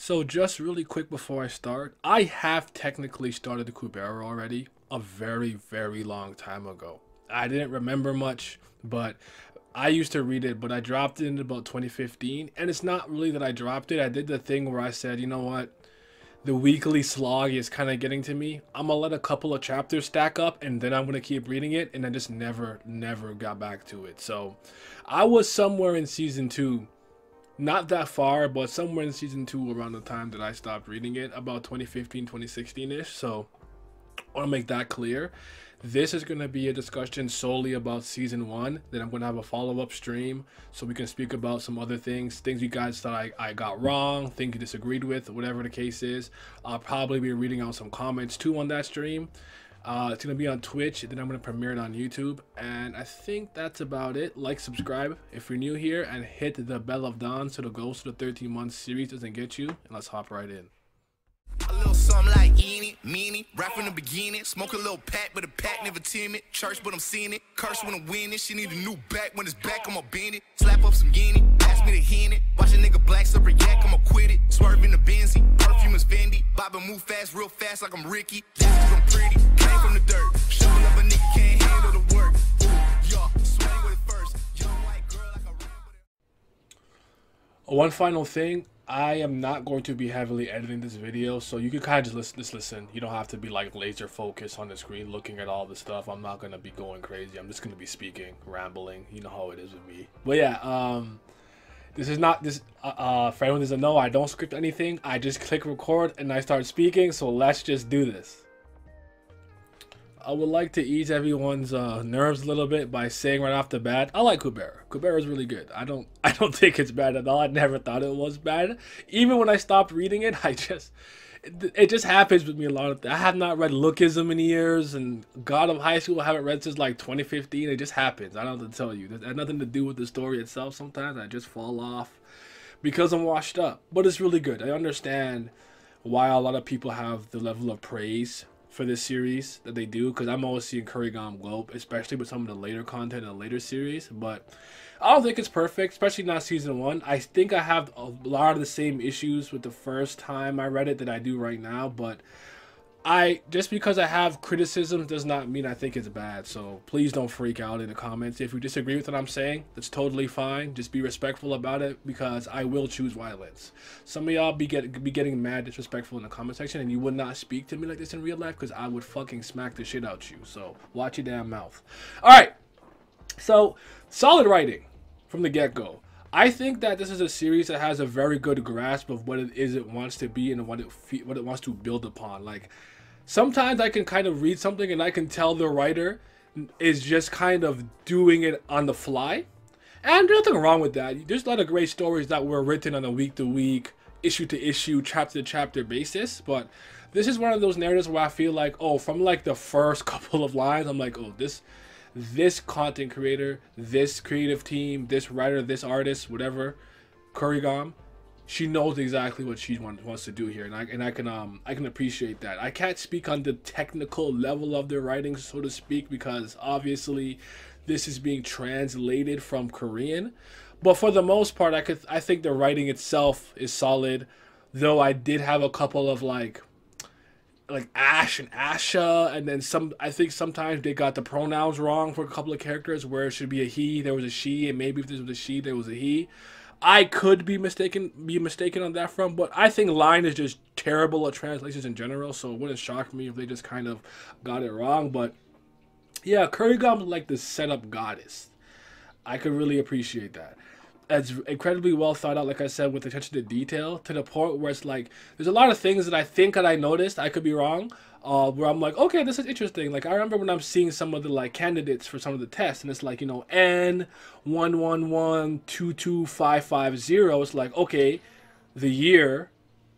So just really quick before I start, I have technically started the Kubera already a very, very long time ago. I didn't remember much, but I used to read it, but I dropped it in about 2015. And it's not really that I dropped it. I did the thing where I said, you know what? The weekly slog is kind of getting to me. I'm gonna let a couple of chapters stack up and then I'm gonna keep reading it. And I just never, never got back to it. So I was somewhere in season two not that far, but somewhere in season two around the time that I stopped reading it, about 2015, 2016 ish. So I want to make that clear. This is going to be a discussion solely about season one. Then I'm going to have a follow up stream so we can speak about some other things, things you guys thought I, I got wrong, things you disagreed with, whatever the case is. I'll probably be reading out some comments too on that stream. Uh, it's going to be on Twitch, then I'm going to premiere it on YouTube. And I think that's about it. Like, subscribe if you're new here, and hit the bell of dawn so the Ghost of the 13 month series doesn't get you. And let's hop right in. A little something like Meanie, right from the beginning. Smoke a little pack, but the pack never timid. Church, but I'm seeing it. Curse when I'm winning. She need a new back. When it's back, I'ma bend it. Slap up some guinea. Ask me hit it. Watch a nigga yak, I'ma quit it. Swerve in the Benzie. Perfume is Fendi. Move fast, real fast, like I'm Ricky. Yeah, I'm pretty. Came from the dirt. Shovel up a nigga can't handle the work. One final thing, I am not going to be heavily editing this video, so you can kind of just listen, just listen. You don't have to be like laser focused on the screen looking at all the stuff. I'm not going to be going crazy. I'm just going to be speaking, rambling. You know how it is with me. But yeah, um, this is not this. Uh, uh, for anyone doesn't know, I don't script anything. I just click record and I start speaking. So let's just do this. I would like to ease everyone's uh, nerves a little bit by saying right off the bat, I like Kubera. Kubera is really good. I don't, I don't think it's bad at all. I never thought it was bad. Even when I stopped reading it, I just, it, it just happens with me a lot. Of I have not read Lookism in years, and God of High School I haven't read since like 2015. It just happens. I don't have to tell you. It has nothing to do with the story itself. Sometimes I just fall off because I'm washed up. But it's really good. I understand why a lot of people have the level of praise for this series that they do because I'm always seeing Currygom Globe, especially with some of the later content in the later series. But I don't think it's perfect, especially not season one. I think I have a lot of the same issues with the first time I read it that I do right now, but I just because I have criticism does not mean I think it's bad. So please don't freak out in the comments. If you disagree with what I'm saying, that's totally fine. Just be respectful about it because I will choose violence. Some of y'all be get be getting mad disrespectful in the comment section and you would not speak to me like this in real life because I would fucking smack the shit out you. So watch your damn mouth. All right. So solid writing from the get go. I think that this is a series that has a very good grasp of what it is it wants to be and what it what it wants to build upon. Like sometimes I can kind of read something and I can tell the writer is just kind of doing it on the fly. And nothing wrong with that. There's a lot of great stories that were written on a week to week, issue to issue, chapter to chapter basis. But this is one of those narratives where I feel like, oh, from like the first couple of lines, I'm like, oh, this this content creator, this creative team, this writer, this artist, whatever, Currygom, she knows exactly what she want, wants to do here, and I and I can um I can appreciate that. I can't speak on the technical level of their writing, so to speak, because obviously this is being translated from Korean. But for the most part, I could I think the writing itself is solid, though I did have a couple of like like Ash and Asha, and then some. I think sometimes they got the pronouns wrong for a couple of characters, where it should be a he, there was a she, and maybe if this was a she, there was a he. I could be mistaken, be mistaken on that front, but I think line is just terrible at translations in general, so it wouldn't shock me if they just kind of got it wrong. But yeah, Currygom like the setup goddess. I could really appreciate that. It's incredibly well thought out, like I said, with attention to detail, to the point where it's like there's a lot of things that I think that I noticed. I could be wrong. Uh, where I'm like, okay, this is interesting. Like I remember when I'm seeing some of the like candidates for some of the tests, and it's like you know N one one one two two five five zero. It's like okay, the year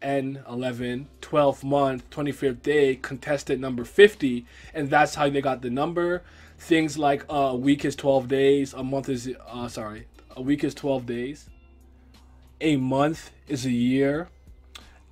N 11 12th month 25th day contestant number 50 and that's how they got the number things like uh, a week is 12 days a month is uh, sorry a week is 12 days a month is a year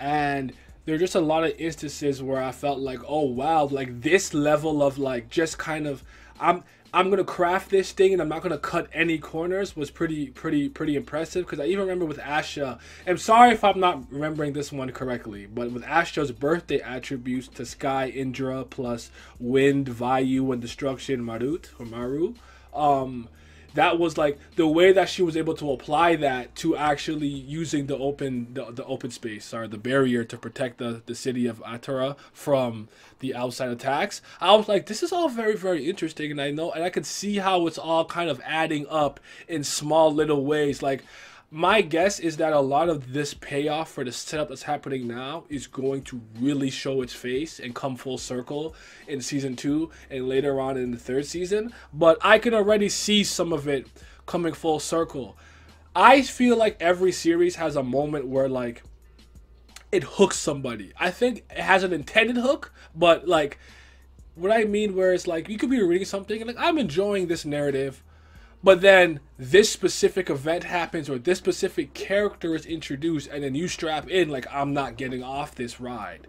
and there are just a lot of instances where i felt like oh wow like this level of like just kind of i'm I'm gonna craft this thing and I'm not gonna cut any corners was pretty pretty pretty impressive because I even remember with Asha. I'm sorry if I'm not remembering this one correctly, but with Asha's birthday attributes to Sky Indra plus Wind, Vayu, and Destruction Marut or Maru. Um, that was like the way that she was able to apply that to actually using the open the, the open space or the barrier to protect the, the city of Atara from the outside attacks. I was like, this is all very, very interesting and I know and I can see how it's all kind of adding up in small little ways. Like my guess is that a lot of this payoff for the setup that's happening now is going to really show its face and come full circle in season two and later on in the third season. But I can already see some of it coming full circle. I feel like every series has a moment where like it hooks somebody. I think it has an intended hook, but like what I mean where it's like you could be reading something and like I'm enjoying this narrative but then this specific event happens or this specific character is introduced and then you strap in like I'm not getting off this ride.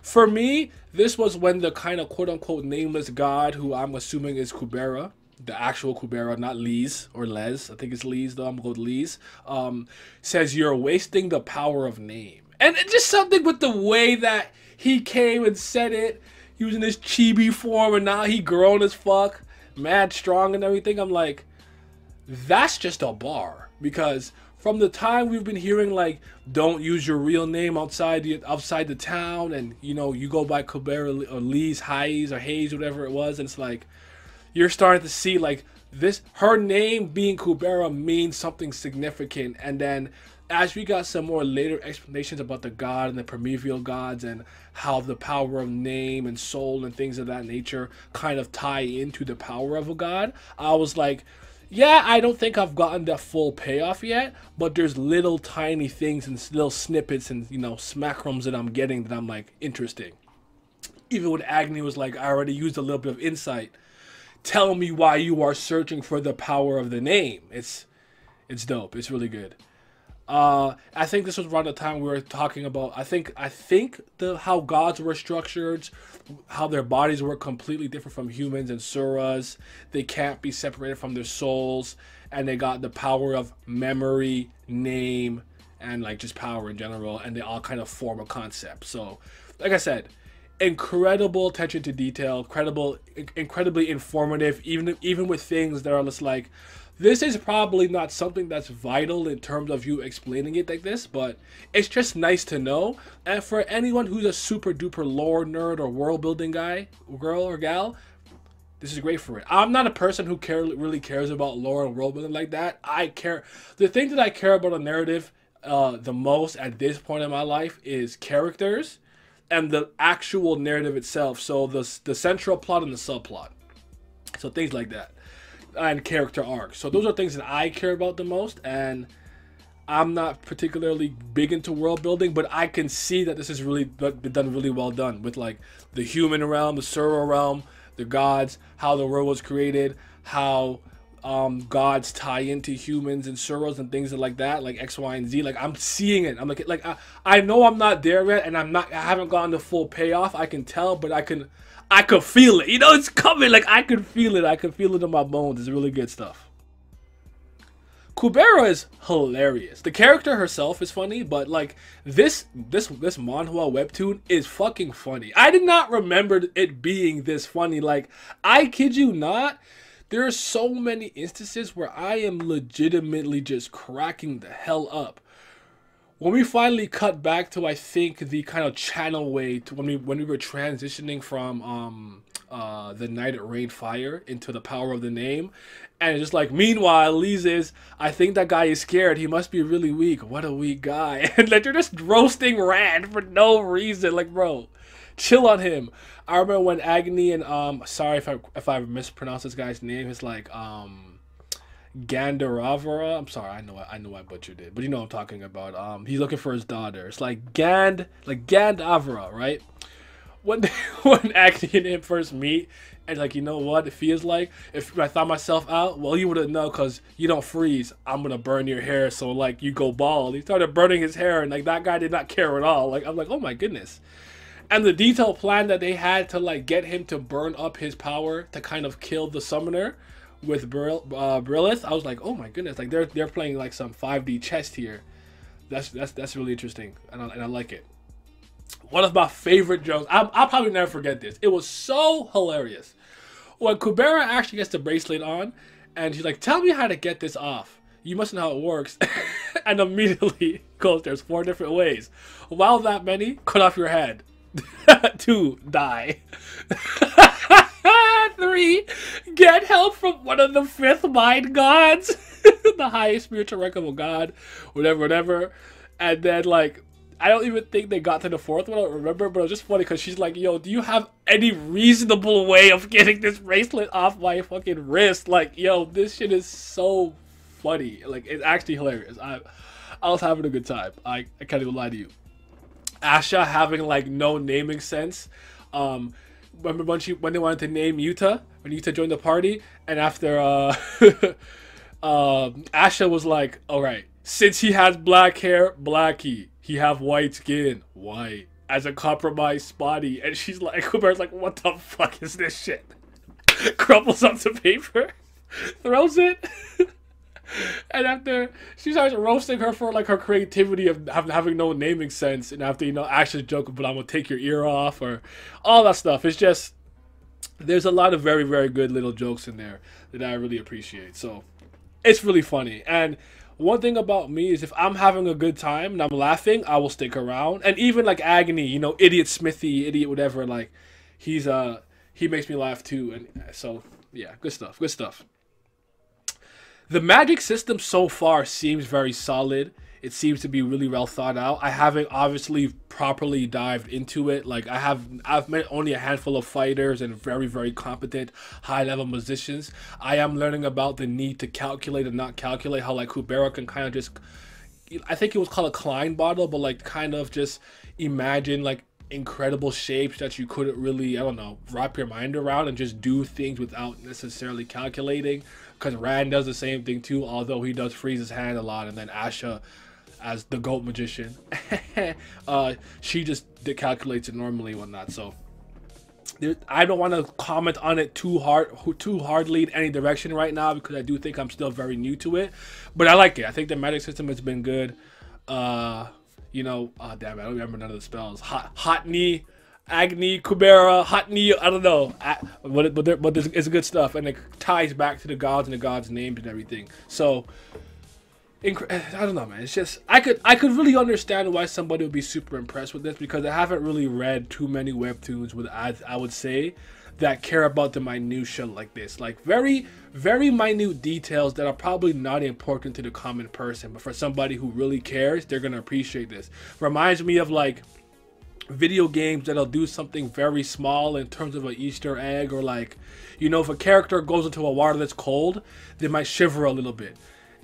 For me, this was when the kind of quote unquote nameless god who I'm assuming is Kubera, the actual Kubera, not Leez or Les, I think it's Leez though, I'm going to Leez, um, says you're wasting the power of name. And just something with the way that he came and said it, using his chibi form and now he grown as fuck, mad strong and everything. I'm like, that's just a bar because from the time we've been hearing like don't use your real name outside the outside the town and you know you go by Colbert or Lee's Hayes or Hayes whatever it was and it's like you're starting to see like this her name being Kubera means something significant. And then as we got some more later explanations about the god and the primeval gods and how the power of name and soul and things of that nature kind of tie into the power of a god I was like yeah, I don't think I've gotten the full payoff yet, but there's little tiny things and little snippets and you know smackrums that I'm getting that I'm like interesting. Even when Agni was like, I already used a little bit of insight. Tell me why you are searching for the power of the name. It's it's dope. It's really good. Uh, I think this was around the time we were talking about. I think I think the how gods were structured, how their bodies were completely different from humans and suras. They can't be separated from their souls, and they got the power of memory, name, and like just power in general, and they all kind of form a concept. So, like I said, incredible attention to detail, credible, incredibly informative, even even with things that are just like this is probably not something that's vital in terms of you explaining it like this, but it's just nice to know. And for anyone who's a super duper lore nerd or world building guy, girl or gal, this is great for it. I'm not a person who care really cares about lore and world building like that. I care. The thing that I care about a narrative uh, the most at this point in my life is characters and the actual narrative itself. So the the central plot and the subplot. So things like that and character arcs. So those are things that I care about the most, and I'm not particularly big into world building, but I can see that this is really been done really well done with like the human realm, the Sura realm, the gods, how the world was created, how um, gods tie into humans and Suras and things like that, like X, Y, and Z. Like I'm seeing it. I'm like, like I, I know I'm not there yet, and I'm not. I haven't gotten the full payoff. I can tell, but I can. I could feel it. You know, it's coming. Like I could feel it. I could feel it in my bones. It's really good stuff. Kubera is hilarious. The character herself is funny, but like this this this manhwa webtoon is fucking funny. I did not remember it being this funny. Like I kid you not, there are so many instances where I am legitimately just cracking the hell up when we finally cut back to I think the kind of channel way to when we when we were transitioning from um uh the night it rained fire into the power of the name and it's just like meanwhile Leez is I think that guy is scared. He must be really weak. What a weak guy. And like they're just roasting Ran for no reason. Like bro chill on him. I remember when Agni and um sorry if I if I mispronounced this guy's name. It's like um Gandaravara. I'm sorry, I know I know I butchered it, but you know what I'm talking about. Um, he's looking for his daughter. It's like Gand, like Gandavara, right? When they, when Agni and him first meet, and like you know what it feels like. If I thought myself out, well, you wouldn't know because you don't freeze. I'm gonna burn your hair, so like you go bald. He started burning his hair, and like that guy did not care at all. Like I'm like, oh my goodness. and the detailed plan that they had to like get him to burn up his power to kind of kill the summoner with Brill, uh, Brilith, I was like, oh my goodness, like they're they're playing like some 5D chess here. That's that's that's really interesting, and I, and I like it. One of my favorite jokes. I'll, I'll probably never forget this. It was so hilarious when Kubera actually gets the bracelet on, and she's like, "Tell me how to get this off." You must know how it works, and immediately goes, "There's four different ways. Wow, that many? Cut off your head. Two, die. Three, get help from one of the fifth mind gods, the highest spiritual of god, whatever, whatever. And then like I don't even think they got to the fourth one. I don't remember, but it was just funny because she's like, "Yo, do you have any reasonable way of getting this bracelet off my fucking wrist?" Like, yo, this shit is so funny. Like, it's actually hilarious. I, I was having a good time. I, I can't even lie to you. Asha having like no naming sense. Um, remember when she when they wanted to name Yuta when Yuta joined the party, and after uh, uh, Asha was like, "All right, since he has black hair, Blackie." he have white skin, white, as a compromised body. And she's like, Kubera's like, what the fuck is this shit? Crumbles up the paper, throws it. and after she starts roasting her for like her creativity of having no naming sense, and after you know actually joking, but I'm gonna take your ear off or all that stuff. It's just there's a lot of very very good little jokes in there that I really appreciate. So it's really funny and one thing about me is if I'm having a good time and I'm laughing, I will stick around. And even like Agni, you know, idiot Smithy, idiot whatever, like he's uh he makes me laugh too. And so yeah, good stuff. Good stuff. The magic system so far seems very solid. It seems to be really well thought out. I haven't obviously properly dived into it. Like I have, I've met only a handful of fighters and very, very competent high level musicians. I am learning about the need to calculate and not calculate. How like Kubera can kind of just, I think it was called a Klein bottle, but like kind of just imagine like incredible shapes that you couldn't really, I don't know, wrap your mind around and just do things without necessarily calculating. Because Ran does the same thing too, although he does freeze his hand a lot, and then Asha as the goat magician. uh, she just calculates it normally and whatnot. So I don't want to comment on it too hard, too hardly in any direction right now because I do think I'm still very new to it. But I like it. I think the magic system has been good. Uh, you know, oh damn, it, I don't remember none of the spells. Hot, hot knee. Agni, Kubera, Hotni, I don't know. But, but, but it's good stuff. And it ties back to the gods and the gods' names and everything. So, I don't know, man. It's just I could I could really understand why somebody would be super impressed with this because I haven't really read too many webtoons with I, I would say that care about the minutia like this, like very very minute details that are probably not important to the common person, but for somebody who really cares, they're gonna appreciate this. Reminds me of like video games that'll do something very small in terms of an Easter egg or like, you know, if a character goes into a water that's cold, they might shiver a little bit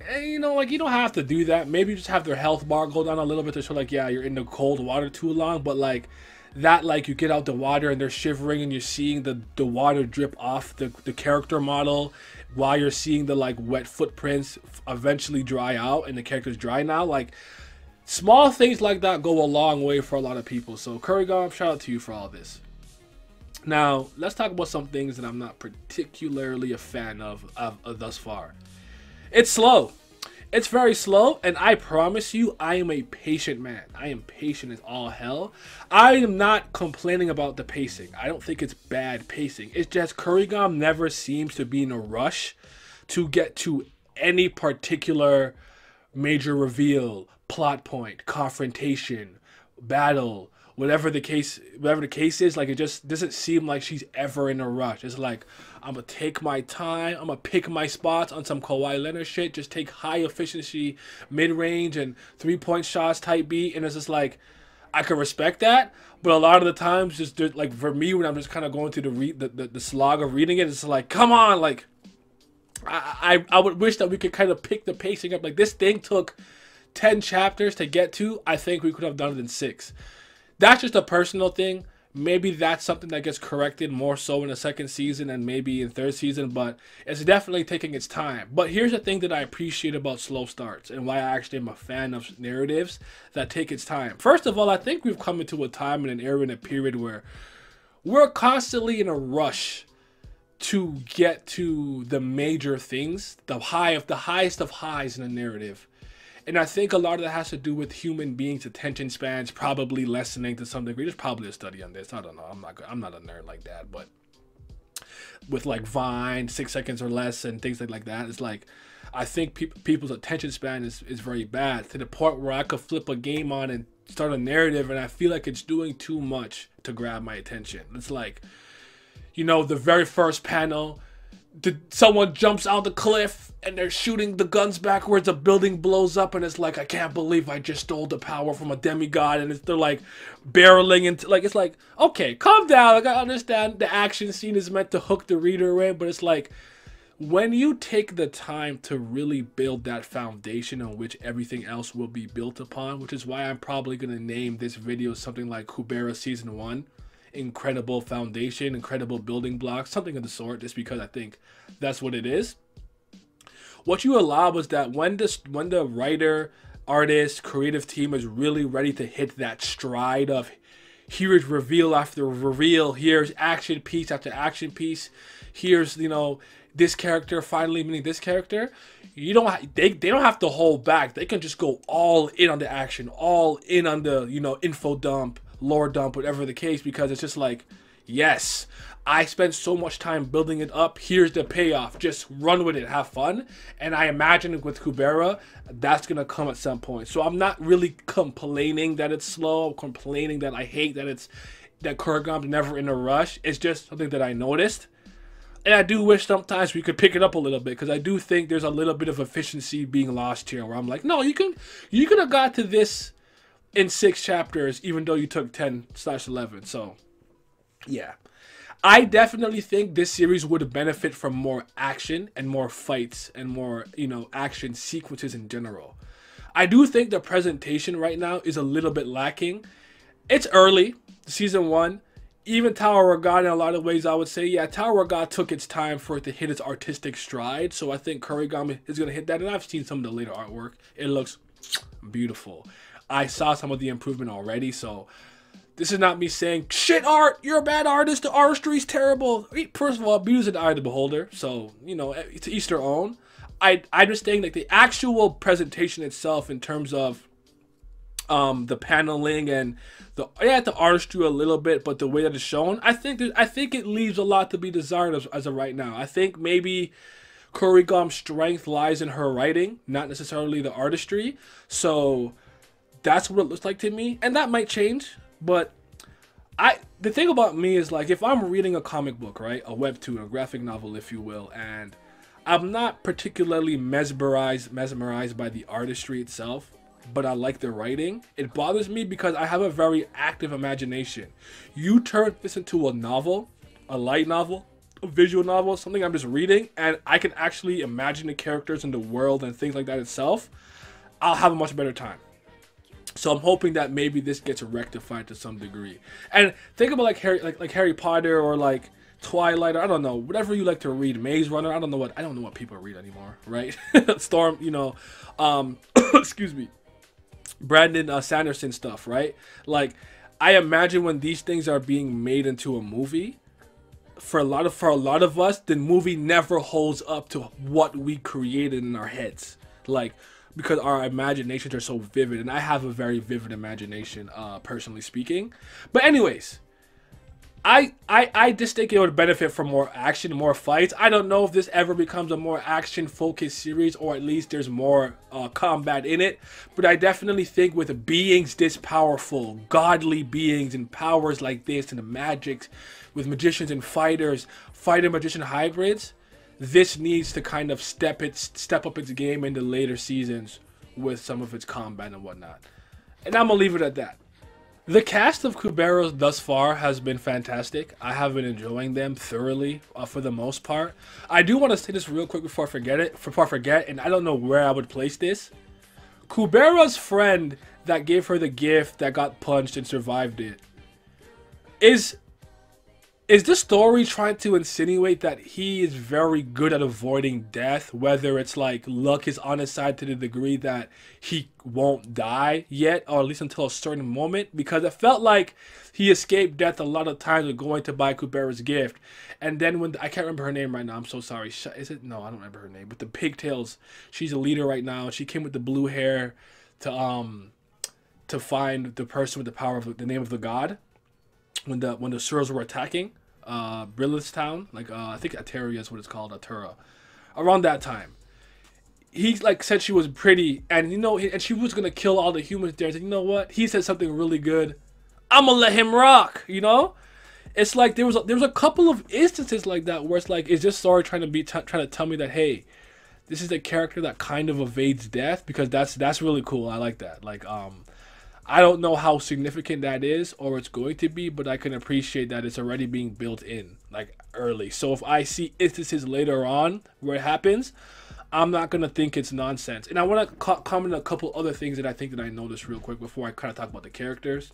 and, you know, like you don't have to do that. Maybe just have their health bar go down a little bit to show like, yeah, you're in the cold water too long. But like that, like you get out the water and they're shivering and you're seeing the the water drip off the the character model while you're seeing the like wet footprints eventually dry out and the character's dry now. Like small things like that go a long way for a lot of people. So Currygom, shout out to you for all this. Now let's talk about some things that I'm not particularly a fan of, of, of thus far. It's slow. It's very slow, and I promise you, I am a patient man. I am patient as all hell. I am not complaining about the pacing. I don't think it's bad pacing. It's just Currygom never seems to be in a rush to get to any particular major reveal, plot point, confrontation, battle, whatever the case whatever the case is like it just doesn't seem like she's ever in a rush. It's like i'm gonna take my time i'm gonna pick my spots on some Kawhi Leonard shit just take high efficiency mid-range and three-point shots type beat and it's just like i can respect that but a lot of the times just like for me when i'm just kind of going through the, re- the, the the slog of reading it it's like come on like I, I I would wish that we could kind of pick the pacing up. Like this thing took 10 chapters to get to i think we could have done it in six that's just a personal thing. maybe that's something that gets corrected more so in the second season and maybe in third season, but it's definitely taking its time. But here's the thing that I appreciate about slow starts and why I actually am a fan of narratives that take its time. First of all, I think we've come into a time and an era and a period where we're constantly in a rush to get to the major things, the high of the highest of highs in a narrative. And I think a lot of that has to do with human beings' attention spans probably lessening to some degree. There's probably a study on this. I don't know. I'm not. I'm not a nerd like that, but with like Vine, six seconds or less, and things like, that, it's like I think pe- people's attention span is, is very bad to the point where I could flip a game on and start a narrative, and I feel like it's doing too much to grab my attention. It's like, you know, the very first panel someone jumps out the cliff and they're shooting the guns backwards a building blows up and it's like i can't believe i just stole the power from a demigod. And it's, they're like barreling into like it's like okay calm down. Like i understand the action scene is meant to hook the reader in but it's like when you take the time to really build that foundation on which everything else will be built upon which is why i'm probably going to name this video something like kubera season 1 incredible foundation, incredible building blocks, something of the sort, just because I think that's what it is. What you allow was that when this when the writer, artist, creative team is really ready to hit that stride of here's reveal after reveal, here's action piece after action piece, here's you know this character finally meeting this character you don't they, they don't have to hold back they can just go all in on the action all in on the you know info dump lore dump, whatever the case, because it's just like, yes, I spent so much time building it up. Here's the payoff. Just run with it, have fun. And I imagine with Kubera, that's gonna come at some point. So I'm not really complaining that it's slow. I'm complaining that I hate that it's that Kurgan's never in a rush. It's just something that I noticed. And I do wish sometimes we could pick it up a little bit because I do think there's a little bit of efficiency being lost here. Where I'm like, no, you can, you could have got to this in six chapters, even though you took 10 slash 11. So, yeah. I definitely think this series would benefit from more action and more fights and more, you know, action sequences in general. I do think the presentation right now is a little bit lacking. It's early, season one. Even Tower of God, in a lot of ways, I would say, yeah, Tower of God took its time for it to hit its artistic stride. So I think Kurogami is going to hit that. And I've seen some of the later artwork. It looks beautiful. I saw some of the improvement already. So this is not me saying shit art. You're a bad artist. The artistry's terrible. First of all, beauty is an eye of the beholder. So you know, it's each their own. I I just think like the actual presentation itself in terms of um the paneling and the yeah the artistry a little bit, but the way that it's shown, I think I think it leaves a lot to be desired as, as of right now. I think maybe. Kurogami's strength lies in her writing, not necessarily the artistry. So that's what it looks like to me, and that might change. But I, the thing about me is like if I'm reading a comic book, right, a webtoon, a graphic novel, if you will, and I'm not particularly mesmerized mesmerized by the artistry itself, but I like the writing. It bothers me because I have a very active imagination. You turn this into a novel, a light novel, a visual novel, something I'm just reading, and I can actually imagine the characters and the world and things like that itself. I'll have a much better time. So I'm hoping that maybe this gets rectified to some degree. And think about like Harry, like like Harry Potter or like Twilight. Or I don't know, whatever you like to read. Maze Runner. I don't know what I don't know what people read anymore, right? Storm, you know, um, excuse me, Brandon uh, Sanderson stuff, right? Like I imagine when these things are being made into a movie, for a lot of for a lot of us, the movie never holds up to what we created in our heads. Like because our imaginations are so vivid and i have a very vivid imagination uh personally speaking but anyways I, I I just think it would benefit from more action, more fights. I don't know if this ever becomes a more action focused series or at least there's more uh, combat in it. But I definitely think with beings this powerful, godly beings and powers like this and the magics with magicians and fighters, fighter magician hybrids, this needs to kind of step its step up its game in the later seasons with some of its combat and whatnot. And I'm gonna leave it at that. The cast of Kubera's thus far has been fantastic. I have been enjoying them thoroughly uh, for the most part. I do want to say this real quick before I forget it. Before I forget, and I don't know where I would place this. Kubera's friend that gave her the gift that got punched and survived it. is is this story trying to insinuate that he is very good at avoiding death whether it's like luck is on his side to the degree that he won't die yet or at least until a certain moment? Because it felt like he escaped death a lot of times with going to buy Kubera's gift. And then when i can't remember her name right now. I'm so sorry. Is it no i don't remember her name. But the pigtails she's a leader right now. She came with the blue hair to um to find the person with the power of the name of the god when the when the Suras were attacking uh Town, like uh, I think Ateria is what it's called, Atura. Around that time, he like said she was pretty, and you know, and she was gonna kill all the humans there. And you know what? He said something really good. I'm gonna let him rock. You know, it's like there was a, there was a couple of instances like that where it's like, is this story trying to be trying to tell me that hey, this is a character that kind of evades death because that's that's really cool. I like that. Like um, I don't know how significant that is or it's going to be, but I can appreciate that it's already being built in like early. So if I see instances later on where it happens, I'm not gonna think it's nonsense. And I want to co- comment a couple other things that I think that I noticed real quick before I kind of talk about the characters.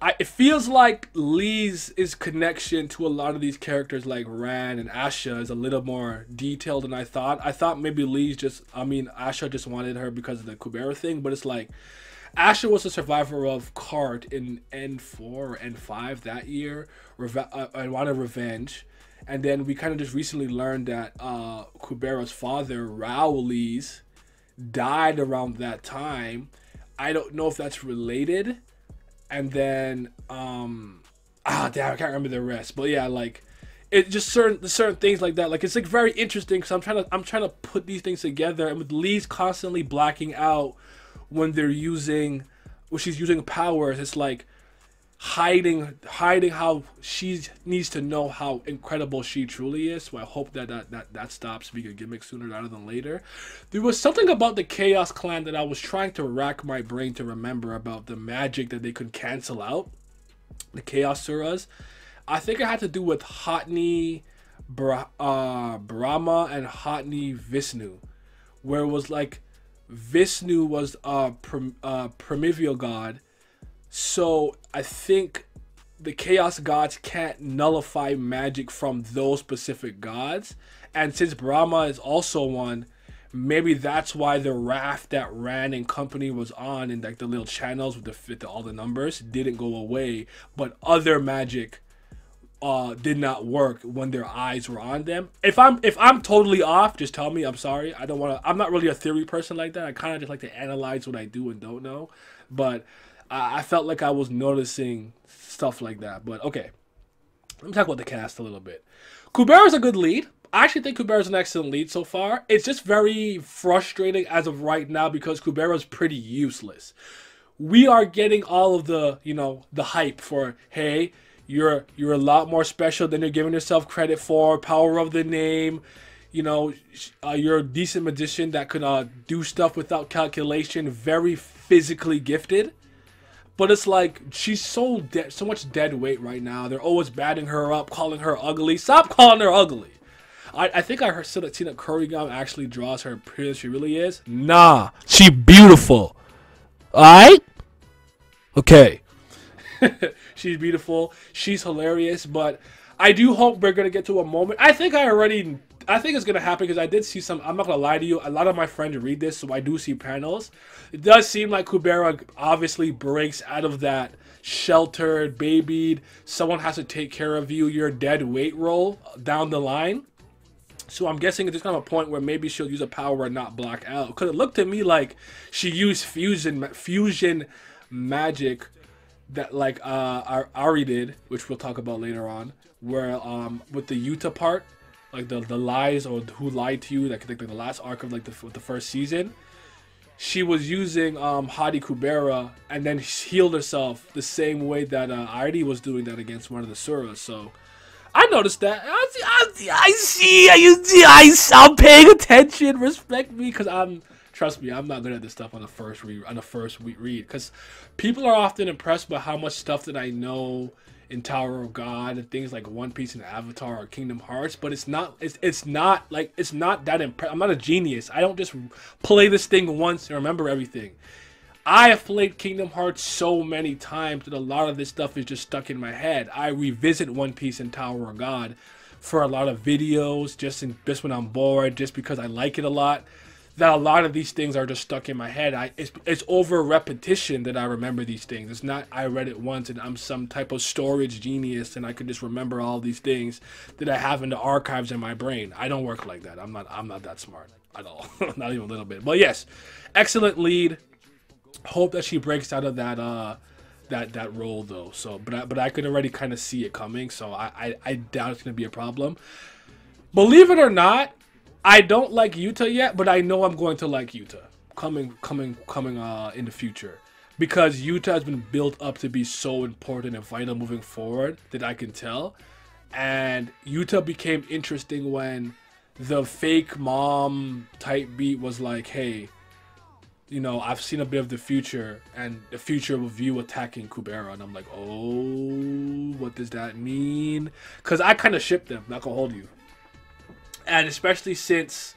I, it feels like Leez is connection to a lot of these characters like Ran and Asha is a little more detailed than I thought. I thought maybe Leez just I mean Asha just wanted her because of the Kubera thing, but it's like Asha was a survivor of Cart in N4 or N5 that year. Reve- uh, I wanted revenge. And then we kind of just recently learned that uh, Kubera's father, Rowley's, died around that time. I don't know if that's related and then um ah damn I can't remember the rest. But yeah, like it just certain certain things like that. Like it's like very interesting because I'm trying to I'm trying to put these things together, and with Leez constantly blacking out when they're using when she's using powers, it's like hiding hiding how she needs to know how incredible she truly is. So I hope that that that, that stops being a gimmick sooner rather than later. There was something about the Chaos Clan that I was trying to rack my brain to remember about the magic that they could cancel out. The Chaos Suras. I think it had to do with Hotni Bra- uh, Brahma and Hotni Vishnu, where it was like Vishnu was a prim- uh, primordial god so I think the chaos gods can't nullify magic from those specific gods. And since Brahma is also one, maybe that's why the raft that Ran and company was on in like the little channels with the fit all the numbers didn't go away, but other magic uh did not work when their eyes were on them. If I'm if I'm totally off, just tell me. I'm sorry. I don't want to. I'm not really a theory person like that. I kind of just like to analyze what I do and don't know. But I, I felt like I was noticing stuff like that. But okay, let me talk about the cast a little bit. Kubera's a good lead. I actually think Kubera's an excellent lead so far. It's just very frustrating as of right now because Kubera's pretty useless. We are getting all of the, you know, the hype for, hey, you're you're a lot more special than you're giving yourself credit for. Power of the name, you know, uh, you're a decent magician that could uh, do stuff without calculation. Very physically gifted. But it's like she's so dead, so much dead weight right now. They're always batting her up, calling her ugly. Stop calling her ugly. I, I think I heard said that Tina Currygom actually draws her prettier than she really is. Nah, she beautiful. Alright? Okay. she's beautiful. She's hilarious, but I do hope we're gonna get to a moment. I think I already I think it's gonna happen because I did see some. I'm not gonna lie to you. A lot of my friends read this, so I do see panels. It does seem like Kubera obviously breaks out of that sheltered, babied, someone has to take care of you, you're dead weight roll down the line. So I'm guessing it's just kind of a point where maybe she'll use a power and not block out. Because it looked to me like she used fusion fusion magic that like uh Airi did, which we'll talk about later on, where um with the Yuta part like the the lies or who lied to you, like, like the last arc of like the the first season, she was using um Hadi Kubera and then healed herself the same way that uh, was doing that against one of the Suras. So I noticed that. I see, I see, I see, I see, I, I'm paying attention. Respect me, cause I'm. Trust me, I'm not good at this stuff on the first read. On the first read, because people are often impressed by how much stuff that I know in Tower of God and things like One Piece and Avatar or Kingdom Hearts, but it's not it's it's not like it's not that impressive. I'm not a genius. I don't just play this thing once and remember everything. I have played Kingdom Hearts so many times that a lot of this stuff is just stuck in my head. I revisit One Piece and Tower of God for a lot of videos, just in just when I'm bored, just because I like it a lot. That a lot of these things are just stuck in my head. I it's, it's over repetition that I remember these things. It's not I read it once and I'm some type of storage genius and I could just remember all these things that I have in the archives in my brain. I don't work like that. I'm not I'm not that smart at all. not even a little bit. But yes, excellent lead. Hope that she breaks out of that uh that that role though. So, but I, but I could already kind of see it coming. So I, I I doubt it's gonna be a problem. Believe it or not, I don't like Yuta yet, but I know I'm going to like Yuta coming coming coming uh in the future because Yuta has been built up to be so important and vital moving forward that I can tell. And Yuta became interesting when the fake mom type beat was like, "Hey, you know, I've seen a bit of the future and the future of you attacking Kubera, and I'm like, oh, what does that mean? Because I kind of ship them, not gonna hold you, and especially since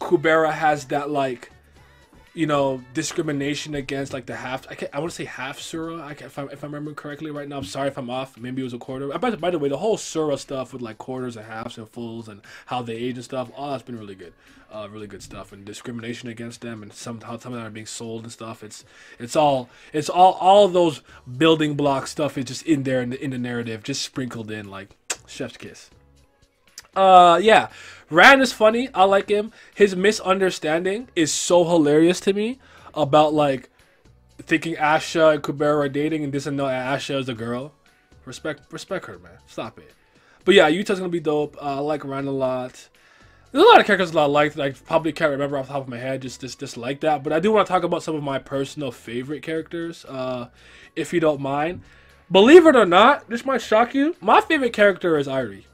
Kubera has that like you know, discrimination against like the half. I can I want to say half Sura. I can't, if I if I remember correctly right now. I'm sorry if I'm off. Maybe it was a quarter. By, by the way, the whole Sura stuff with like quarters and halves and fulls and how they age and stuff. All that's been really good. Uh, really good stuff and discrimination against them and some how some of them are being sold and stuff. It's it's all it's all all those building block stuff is just in there in the, in the narrative, just sprinkled in like chef's kiss. Uh, yeah. Ran is funny. I like him. His misunderstanding is so hilarious to me about like thinking Asha and Kubera are dating and doesn't know Asha is a girl. Respect, respect her, man. Stop it. But yeah, Yuta's gonna be dope. Uh, I like Ran a lot. There's a lot of characters that I like that I probably can't remember off the top of my head, just just, just like that. But I do want to talk about some of my personal favorite characters, uh, if you don't mind. Believe it or not, this might shock you. My favorite character is Airi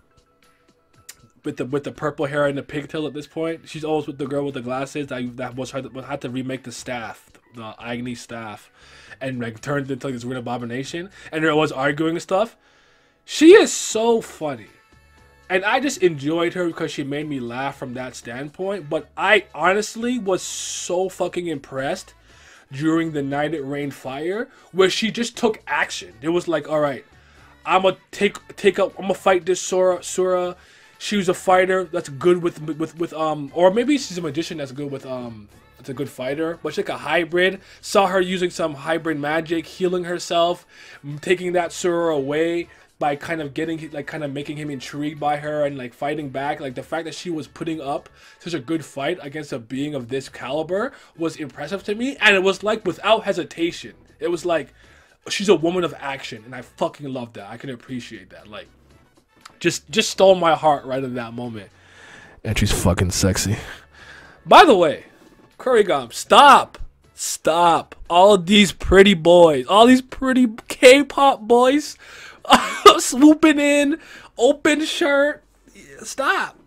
with the with the purple hair and the pigtail at this point. She's always with the girl with the glasses that that was had to, had to remake the staff, the Agni staff, and like turned into like this weird abomination. And there was arguing and stuff. She is so funny. And I just enjoyed her because she made me laugh from that standpoint. But I honestly was so fucking impressed during the night it rained fire, where she just took action. It was like, all right, I'm gonna take take up, I'm gonna fight this Sora Sura she was a fighter that's good with with with um or maybe she's a magician that's good with um it's a good fighter but she's like a hybrid. Saw her using some hybrid magic healing herself taking that Sura away by kind of getting like kind of making him intrigued by her and like fighting back. Like the fact that she was putting up such a good fight against a being of this caliber was impressive to me. And it was like without hesitation. It was like she's a woman of action and i fucking love that. I can appreciate that. Like just just stole my heart right in that moment. And she's fucking sexy. By the way, Currygom, stop. Stop. All these pretty boys, all these pretty K-pop boys swooping in, open shirt. Stop.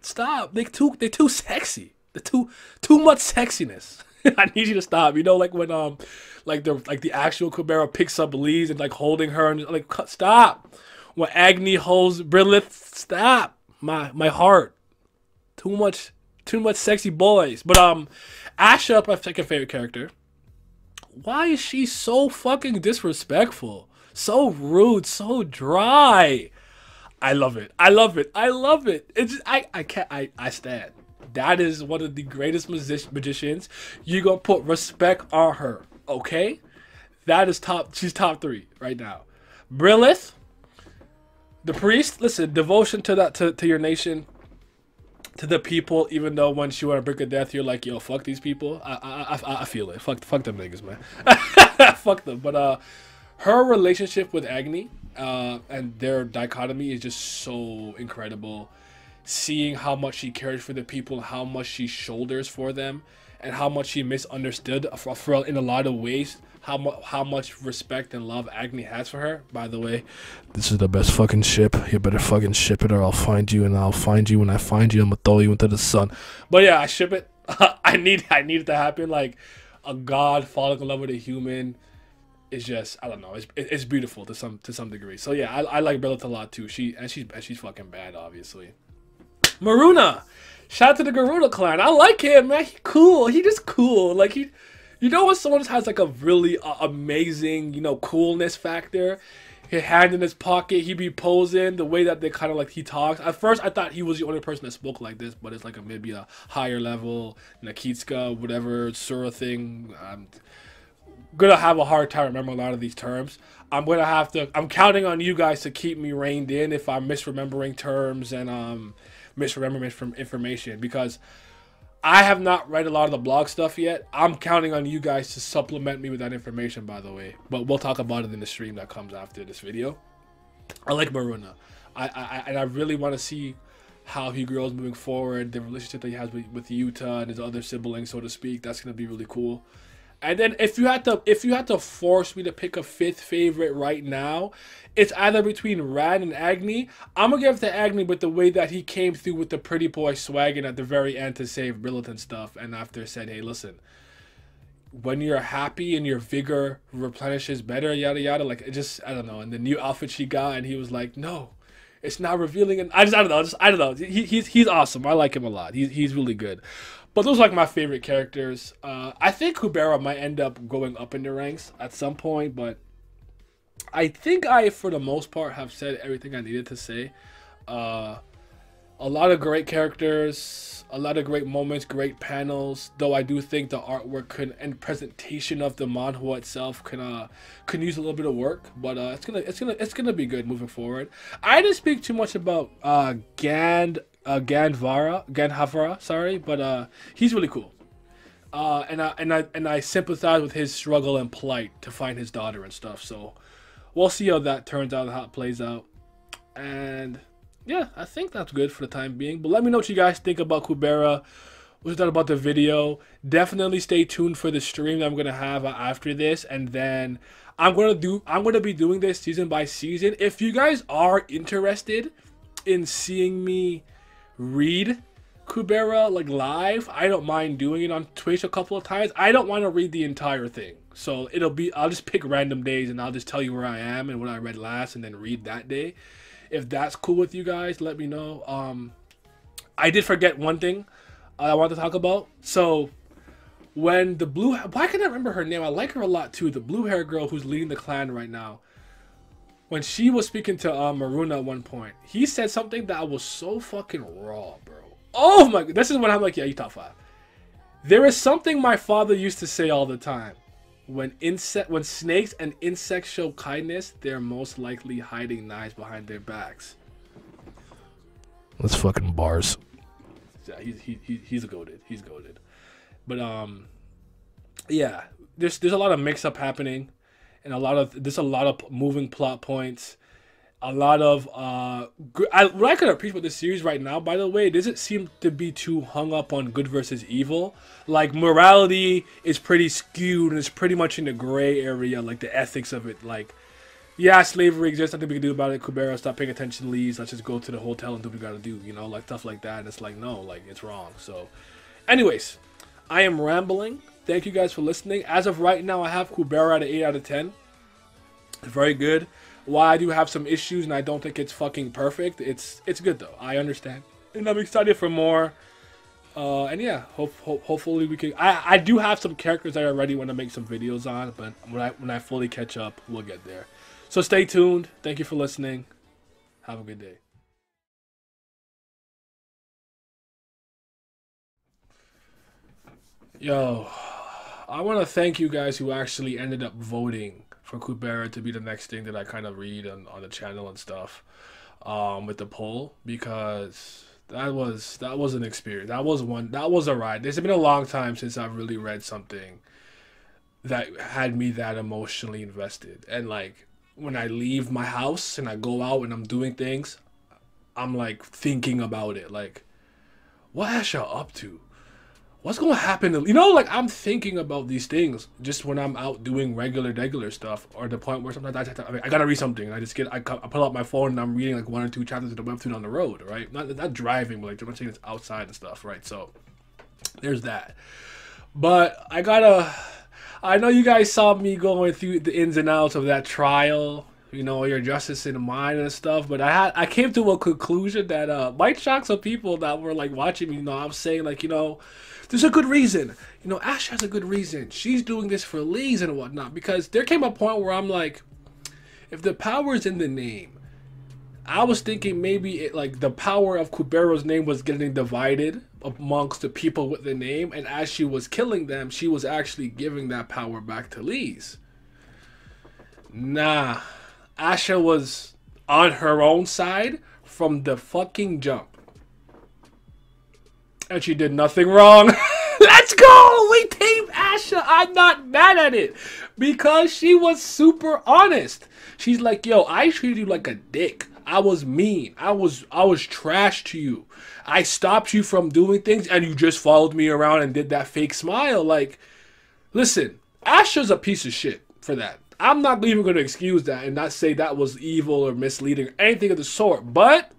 Stop. They too they too sexy. They too too much sexiness. I need you to stop. You know, like when um, like the like the actual Kubera picks up Leez and like holding her and like stop when Agni holds Brilith, stop my my heart. Too much, too much sexy boys. But um, Asha, my second favorite character. Why is she so fucking disrespectful? So rude, so dry. I love it. I love it. I love it. It's I I can't I I stand. That is one of the greatest magicians. You gonna put respect on her, okay? That is top. She's top three right now. Brilith, the priest, listen, devotion to that to, to your nation, to the people. Even though once you are a brick of death, you're like, yo, fuck these people. I I, I, I feel it. Fuck fuck them niggas, man. fuck them. But uh, her relationship with Agni, uh, and their dichotomy is just so incredible. Seeing how much she cares for the people, how much she shoulders for them, and how much she misunderstood for, for in a lot of ways how much how much respect and love Agni has for her. By the way, this is the best fucking ship. You better fucking ship it, or I'll find you, and I'll find you. When I find you, I'm gonna throw you into the sun. But yeah, I ship it. I need I need it to happen. Like a god falling in love with a human is just I don't know. It's it's beautiful to some to some degree. So yeah, I, I like Brilith a lot too. She and she's and she's fucking bad, obviously. Maruna, shout out to the Garuda clan. I like him, man. He cool. He just cool. Like he You know when someone has like a really uh, amazing, you know, coolness factor? His hand in his pocket, he be posing the way that they kind of like he talks. At first, I thought he was the only person that spoke like this, but it's like a maybe a higher level Nikitska, whatever Sura thing. I'm gonna have a hard time remembering a lot of these terms. I'm gonna have to. I'm counting on you guys to keep me reined in if I'm misremembering terms and um misremembering from information because I have not read a lot of the blog stuff yet. I'm counting on you guys to supplement me with that information, by the way. But we'll talk about it in the stream that comes after this video. I like Maruna. I, I and I really want to see how he grows moving forward. The relationship that he has with, with Yuta and his other siblings, so to speak. That's gonna be really cool. And then if you had to if you had to force me to pick a fifth favorite right now, it's either between Rad and Agni. I'm gonna give it to Agni with the way that he came through with the pretty boy swagging at the very end to save Brilith and stuff, and after said, "Hey, listen, when you're happy and your vigor replenishes better, yada yada." Like it just I don't know. And the new outfit she got, and he was like, "No, it's not revealing." And I just I don't know. Just I don't know. He, he's he's awesome. I like him a lot. He's he's really good. But those are like my favorite characters. Uh, I think Kubera might end up going up in the ranks at some point, but I think I, for the most part, have said everything I needed to say. Uh, a lot of great characters, a lot of great moments, great panels. Though I do think the artwork could and presentation of the manhwa itself can uh can use a little bit of work, but uh, it's gonna it's gonna it's gonna be good moving forward. I didn't speak too much about uh Gand uh Gandvara Gandhavara, sorry, but uh he's really cool. Uh, and I and I and I sympathize with his struggle and plight to find his daughter and stuff. So we'll see how that turns out, and how it plays out. And yeah, I think that's good for the time being. But let me know what you guys think about Kubera. What you thought about the video. Definitely stay tuned for the stream that I'm gonna have after this, and then I'm gonna do. I'm gonna be doing this season by season. If you guys are interested in seeing me read Kubera like live, I don't mind doing it on Twitch a couple of times. I don't want to read the entire thing. So it'll be I'll just pick random days and I'll just tell you where I am and what I read last and then read that day. If that's cool with you guys, let me know. Um I did forget one thing I want to talk about. So when the blue why can I remember her name? I like her a lot too. The blue hair girl who's leading the clan right now. When she was speaking to uh, Maruna at one point, he said something that was so fucking raw, bro. Oh my! This is when I'm like, yeah, you top five. There is something my father used to say all the time when insect when snakes and insects show kindness, they're most likely hiding knives behind their backs. That's fucking bars. Yeah, he's he, he he's goaded. He's goaded. But um, yeah, there's there's a lot of mix up happening, and a lot of there's a lot of moving plot points. A lot of uh, I, what I could appreciate with this series right now, by the way, doesn't seem to be too hung up on good versus evil. Like morality is pretty skewed and it's pretty much in the gray area, like the ethics of it. Like, yeah, slavery exists, nothing we can do about it. Kubera, stop paying attention, leaves. Let's just go to the hotel and do what we gotta do, you know, like stuff like that. And it's like, no, like it's wrong. So, anyways, I am rambling. Thank you guys for listening. As of right now, I have Kubera at an 8 out of 10. Very good. Why I do have some issues and I don't think it's fucking perfect. It's it's good though. I understand. And I'm excited for more. Uh, and yeah, hope, hope, hopefully we can. I, I do have some characters I already want to make some videos on, but when I when I fully catch up, we'll get there. So stay tuned. Thank you for listening. Have a good day. Yo, I want to thank you guys who actually ended up voting for Kubera to be the next thing that I kind of read on, on the channel and stuff um, with the poll because that was that was an experience. That was one. That was a ride. It's been a long time since I've really read something that had me that emotionally invested. And like when I leave my house and I go out and I'm doing things, I'm like thinking about it. Like, what Asha up to? What's gonna happen? To, you know, like I'm thinking about these things just when I'm out doing regular, regular stuff, or the point where sometimes I, to, I, mean, I gotta read something and I just get I, I pull out my phone and I'm reading like one or two chapters of the webtoon on the road, right? Not not driving, but like I'm saying it's outside and stuff, right? So there's that. But I gotta. I know you guys saw me going through the ins and outs of that trial you know, your justice in mind and stuff. But I had I came to a conclusion that uh might shock some people that were like watching me. You know, I'm saying like you know, there's a good reason. You know, Ash has a good reason. She's doing this for Leez and whatnot because there came a point where I'm like, if the power is in the name. I was thinking maybe it, like the power of Kubera's name was getting divided amongst the people with the name, and as she was killing them, she was actually giving that power back to Leez. Nah, Asha was on her own side from the fucking jump. And she did nothing wrong. Let's go! We team Asha. I'm not mad at it. Because she was super honest. She's like, yo, I treated you like a dick. I was mean. I was I was trash to you. I stopped you from doing things and you just followed me around and did that fake smile. Like, listen, Asha's a piece of shit for that. I'm not even going to excuse that and not say that was evil or misleading or anything of the sort. But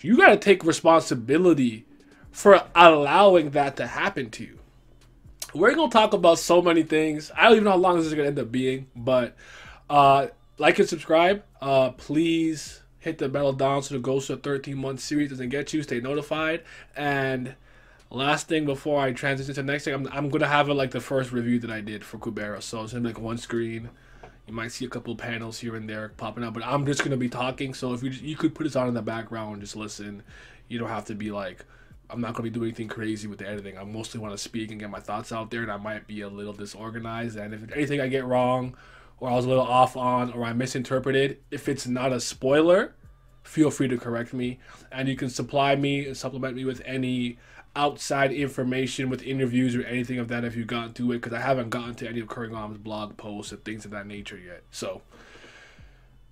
you got to take responsibility for allowing that to happen to you. We're to talk about so many things. I don't even know how long this is to end up being, but uh, like and subscribe. Uh, please hit the bell down so the Ghost of 13 month series doesn't get you. Stay notified. And last thing before I transition to the next thing, I'm, I'm to have it like the first review that I did for Kubera. So it's be like one screen. You might see a couple panels here and there popping up, but I'm just gonna be talking. So if you you could put this on in the background and just listen, you don't have to be like, I'm not gonna be doing anything crazy with the editing. I mostly want to speak and get my thoughts out there, and I might be a little disorganized. And if anything I get wrong, or I was a little off on, or I misinterpreted, if it's not a spoiler, feel free to correct me, and you can supply me and supplement me with any outside information with interviews or anything of that if you've gotten to it because I haven't gotten to any of Currygom's blog posts and things of that nature yet. So,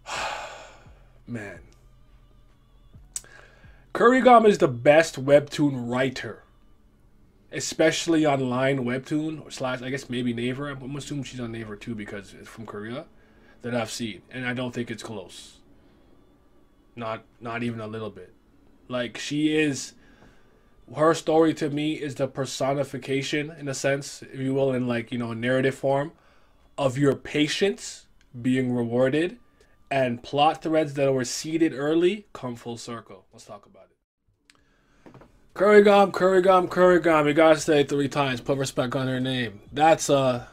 man. Currygom is the best webtoon writer, especially online webtoon or slash, I guess maybe Naver. I'm assuming she's on Naver too because it's from Korea that I've seen, and I don't think it's close. Not, not even a little bit. Like she is her story to me is the personification in a sense if you will in like you know narrative form of your patience being rewarded and plot threads that were seeded early come full circle let's talk about it Currygom, Currygom, Currygom. You gotta say three times. Put respect on her name. That's uh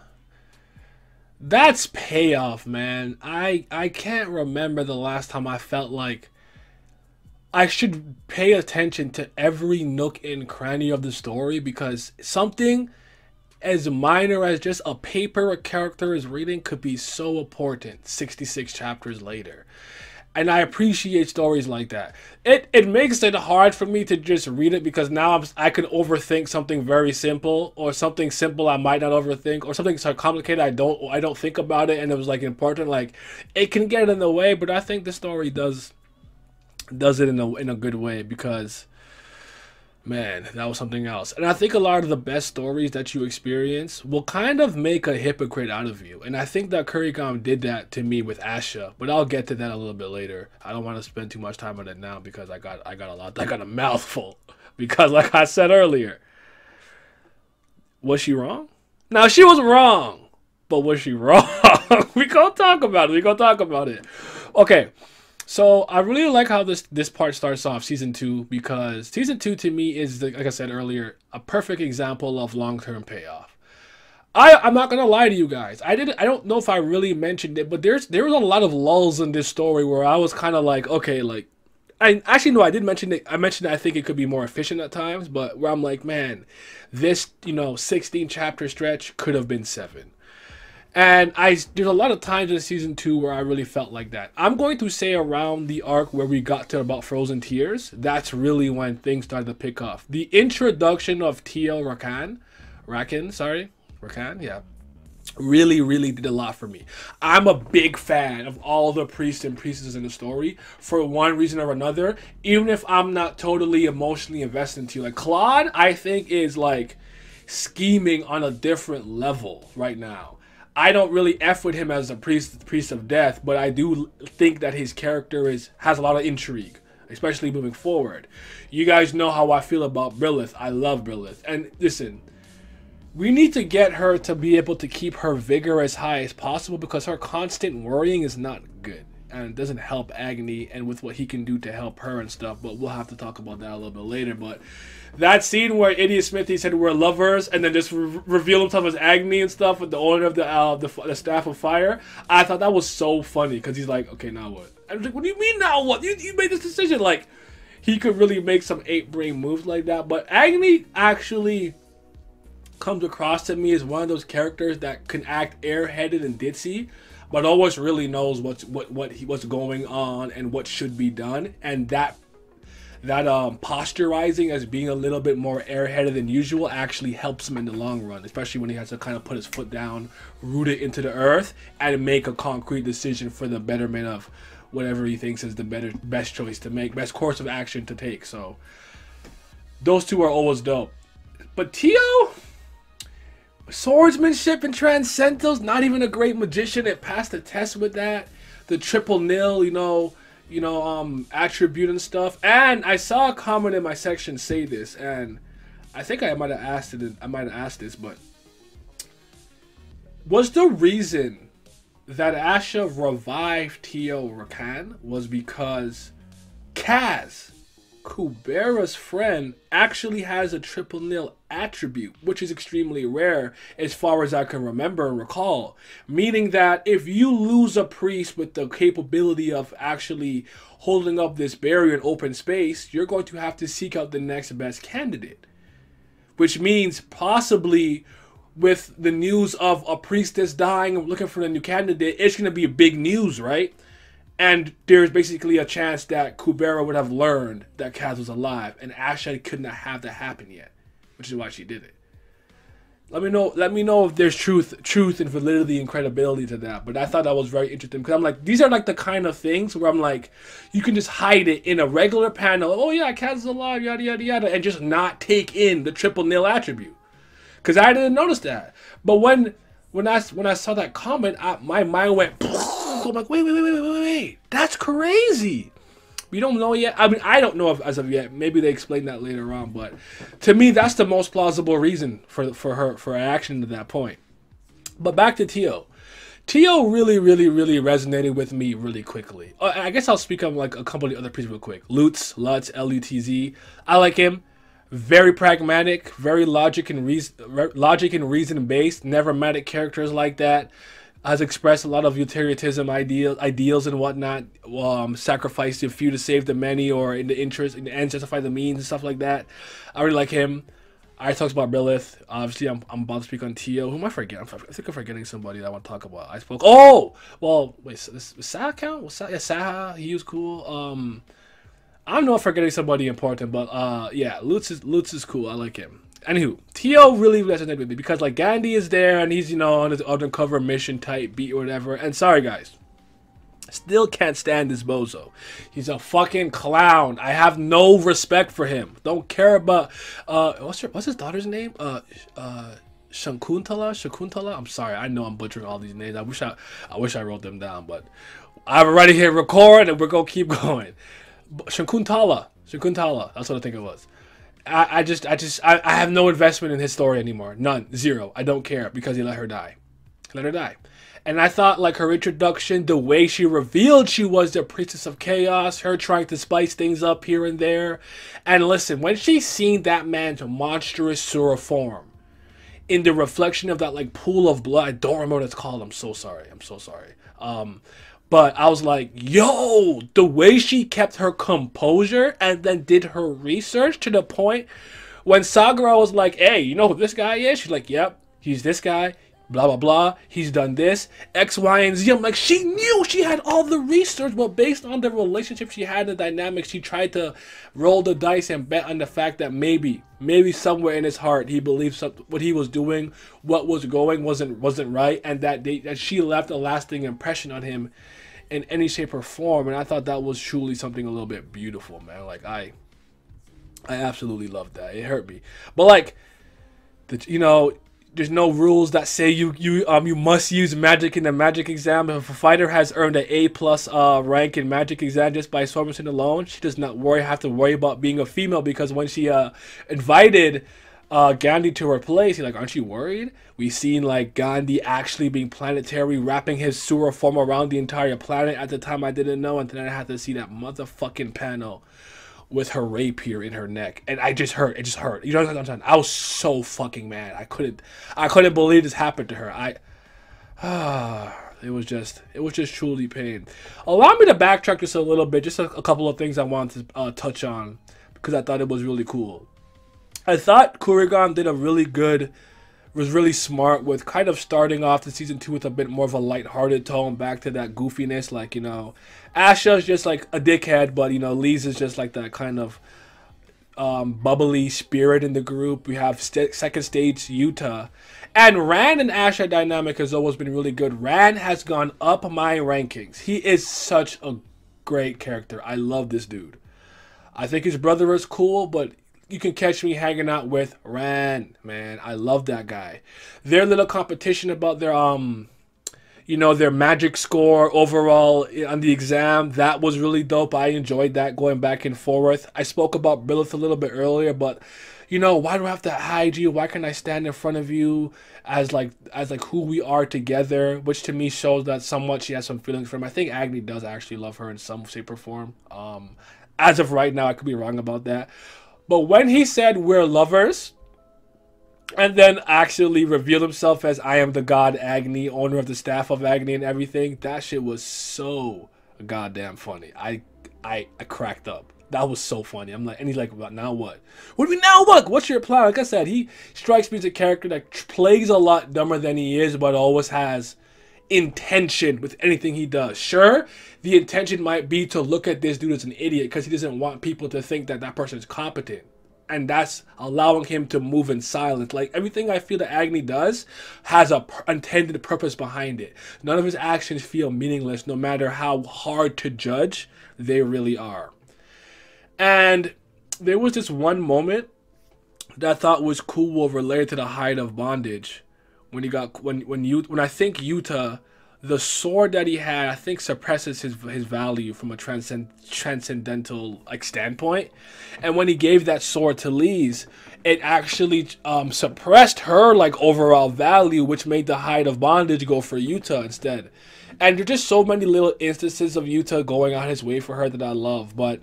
that's payoff, man. I I can't remember the last time I felt like I should pay attention to every nook and cranny of the story because something as minor as just a paper a character is reading could be so important 66 chapters later. And I appreciate stories like that. It it makes it hard for me to just read it because now I'm, I could overthink something very simple or something simple I might not overthink or something so complicated I don't I don't think about it and it was like important like it can get in the way but I think the story does does it in a in a good way because man, that was something else. And I think a lot of the best stories that you experience will kind of make a hypocrite out of you. And I think that Currygom did that to me with Asha, but I'll get to that a little bit later. I don't want to spend too much time on it now because I got I got a lot I got a mouthful. Because like I said earlier, was she wrong? Now she was wrong. But was she wrong? we gonna talk about it. We gonna talk about it. Okay. So I really like how this this part starts off season two because season two to me is like I said earlier a perfect example of long term payoff. I I'm not gonna lie to you guys. I didn't I don't know if I really mentioned it, but there's there was a lot of lulls in this story where I was kind of like okay like. I actually no, I did mention it. I mentioned I think it could be more efficient at times, but where I'm like, man, this you know 16 chapter stretch could have been seven. And I there's a lot of times in season two where I really felt like that. I'm going to say around the arc where we got to about Frozen Tears, that's really when things started to pick up. The introduction of Teo Rakan, Rakan, sorry, Rakan, yeah, really, really did a lot for me. I'm a big fan of all the priests and priestesses in the story for one reason or another, even if I'm not totally emotionally invested into you. Like Claude, I think is like scheming on a different level right now. I don't really f with him as a priest priest of death, but I do think that his character is has a lot of intrigue, especially moving forward. You guys know how I feel about Brilith. I love Brilith. And listen, we need to get her to be able to keep her vigor as high as possible because her constant worrying is not good. and it doesn't help Agni and with what he can do to help her and stuff. But we'll have to talk about that a little bit later. But that scene where Idiot Smithy said we're lovers and then just re- reveal himself as Agni and stuff with the owner of the uh, the, the staff of fire, I thought that was so funny because he's like, okay, now what? I was like, what do you mean now what? You, you made this decision like he could really make some eight brain moves like that. But Agni actually comes across to me as one of those characters that can act airheaded and ditzy, but always really knows what's what what he, what's going on and what should be done, and that that um, posturizing as being a little bit more airheaded than usual actually helps him in the long run, especially when he has to kind of put his foot down, root it into the earth, and make a concrete decision for the betterment of whatever he thinks is the better best choice to make, best course of action to take. So those two are always dope. But Teo, swordsmanship and transcendentals, not even a great magician. It passed the test with that. The triple nil, you know, you know, um, attribute and stuff. And I saw a comment in my section say this, and I think I might have asked it. I might have asked this, but was the reason that Asha revived Teo Rakan was because Kaz, Kubera's friend, actually has a triple nil attribute, which is extremely rare as far as I can remember and recall. Meaning that if you lose a priest with the capability of actually holding up this barrier in open space, you're going to have to seek out the next best candidate. Which means possibly with the news of a priestess dying and looking for a new candidate, it's going to be big news, right? And there's basically a chance that Kubera would have learned that Kaz was alive, and Asha could not have that happen yet, which is why she did it. Let me know. Let me know if there's truth, truth and validity and credibility to that. But I thought that was very interesting because I'm like, these are like the kind of things where I'm like, you can just hide it in a regular panel. Oh yeah, Kaz alive, yada yada yada, and just not take in the triple nil attribute because I didn't notice that. But when when I when I saw that comment, I, my mind went. I'm like, wait, wait, wait, wait, wait, wait, that's crazy. We don't know yet. I mean, I don't know if, as of yet. Maybe they explain that later on. But to me, that's the most plausible reason for for her for her action to that point. But back to Teo. Teo really, really, really resonated with me really quickly. Uh, I guess I'll speak on like a couple of the other pieces real quick. Lutz, Lutz, L U T Z. I like him very pragmatic, very logic and reason, logic and reason based. Never met a characters like that. Has expressed a lot of utilitarianism ideal, ideals and whatnot. Um, sacrifice a few to save the many, or in the interest, in the end, justify the means and stuff like that. I really like him. I talked about Brilith. Obviously, I'm, I'm about to speak on Teo. Who am I forgetting? I think I'm forgetting somebody that I want to talk about. I spoke. Oh, well, wait. This, Saha count? Was Saha, yeah, Saha. He was cool. Um, I'm not forgetting somebody important, but uh, yeah, Lutz is Lutz is cool. I like him. Anywho, Teo really resonated with me because like Gandhi is there and he's you know on his undercover mission type beat or whatever. And sorry guys, still can't stand this bozo. He's a fucking clown. I have no respect for him. Don't care about uh what's her, what's his daughter's name? Uh uh Shakuntala. I'm sorry, I know I'm butchering all these names. I wish I I wish I wrote them down, but I've already hit record and we're gonna keep going. Shankuntala, Shakuntala. That's what I think it was. I, I just, I just, I, I have no investment in his story anymore. None. Zero. I don't care because he let her die. Let her die. And I thought, like, her introduction, the way she revealed she was the Priestess of Chaos, her trying to spice things up here and there. And listen, when she seen that man's monstrous Sura form in the reflection of that, like, pool of blood, I don't remember what it's called. I'm so sorry. I'm so sorry. Um, but I was like, yo, the way she kept her composure and then did her research to the point when Sagara was like, hey, you know who this guy is? She's like, yep, he's this guy, blah, blah, blah. He's done this, X, Y, and Z. I'm like, she knew she had all the research, but based on the relationship she had, the dynamics, she tried to roll the dice and bet on the fact that maybe, maybe somewhere in his heart, he believed what he was doing, what was going wasn't wasn't right, and that, they, that she left a lasting impression on him in any shape or form and i thought that was truly something a little bit beautiful man. Like i i absolutely loved that. It hurt me. But like the, you know there's no rules that say you you um you must use magic in the magic exam. If a fighter has earned an a plus uh rank in magic exam just by swordsmanship alone she does not worry have to worry about being a female because when she uh invited uh, Gandhi to her place. He's like, aren't you worried? We seen like Gandhi actually being planetary, wrapping his Sura form around the entire planet. At the time, I didn't know, and then I had to see that motherfucking panel with her rapier in her neck, and I just hurt. It just hurt. You know what I'm saying? I was so fucking mad. I couldn't. I couldn't believe this happened to her. I. Ah. It was just, it was just truly pain. Allow me to backtrack just a little bit, just a, a couple of things I wanted to uh, touch on because I thought it was really cool. I thought Currygom did a really good, was really smart with kind of starting off the season two with a bit more of a light-hearted tone, back to that goofiness. Like you know, Asha's just like a dickhead, but you know, Leez is just like that kind of um, bubbly spirit in the group. We have st- second stage Yuta. And Ran and Asha dynamic has always been really good. Ran has gone up my rankings. He is such a great character. I love this dude. I think his brother is cool, but you can catch me hanging out with Ran, man. I love that guy. Their little competition about their um you know their magic score overall on the exam that was really dope. I enjoyed that going back and forth. I spoke about Brilith a little bit earlier but you know why do i have to hide you? Why can't i stand in front of you as like as like who we are together? Which to me shows that somewhat she has some feelings for him. I think agni does actually love her in some shape or form. Um as of right now i could be wrong about that but when he said we're lovers and then actually revealed himself as I am the god Agni, owner of the staff of Agni and everything. That shit was so goddamn funny. I I, I cracked up. That was so funny. I'm like, and he's like, well, now what? What do we now what? What's your plan? Like I said, he strikes me as a character that plays a lot dumber than he is, but always has intention with anything he does. Sure, the intention might be to look at this dude as an idiot because he doesn't want people to think that that person is competent and that's allowing him to move in silence. Like everything I feel that Agni does has a intended purpose behind it. None of his actions feel meaningless, no matter how hard to judge they really are. And there was this one moment that I thought was cool related to the height of bondage when he got when when you when I think Yuta, the sword that he had, I think, suppresses his his value from a transcend, transcendental like standpoint. And when he gave that sword to Leez, it actually um, suppressed her like overall value, which made the height of bondage go for Yuta instead. And there's just so many little instances of Yuta going on his way for her that I love. But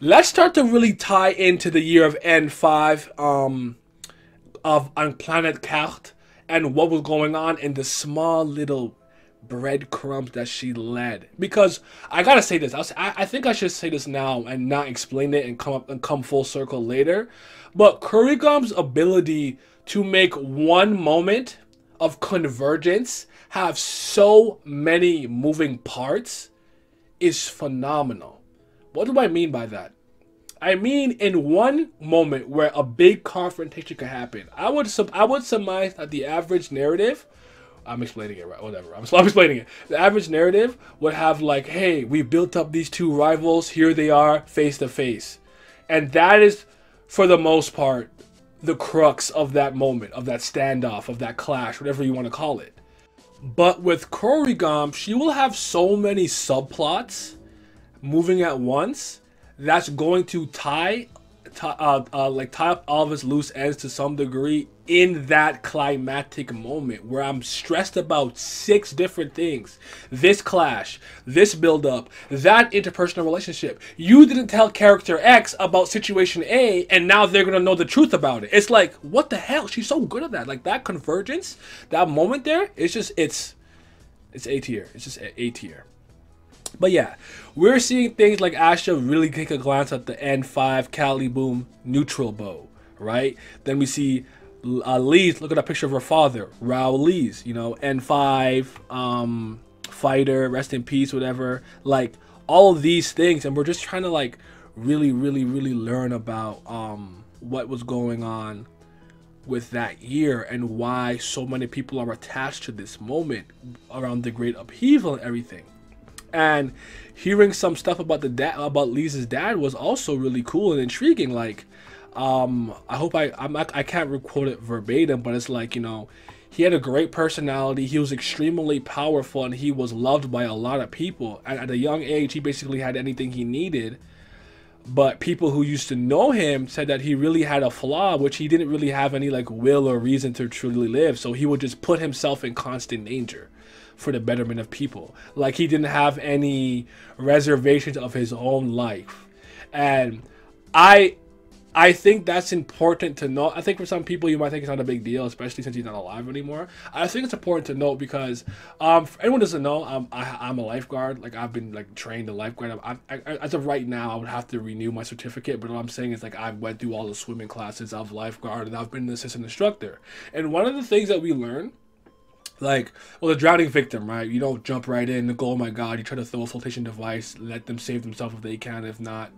let's start to really tie into the year of N5 um, of on planet Khart and what was going on in the small little breadcrumbs that she led. Because I gotta say this, I, I think I should say this now and not explain it and come up and come full circle later. But Currygom's ability to make one moment of convergence have so many moving parts is phenomenal. What do I mean by that? I mean, in one moment where a big confrontation could happen, I would sub- I would surmise that the average narrative I'm explaining it right. Whatever. I'm, I'm explaining it. The average narrative would have like, "Hey, we built up these two rivals. Here they are, face to face," and that is, for the most part, the crux of that moment, of that standoff, of that clash, whatever you want to call it. But with Currygom, she will have so many subplots moving at once that's going to tie uh, uh, like tie up all of his loose ends to some degree in that climatic moment where I'm stressed about six different things. This clash, this build up, that interpersonal relationship. You didn't tell character X about situation A and now they're to know the truth about it. It's like, what the hell? She's so good at that. Like that convergence, that moment there, it's just it's it's A tier. It's just A tier. But yeah, we're seeing things like Asha really take a glance at the N5 Kalibloom neutral bow, right? Then we see uh, Leez, look at a picture of her father, Rao Leez, you know, N5, um, fighter, rest in peace, whatever. Like all of these things, and we're just trying to like really, really, really learn about um, what was going on with that year and why so many people are attached to this moment around the great upheaval and everything and hearing some stuff about the dad about Lisa's dad was also really cool and intriguing. Like, um, I hope I I'm I can't quote it verbatim, but it's like you know, he had a great personality. He was extremely powerful, and he was loved by a lot of people. And at a young age, he basically had anything he needed. but people who used to know him said that he really had a flaw which he didn't really have any like will or reason to truly live so he would just put himself in constant danger for the betterment of people like he didn't have any reservations of his own life and i I think that's important to note. I think for some people, you might think it's not a big deal, especially since he's not alive anymore. I think it's important to note because um, anyone doesn't know, um, I, am a lifeguard. Like I've been like trained a lifeguard. I, I, as of right now, I would have to renew my certificate. But what I'm saying is like I went through all the swimming classes of lifeguard, and I've been an assistant instructor. And one of the things that we learn like well the drowning victim right you don't jump right in and go oh my god you try to throw a flotation device let them save themselves if they can if not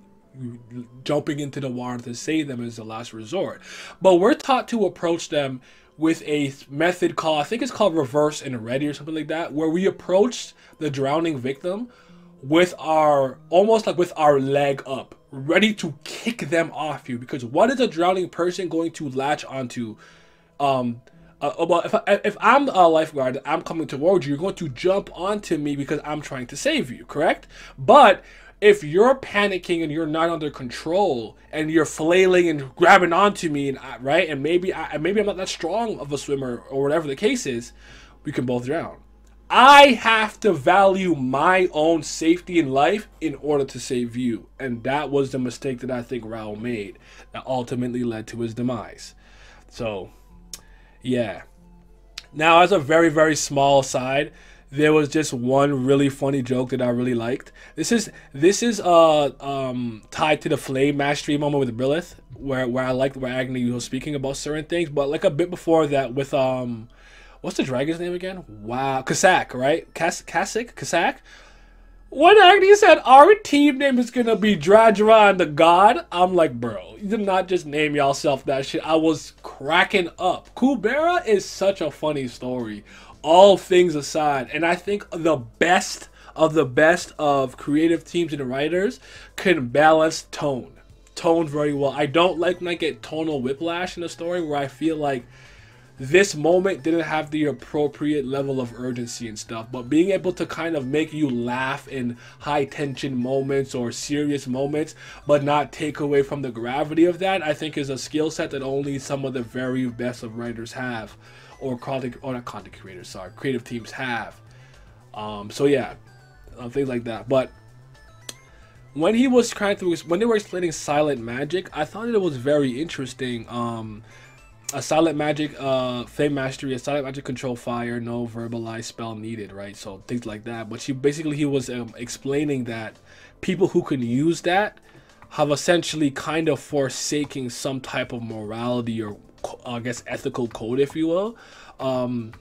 jumping into the water to save them is the last resort. But we're taught to approach them with a method called, I think it's called reverse and ready or something like that, where we approach the drowning victim with our, almost like with our leg up, ready to kick them off you. Because what is a drowning person going to latch onto? Um, uh, well, if, I, if I'm a lifeguard, I'm coming towards you, you're going to jump onto me because I'm trying to save you, correct? But if you're panicking and you're not under control and you're flailing and grabbing onto me and I, right and maybe I maybe I'm not that strong of a swimmer or whatever the case is, we can both drown. I have to value my own safety in life in order to save you. And that was the mistake that I think Raul made that ultimately led to his demise. So, yeah. Now, as a very, very small side, there was just one really funny joke that I really liked. This is this is uh um tied to the flame mastery moment with Brilith, where where I liked where Agni was speaking about certain things, but like a bit before that with um what's the dragon's name again? Wow, Kasak, right? Kas Kasik, Kasak. When Agni said our team name is gonna be Dradran the God, I'm like, bro, you did not just name yourself that shit. I was cracking up. Kubera is such a funny story all things aside, and I think the best of the best of creative teams and writers can balance tone. Tone very well. I don't like when I get tonal whiplash in a story where I feel like this moment didn't have the appropriate level of urgency and stuff, but being able to kind of make you laugh in high tension moments or serious moments, but not take away from the gravity of that, I think is a skill set that only some of the very best of writers have or content or not content creators, sorry, creative teams have. Um, so yeah, uh, things like that. But when he was trying to when they were explaining silent magic, I thought it was very interesting. Um, a silent magic uh flame mastery, a solid magic control fire, no verbalized spell needed, right? So things like that. But she basically he was um, explaining that people who can use that have essentially kind of forsaking some type of morality or I guess ethical code, if you will, um,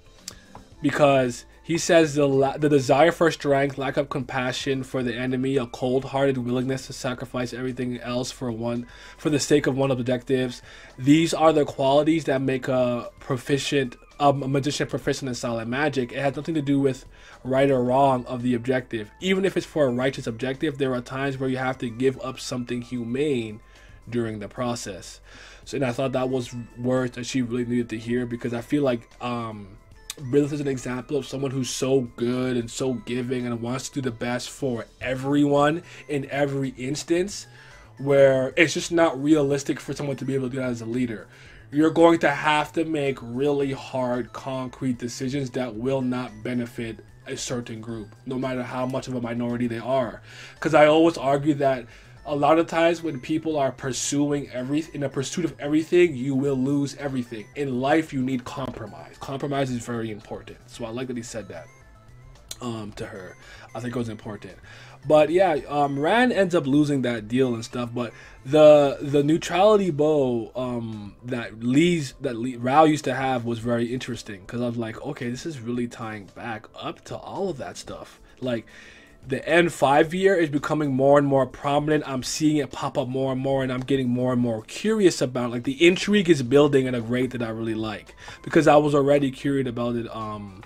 because he says the the desire for strength, lack of compassion for the enemy, a cold-hearted willingness to sacrifice everything else for one for the sake of one objectives. These are the qualities that make a proficient a magician proficient in silent magic. It has nothing to do with right or wrong of the objective. Even if it's for a righteous objective, there are times where you have to give up something humane during the process. So, and I thought that was words that she really needed to hear because I feel like um, Brilith is an example of someone who's so good and so giving and wants to do the best for everyone in every instance, where it's just not realistic for someone to be able to do that as a leader. You're going to have to make really hard, concrete decisions that will not benefit a certain group, no matter how much of a minority they are. Because I always argue that a lot of times when people are pursuing every in a pursuit of everything, you will lose everything. In life, you need compromise. Compromise is very important. So I like that he said that um, to her. I think it was important. But yeah, um, Ran ends up losing that deal and stuff. But the the neutrality bow um, that Leez that Lee, Rao used to have was very interesting because I was like, okay, this is really tying back up to all of that stuff. Like the N5 year is becoming more and more prominent. I'm seeing it pop up more and more, and I'm getting more and more curious about. It. Like the intrigue is building at a rate that I really like because I was already curious about it. Um,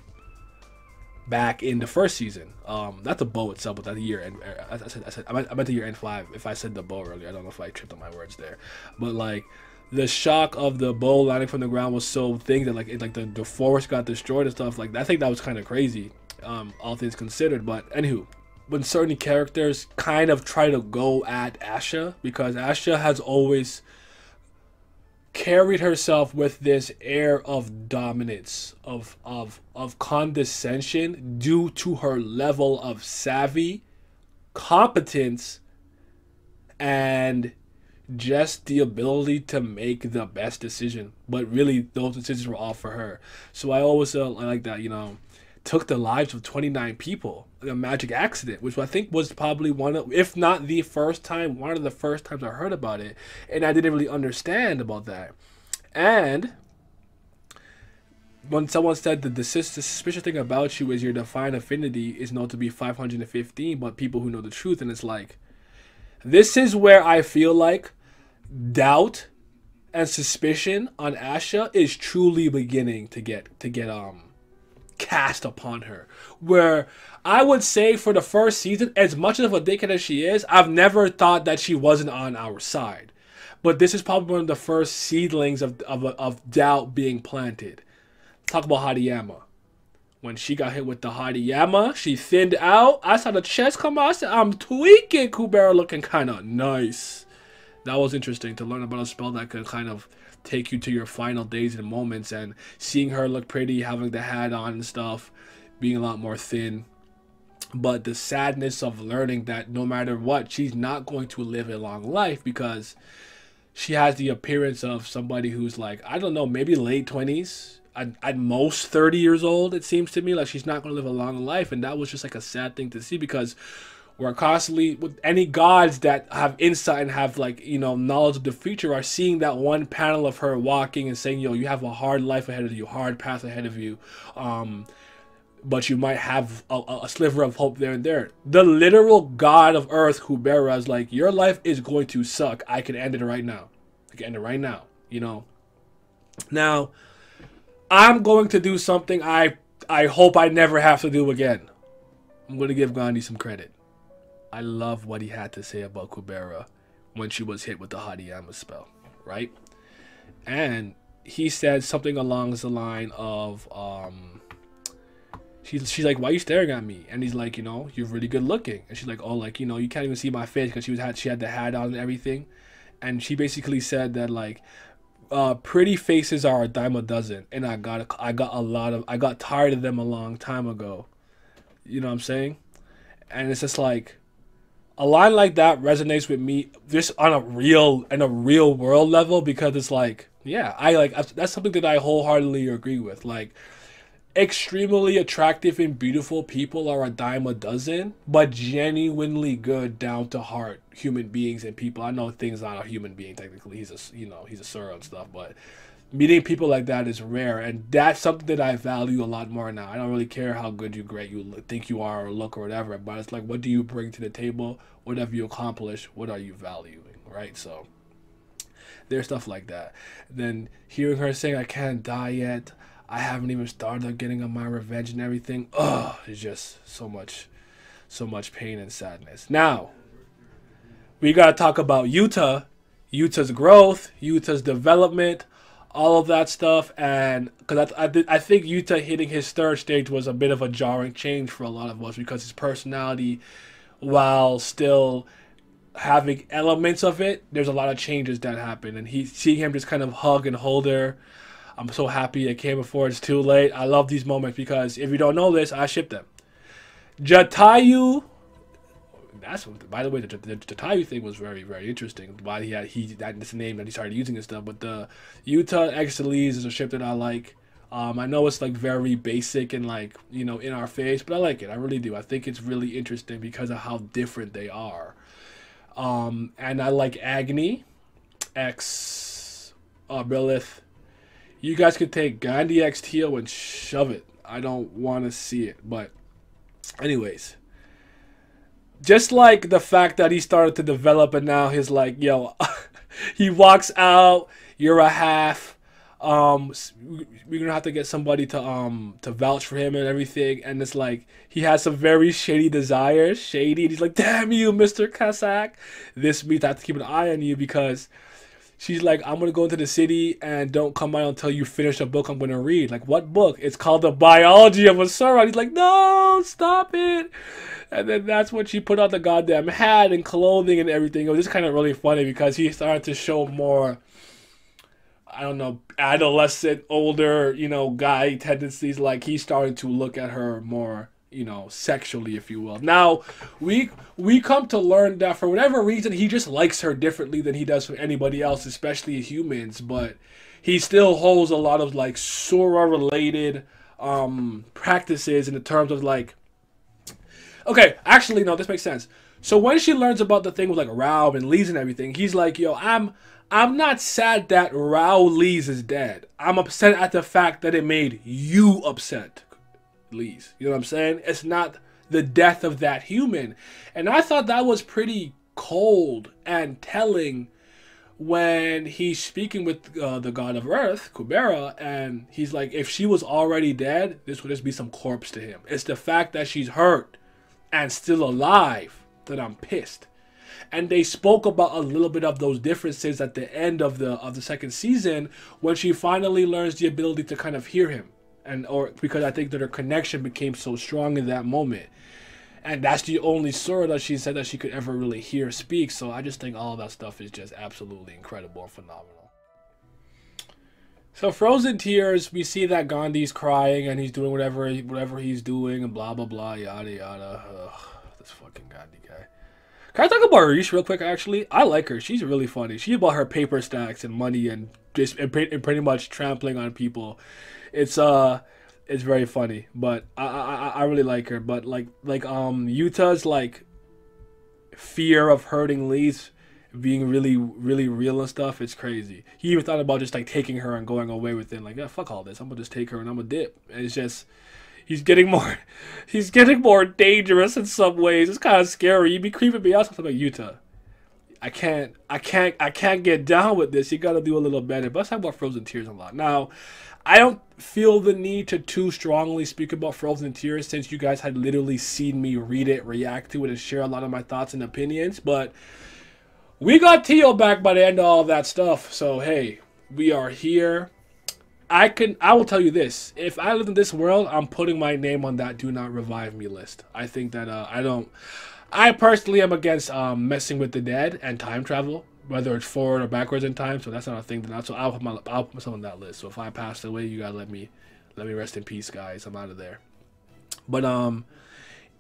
back in the first season. Um, not the bow itself, but that year. And I, I, said, I said, I meant, I meant the year N5. If I said the bow earlier, I don't know if I tripped on my words there, but like the shock of the bow landing from the ground was so thing that like it, like the, the forest got destroyed and stuff like. I think that was kind of crazy, um, all things considered. But anywho, when certain characters kind of try to go at Asha because Asha has always carried herself with this air of dominance of of of condescension due to her level of savvy competence and just the ability to make the best decision. But really those decisions were all for her. So i always uh, like that you know took the lives of 29 people a magic accident which i think was probably one of if not the first time one of the first times i heard about it and i didn't really understand about that and when someone said that the suspicious thing about you is your defined affinity is known to be 515 but people who know the truth and it's like this is where i feel like doubt and suspicion on asha is truly beginning to get to get um cast upon her. Where I would say for the first season, as much of a dickhead as she is, I've never thought that she wasn't on our side. But this is probably one of the first seedlings of, of, of doubt being planted. Talk about Hariyama. When she got hit with the Hariyama, she thinned out. I saw the chest come out. I said, I'm tweaking. Kubera looking kind of nice. That was interesting to learn about a spell that could kind of take you to your final days and moments and seeing her look pretty, having the hat on and stuff, being a lot more thin. But the sadness of learning that no matter what, she's not going to live a long life because she has the appearance of somebody who's like, I don't know, maybe late 20s, at, at most 30 years old, it seems to me. Like she's not going to live a long life. And that was just like a sad thing to see because we're constantly with any gods that have insight and have like you know knowledge of the future are seeing that one panel of her walking and saying yo you have a hard life ahead of you hard path ahead of you um but you might have a, a sliver of hope there and there. The literal god of earth Kubera is like your life is going to suck. I can end it right now. I can end it right now you know? Now i'm going to do something i i hope i never have to do again. I'm going to give gandhi some credit. I love what he had to say about Kubera when she was hit with the Hariyama spell, right? And he said something along the line of, um, she's, she's like, why are you staring at me? And he's like, you know, you're really good looking. And she's like, oh, like, you know, you can't even see my face because she was had she had the hat on and everything. And she basically said that like, uh, pretty faces are a dime a dozen, and I got I got a lot of I got tired of them a long time ago. You know what I'm saying? And it's just like a line like that resonates with me just on a real and a real world level because it's like yeah i like that's something that i wholeheartedly agree with like extremely attractive and beautiful people are a dime a dozen but genuinely good down to heart human beings and people. I know things not a human being technically. He's a you know he's a sir and stuff but meeting people like that is rare and that's something that i value a lot more now. I don't really care how good you great you think you are or look or whatever but it's like what do you bring to the table? What have you accomplished? what are you valuing right? So there's stuff like that. Then hearing her saying i can't die yet i haven't even started getting on my revenge and everything. Oh it's just so much so much pain and sadness. Now we gotta talk about Yuta, Yuta's growth Yuta's development all of that stuff, and because I, I, I think Yuta hitting his third stage was a bit of a jarring change for a lot of us because his personality, while still having elements of it, there's a lot of changes that happen, and he seeing him just kind of hug and hold her. I'm so happy it came before it's too late. I love these moments because if you don't know this, I ship them. Jatayu that's by the way the, the, the Tayu thing was very very interesting. Why he had he that's the name that he started using and stuff. But the Yuta X Elise is a ship that I like. Um, I know it's like very basic and like you know in our face, but I like it. I really do. I think it's really interesting because of how different they are. Um, and I like Agni, X, uh. You guys could take Gandhi X Teo and shove it. I don't want to see it, but anyways just like the fact that he started to develop and now he's like, yo, he walks out, you're a half. Um, we're gonna have to get somebody to um to vouch for him and everything. And it's like he has some very shady desires, shady. He's like, damn you, Mister Kasak. This means I have to keep an eye on you because she's like, I'm gonna go into the city and don't come out until you finish a book I'm gonna read. Like, what book? It's called The Biology of Asura. He's like, no, stop it. And then that's when she put on the goddamn hat and clothing and everything. It was just kind of really funny because he started to show more, I don't know, adolescent, older, you know, guy tendencies. Like he's starting to look at her more you know, sexually, if you will. Now, we we come to learn that for whatever reason, he just likes her differently than he does for anybody else, especially humans. But he still holds a lot of like Sura related um, practices in the terms of like. Okay, actually, no, this makes sense. So when she learns about the thing with like Rao and Leez and everything, he's like, "Yo, I'm." I'm not sad that Rao Leez is dead. I'm upset at the fact that it made you upset Leez. You know what I'm saying? It's not the death of that human. And I thought that was pretty cold and telling when he's speaking with uh, the god of earth, Kubera, and he's like, if she was already dead, this would just be some corpse to him. It's the fact that she's hurt and still alive that I'm pissed. And they spoke about a little bit of those differences at the end of the of the second season when she finally learns the ability to kind of hear him and or because I think that her connection became so strong in that moment. And that's the only Sura that she said that she could ever really hear speak. So I just think all that stuff is just absolutely incredible and phenomenal. So Frozen Tears, we see that Gandhi's crying and he's doing whatever whatever he's doing and blah blah blah yada yada. Ugh, this fucking Gandhi guy. Can I talk about Arish real quick? Actually, I like her. She's really funny. She about her paper stacks and money and just and pretty much trampling on people it's uh it's very funny, but I, I I really like her. But like like um Yuta's like fear of hurting Leez being really really real and stuff. It's crazy. He even thought about just like taking her and going away with it. Like yeah, fuck all this. I'm gonna just take her and I'm gonna dip. And it's just he's getting more he's getting more dangerous in some ways. It's kind of scary. You'd be creeping me out. Something like Yuta. I can't, I can't, I can't get down with this. You got to do a little better. But let's talk about Frozen Tears a lot. Now, I don't feel the need to too strongly speak about Frozen Tears since you guys had literally seen me read it, react to it, and share a lot of my thoughts and opinions. But we got Teal back by the end of all that stuff. So hey, we are here. I can I will tell you this. If I live in this world, I'm putting my name on that do not revive me list. I think that uh, I don't I personally am against um, messing with the dead and time travel, whether it's forward or backwards in time. So that's not a thing. That so I'll put my I'll put myself on that list. So if I pass away, you gotta let me let me rest in peace, guys. I'm out of there. But um,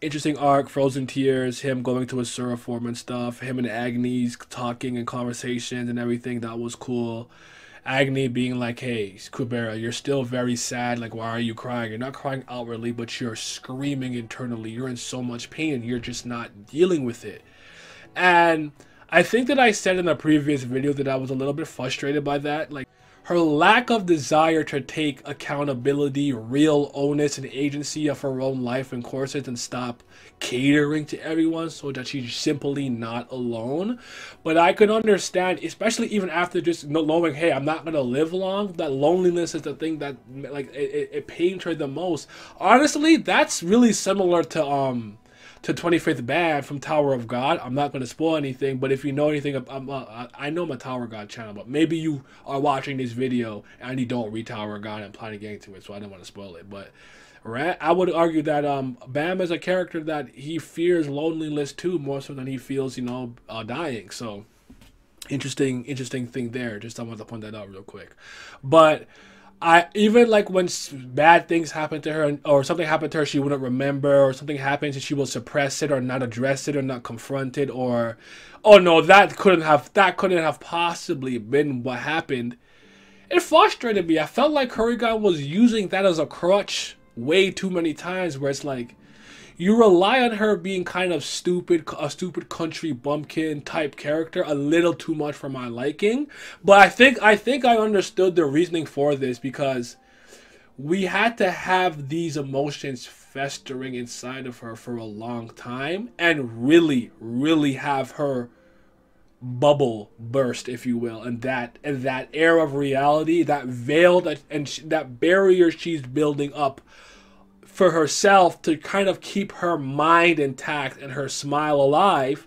interesting arc, Frozen Tears, him going to Asura form and stuff, him and Agni's talking and conversations and everything. That was cool. Agni being like, hey, Kubera, you're still very sad. Like, why are you crying? You're not crying outwardly, but you're screaming internally. You're in so much pain you're just not dealing with it. And I think that I said in a previous video that I was a little bit frustrated by that. Like, her lack of desire to take accountability, real onus, and agency of her own life and courses and stop catering to everyone so that she's simply not alone. But I can understand, especially even after just knowing, hey, I'm not gonna live long. That loneliness is the thing that like it, it pains her the most. Honestly, that's really similar to um to 25th Bam from Tower of God. I'm not going to spoil anything, but if you know anything, I'm, uh, I know my Tower of God channel, but maybe you are watching this video and you don't read Tower of God and planning to get into it, so I don't want to spoil it. But I would argue that um, Bam is a character that he fears loneliness too, more so than he feels, you know, uh, dying. So interesting, interesting thing there. Just I want to point that out real quick. But I even like when bad things happen to her or something happened to her she wouldn't remember or something happens and she will suppress it or not address it or not confront it or oh no that couldn't have that couldn't have possibly been what happened. It frustrated me. I felt like Currygom was using that as a crutch way too many times where it's like you rely on her being kind of stupid, a stupid country bumpkin type character a little too much for my liking. But I think I think I understood the reasoning for this because we had to have these emotions festering inside of her for a long time and really, really have her bubble burst, if you will, and that and that air of reality, that veil that and that barrier she's building up for herself to kind of keep her mind intact and her smile alive.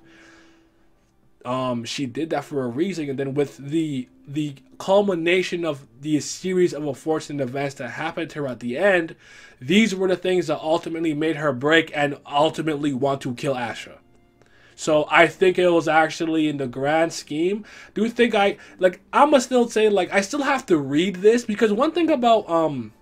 Um, she did that for a reason, and then with the the culmination of the series of unfortunate events that happened to her at the end, these were the things that ultimately made her break and ultimately want to kill Asha. So I think it was actually in the grand scheme. Do you think I like I'ma still say like I still have to read this because one thing about um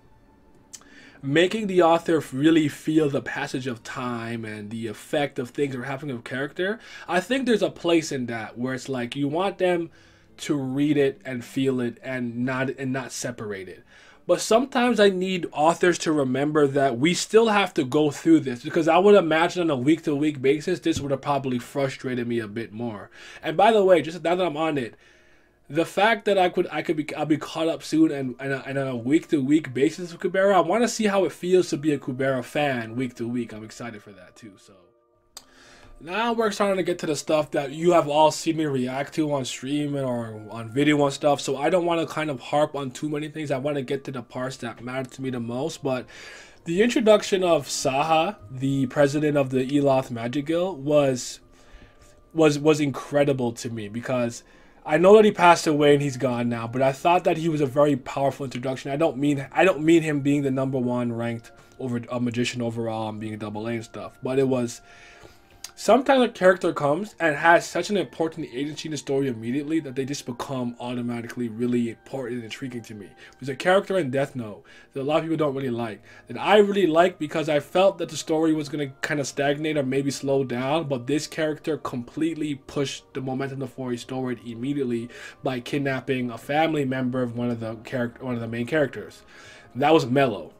making the author really feel the passage of time and the effect of things that are happening of character, I think there's a place in that where it's like you want them to read it and feel it and not and not separate it. But sometimes I need authors to remember that we still have to go through this because I would imagine on a week to week basis, this would have probably frustrated me a bit more. And by the way, just now that I'm on it, the fact that I could I could be I'll be caught up soon and and, and on a week to week basis with Kubera, I want to see how it feels to be a Kubera fan week to week. I'm excited for that too. So. Now we're starting to get to the stuff that you have all seen me react to on stream or on video and stuff. So I don't want to kind of harp on too many things. I want to get to the parts that matter to me the most. But the introduction of Saha, the president of the Eloth Magic Guild, was was was incredible to me because I know that he passed away and he's gone now, but I thought that he was a very powerful introduction. I don't mean I don't mean him being the number one ranked over a magician overall and being a double A and stuff, but it was sometimes a character comes and has such an important agency in the story immediately that they just become automatically really important and intriguing to me. There's a character in Death Note that a lot of people don't really like, that I really like because I felt that the story was going to kind of stagnate or maybe slow down, but this character completely pushed the momentum of the story immediately by kidnapping a family member of one of the character, one of the main characters. That was Mello.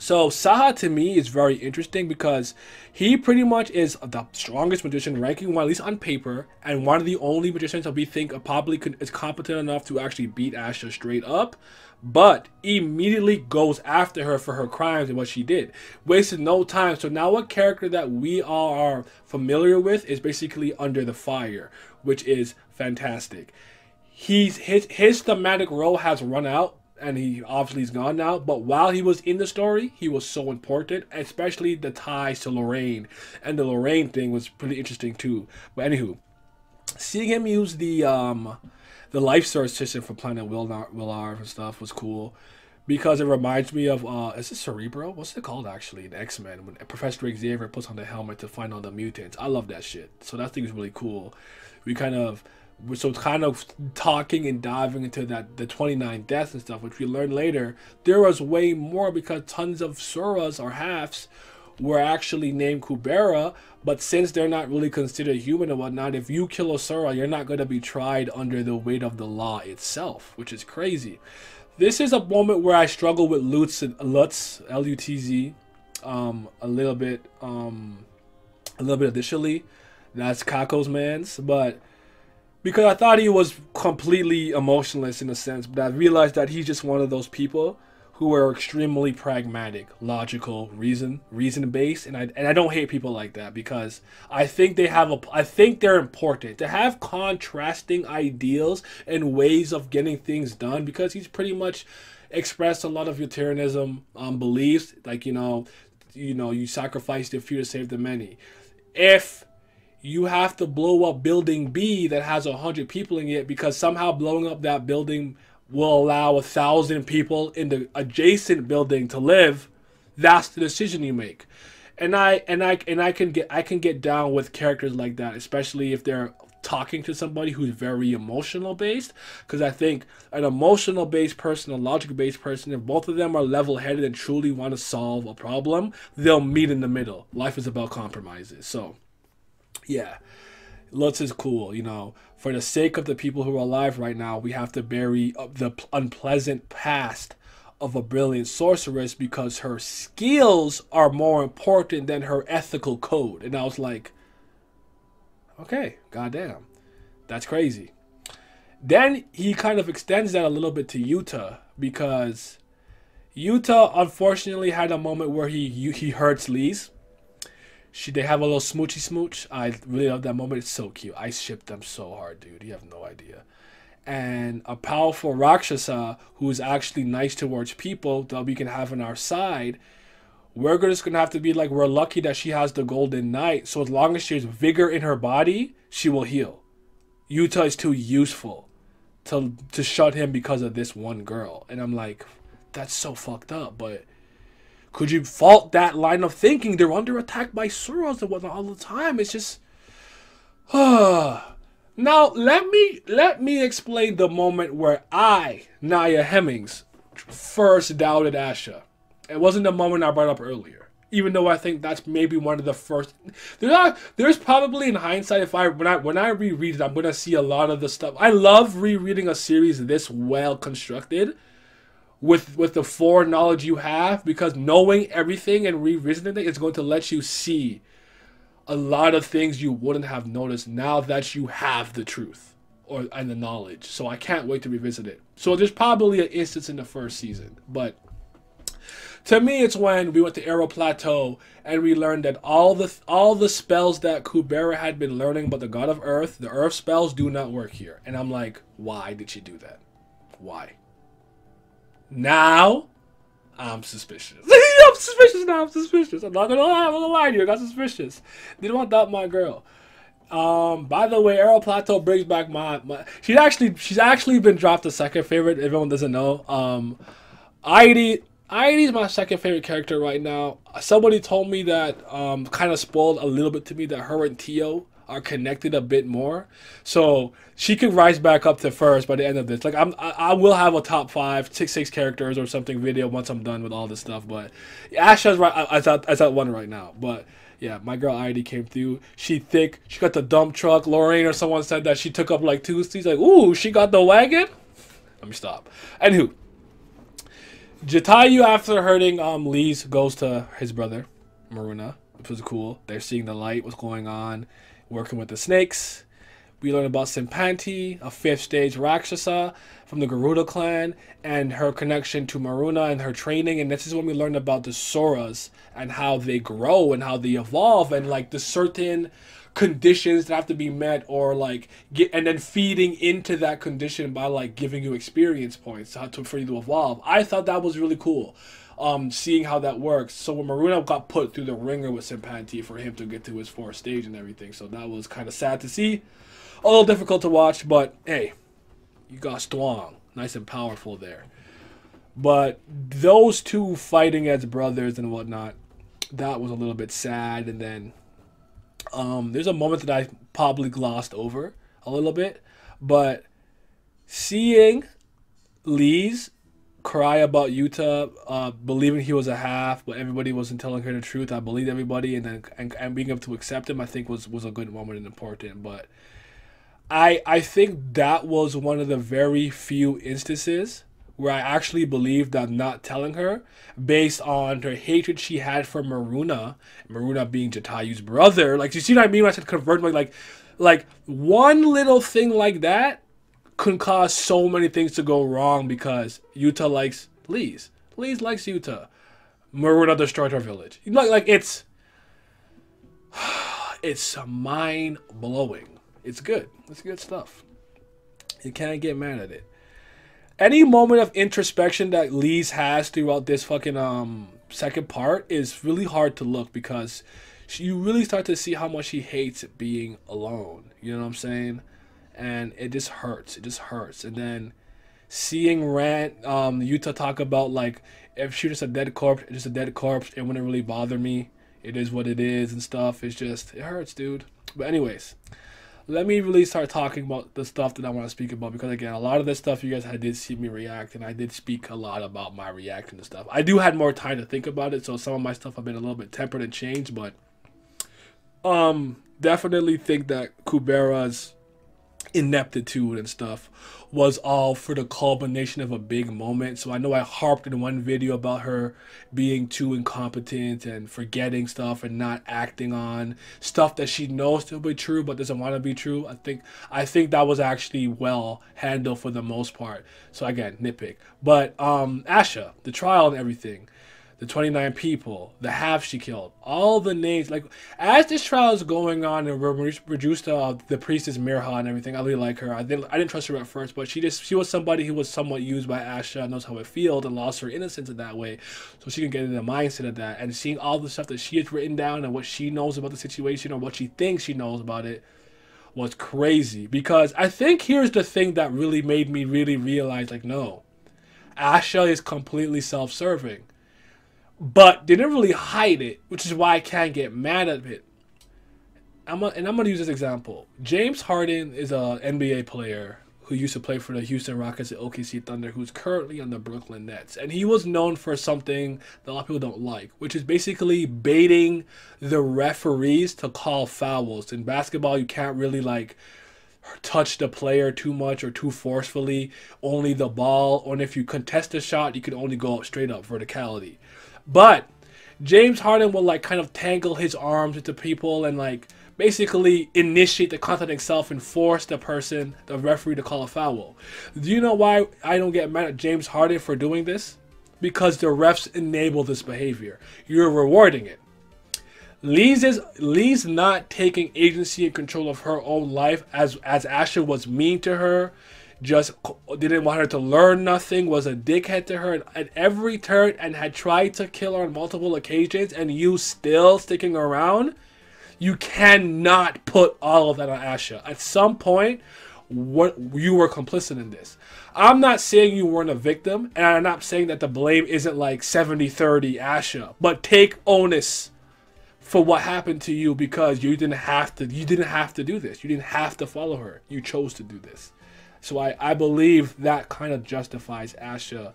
So Saha to me is very interesting because he pretty much is the strongest magician, ranking one at least on paper, and one of the only magicians that we think probably is competent enough to actually beat Asha straight up. But immediately goes after her for her crimes and what she did, wasted no time. So now a character that we all are familiar with is basically under the fire, which is fantastic. He's his his thematic role has run out and he obviously is gone now. But while he was in the story, he was so important, especially the ties to Lorraine. And the Lorraine thing was pretty interesting too. But anywho, seeing him use the um the life source system for Planet Wilnar, Willar and stuff was cool. Because it reminds me of uh is it Cerebro? What's it called actually in X Men when Professor Xavier puts on the helmet to find all the mutants. I love that shit. So that thing is really cool. We kind of so kind of talking and diving into that the 29 deaths and stuff which we learned later there was way more because tons of suras or halves were actually named kubera but since they're not really considered human and whatnot if you kill a sura you're not going to be tried under the weight of the law itself which is crazy. This is a moment where i struggle with lutz lutz l-u-t-z um a little bit um a little bit additionally. That's kako's man's but because I thought he was completely emotionless in a sense, but I realized that he's just one of those people who are extremely pragmatic, logical, reason reason based, and I and I don't hate people like that because I think they have a I think they're important. To have contrasting ideals and ways of getting things done because he's pretty much expressed a lot of utilitarianism um, beliefs like you know you know you sacrifice the few to save the many. If you have to blow up building B that has a hundred people in it because somehow blowing up that building will allow a thousand people in the adjacent building to live. That's the decision you make. And I and I and I can get I can get down with characters like that, especially if they're talking to somebody who's very emotional based because i think an emotional based person a logic based person if both of them are level headed and truly want to solve a problem they'll meet in the middle life is about compromises so yeah, Lutz is cool. You know, for the sake of the people who are alive right now, we have to bury the unpleasant past of a brilliant sorceress because her skills are more important than her ethical code. And I was like, okay, goddamn, that's crazy. Then he kind of extends that a little bit to Yuta because Yuta unfortunately had a moment where he he hurts Leez she they have a little smoochy smooch. I really love that moment. It's so cute. I ship them so hard, dude. You have no idea. And a powerful Rakshasa who is actually nice towards people that we can have on our side. We're just gonna have to be like we're lucky that she has the golden knight. So as long as she has vigor in her body, she will heal. Yuta is too useful to to shut him because of this one girl. And I'm like, that's so fucked up. But could you fault that line of thinking? They're under attack by Suras and whatnot all the time. It's just, now let me let me explain the moment where I, Nya Hemmingz, first doubted Asha. It wasn't the moment I brought up earlier. Even though I think that's maybe one of the first. There's there's probably in hindsight, if I when I when I reread it, I'm gonna see a lot of the stuff. I love rereading a series this well constructed with with the foreknowledge you have because knowing everything and revisiting it is going to let you see a lot of things you wouldn't have noticed now that you have the truth or and the knowledge. So I can't wait to revisit it. So there's probably an instance in the first season, but to me it's when we went to Arrow Plateau and we learned that all the all the spells that Kubera had been learning about the god of earth, the earth spells do not work here. And I'm like, why did she do that? Why? Now I'm suspicious. I'm suspicious now. I'm suspicious. I'm not gonna lie. I'm gonna lie to you. I got suspicious. Didn't want that my girl. Um, by the way, Arrow Plateau brings back my, my she's actually she's actually been dropped a second favorite. Everyone doesn't know. Um, Airi is my second favorite character right now. Somebody told me that um kind of spoiled a little bit to me that her and Teo are connected a bit more. So she could rise back up to first by the end of this. Like I'm, I, I will have a top five, six, six characters or something video once I'm done with all this stuff. But Asha's right as that as that one right now. But yeah, my girl ID came through. She thick. She got the dump truck. Lorraine or someone said that she took up like two seats. Like, ooh, she got the wagon. Let me stop. Anywho, Jatayu after hurting um Leez goes to his brother Maruna, which was cool. They're seeing the light, what's going on working with the snakes. We learn about Simpanti, a fifth stage Rakshasa from the Garuda clan, and her connection to Maruna and her training. And this is when we learn about the Suras and how they grow and how they evolve and like the certain conditions that have to be met or like get and then feeding into that condition by like giving you experience points to, for you to evolve. I thought that was really cool um, seeing how that works. So when Maruna got put through the ringer with Simpanti for him to get to his fourth stage and everything, so that was kind of sad to see. A little difficult to watch, but hey, you got strong, nice and powerful there. But those two fighting as brothers and whatnot, that was a little bit sad. And then um, there's a moment that I probably glossed over a little bit, but seeing Leez cry about Yuta uh, believing he was a half, but everybody wasn't telling her the truth. I believed everybody, and then and, and being able to accept him, I think was was a good moment and important. But I I think that was one of the very few instances where I actually believed that not telling her, based on her hatred she had for Maruna, Maruna being Jatayu's brother. Like, you see what I mean when I said convert? Like, like one little thing like that could cause so many things to go wrong because Yuta likes Leez. Leez likes Yuta. Maruna destroyed her village. Like, like it's it's mind blowing. It's good. It's good stuff. You can't get mad at it. Any moment of introspection that Leez has throughout this fucking um second part is really hard to look because you really start to see how much he hates being alone. You know what I'm saying? And it just hurts. It just hurts. And then seeing Rant um, Yuta talk about like if she just a dead corpse, just a dead corpse. It wouldn't really bother me. It is what it is and stuff. It's just it hurts, dude. But anyways, let me really start talking about the stuff that I want to speak about because again, a lot of this stuff you guys did see me react, and I did speak a lot about my reaction to stuff. I do had more time to think about it, so some of my stuff have been a little bit tempered and changed, but um, definitely think that Kubera's ineptitude and stuff was all for the culmination of a big moment. So I know I harped in one video about her being too incompetent and forgetting stuff and not acting on stuff that she knows to be true but doesn't want to be true. I think I think that was actually well handled for the most part. So again, nitpick. But um Asha, the trial and everything the 29 people, the half she killed, all the names. Like, as this trial is going on and we're reduced to uh, the priestess Mirha and everything, I really like her. I didn't, I didn't trust her at first, but she just, she was somebody who was somewhat used by Asha, knows how it feels, and lost her innocence in that way. So she can get in the mindset of that. And seeing all the stuff that she has written down and what she knows about the situation or what she thinks she knows about it was crazy because I think here's the thing that really made me really realize like no, Asha is completely self-serving, but they didn't really hide it, which is why I can't get mad at it. I'm a, and I'm gonna use this example. James Harden is a NBA player who used to play for the Houston Rockets and OKC Thunder, who's currently on the Brooklyn Nets. And he was known for something that a lot of people don't like, which is basically baiting the referees to call fouls. In basketball, you can't really like touch the player too much or too forcefully, only the ball. Or if you contest a shot, you can only go up straight up verticality. But James Harden will like kind of tangle his arms into people and like basically initiate the contact itself and force the person, the referee, to call a foul. Do you know why I don't get mad at James Harden for doing this? Because the refs enable this behavior. You're rewarding it. Leez is Leez not taking agency and control of her own life as as Asha was mean to her, just didn't want her to learn nothing, was a dickhead to her at every turn and had tried to kill her on multiple occasions and you still sticking around you cannot put all of that on Asha. At some point, what you were complicit in this. I'm not saying you weren't a victim, and I'm not saying that the blame isn't like 70-30 Asha, but take onus for what happened to you because you didn't have to you didn't have to do this. You didn't have to follow her. You chose to do this. So I, I believe that kind of justifies Asha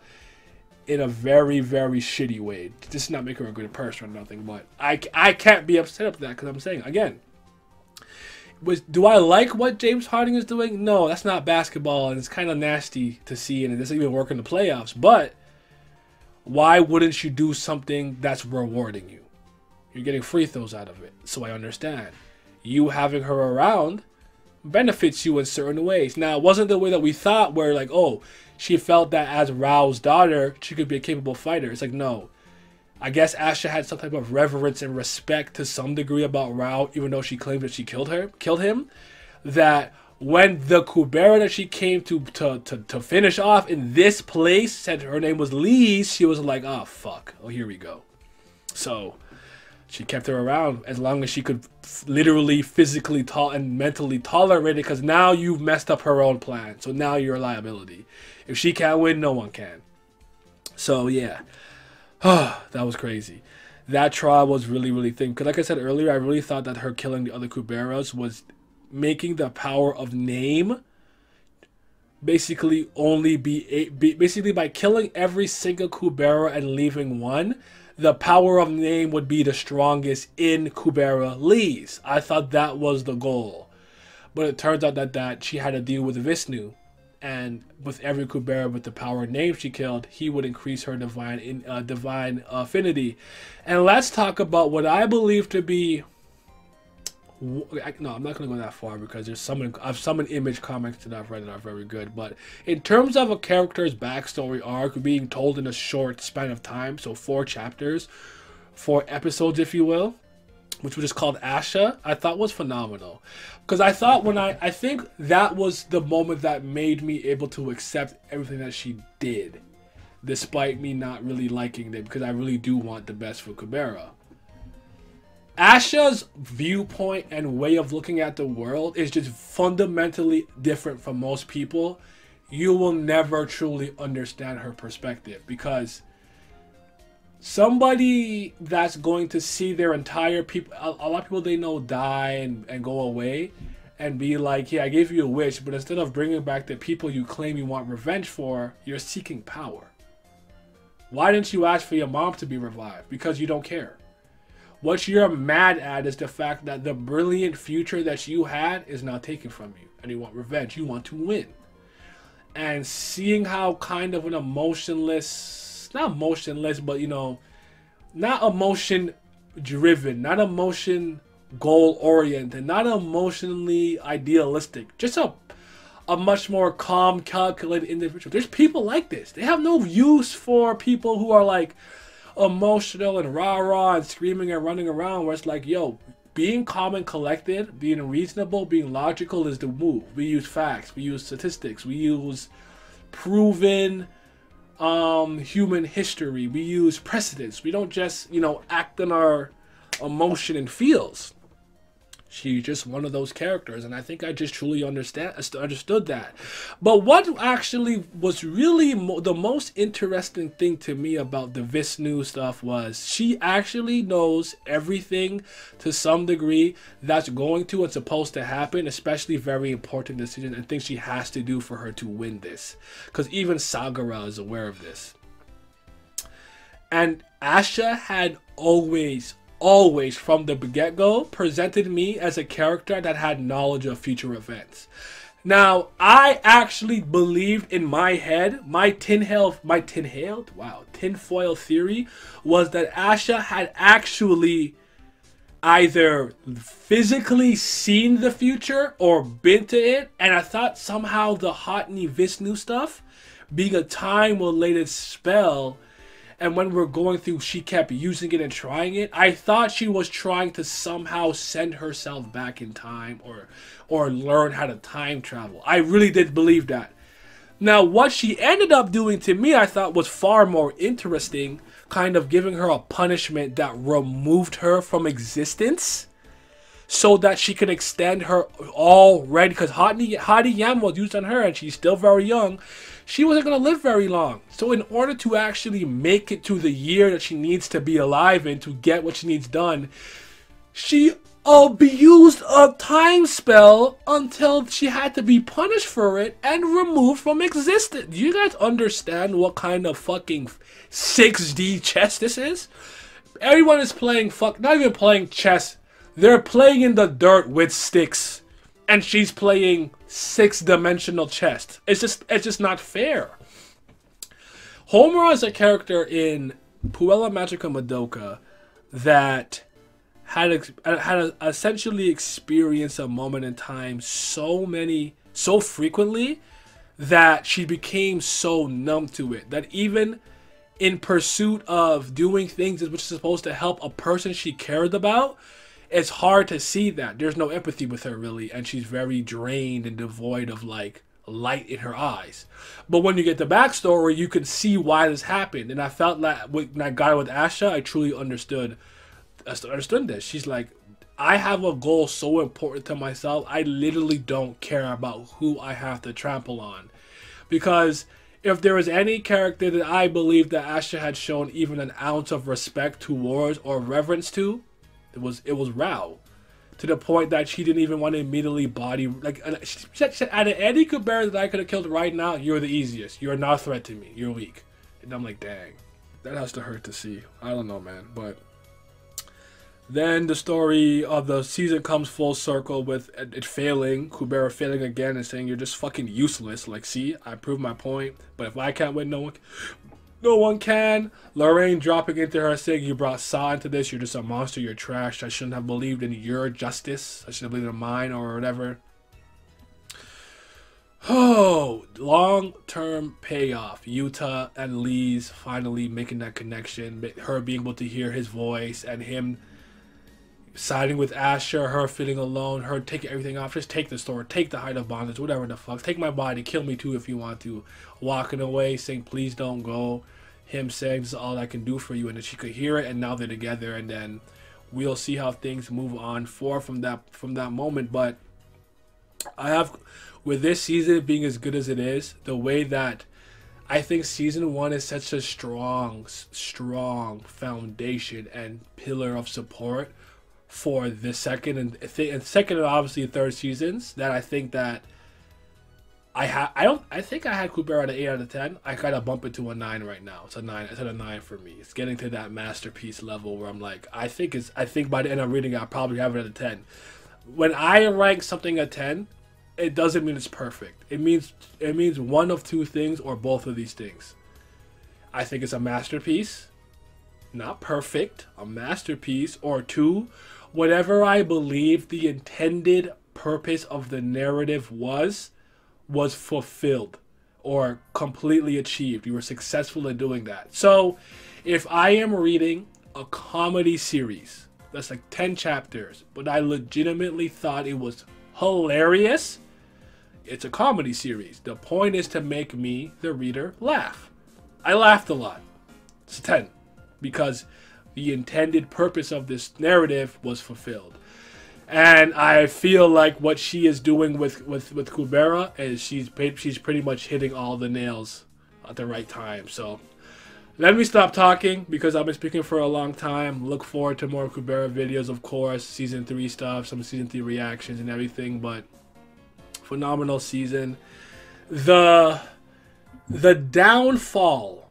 in a very, very shitty way. Just not make her a good person or nothing, but I, I can't be upset with that because I'm saying, again, was do I like what James Harden is doing? No, that's not basketball, and it's kind of nasty to see, and it doesn't even work in the playoffs. But why wouldn't you do something that's rewarding you? You're getting free throws out of it, so I understand. You having her around benefits you in certain ways. Now, it wasn't the way that we thought, where like, oh, she felt that as Rao's daughter, she could be a capable fighter. It's like, no. I guess Asha had some type of reverence and respect to some degree about Rao, even though she claimed that she killed her, killed him. That when the Kubera that she came to, to to to finish off in this place said her name was Lee, she was like, oh fuck, oh here we go. So she kept her around as long as she could literally, physically, to- and mentally tolerated. Because now you've messed up her own plan. So now you're a liability. If she can't win, no one can. So yeah, that was crazy. That trial was really, really thin. Because like I said earlier, I really thought that her killing the other Kuberas was making the power of name basically only be, be basically by killing every single Kubera and leaving one the power of name would be the strongest in Kubera Leez. I thought that was the goal. But it turns out that, that she had a deal with Vishnu. And with every Kubera with the power name she killed, he would increase her divine in, uh, divine affinity. And let's talk about what I believe to be no, I'm not gonna go that far because there's some I've some image comics that I've read that are very good. But in terms of a character's backstory arc being told in a short span of time, so four chapters, four episodes, if you will, which was just called Asha, I thought was phenomenal. Because I thought when I I think that was the moment that made me able to accept everything that she did, despite me not really liking it because I really do want the best for Kubera. Asha's viewpoint and way of looking at the world is just fundamentally different from most people. You will never truly understand her perspective because somebody that's going to see their entire people, a, lot of people they know die and, and go away and be like, yeah, I gave you a wish, but instead of bringing back the people you claim you want revenge for, you're seeking power. Why didn't you ask for your mom to be revived? Because you don't care. What you're mad at is the fact that the brilliant future that you had is now taken from you, and you want revenge. You want to win. And seeing how kind of an emotionless, not emotionless, but you know, not emotion driven, not emotion goal oriented, not emotionally idealistic, just a a much more calm, calculated individual. There's people like this. They have no use for people who are like, emotional and rah rah and screaming and running around. Where it's like, yo, being calm and collected, being reasonable, being logical is the move. We use facts, we use statistics, we use proven um, human history, we use precedents. We don't just, you know, act on our emotion and feels. She's just one of those characters, and I think I just truly understand understood that. But what actually was really mo- the most interesting thing to me about the Vishnu stuff was she actually knows everything to some degree that's going to and supposed to happen, especially very important decisions and things she has to do for her to win this. Because even Sagara is aware of this. And Asha had always, always from the get go presented me as a character that had knowledge of future events. Now, I actually believed in my head, my tinhail, my tinhailed, wow, tinfoil theory was that Asha had actually either physically seen the future or been to it, and I thought somehow the Hoti Vishnu stuff, being a time-related spell, and when we are going through she kept using it and trying it. I thought she was trying to somehow send herself back in time or or learn how to time travel. I really did believe that. Now what she ended up doing to me i thought was far more interesting kind of giving her a punishment that removed her from existence so that she could extend her already because Hoti, Hoti Yama was used on her and she's still very young she wasn't going to live very long. So, in order to actually make it to the year that she needs to be alive in to get what she needs done, she abused a time spell until she had to be punished for it and removed from existence. Do you guys understand what kind of fucking 6D chess this is? Everyone is playing fuck, not even playing chess. They're playing in the dirt with sticks and she's playing six dimensional chest. It's just it's just not fair. Homura is a character in Puella Magica Madoka that had uh, had essentially experienced a moment in time so many so frequently that she became so numb to it that even in pursuit of doing things which is supposed to help a person she cared about it's hard to see that. There's no empathy with her really, and she's very drained and devoid of like light in her eyes. But when you get the backstory, you can see why this happened. And I felt like when I got it with Asha, I truly understood understood this. She's like, I have a goal so important to myself, I literally don't care about who I have to trample on. Because if there was any character that I believe that Asha had shown even an ounce of respect towards or reverence to, it was it was Rao, to the point that she didn't even want to immediately body like uh, she said, out of any compare that I could have killed right now, you're the easiest. You're not a threat to me. You're weak. And I'm like, dang, that has to hurt to see. I don't know, man, but. Then the story of the season comes full circle with uh, it failing, Kubera failing again and saying you're just fucking useless. Like, see, I proved my point, but if I can't win, no one, no one can. Lorraine dropping into her saying, You brought Saha into this. You're just a monster. You're trash. I shouldn't have believed in your justice. I should have believed in mine or whatever. Oh, long term payoff. Yuta and Leez finally making that connection. Her being able to hear his voice and him siding with Asha, her feeling alone, her taking everything off. Just take the store, take the height of bondage, whatever the fuck. Take my body, kill me too if you want to. Walking away, saying, please don't go him saying this is all I can do for you and then she could hear it and now they're together and then we'll see how things move on for from that from that moment but I have with this season being as good as it is the way that I think season one is such a strong strong foundation and pillar of support for the second and, and second and obviously third seasons that I think that I have I don't I think I had Kubera at an eight out of ten. I kind of bump it to a nine right now. It's a nine. It's at a nine for me. It's getting to that masterpiece level where I'm like, I think it's I think by the end of reading I'll probably have it at a ten. When I rank something a ten, it doesn't mean it's perfect. It means it means one of two things or both of these things. I think it's a masterpiece, not perfect, a masterpiece, or two, whatever I believe the intended purpose of the narrative was was fulfilled or completely achieved. You were successful in doing that. So, if I am reading a comedy series that's like 10 chapters, but I legitimately thought it was hilarious, it's a comedy series. The point is to make me, the reader, laugh. I laughed a lot. It's a 10 because the intended purpose of this narrative was fulfilled. And I feel like what she is doing with with with Kubera is she's she's pretty much hitting all the nails at the right time. So let me stop talking because I've been speaking for a long time. Look forward to more Kubera videos, of course, season three stuff, some season three reactions and everything. But phenomenal season. The the downfall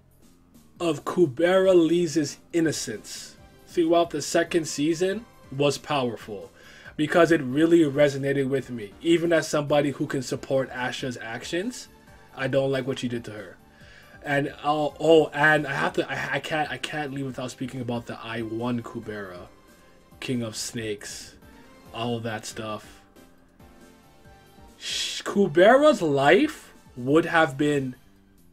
of Kubera Leez innocence throughout the second season was powerful because it really resonated with me. Even as somebody who can support Asha's actions, I don't like what she did to her. And oh, oh and I have to I, I can't I can't leave without speaking about the I one Kubera, King of Snakes, all of that stuff. Kubera's life would have been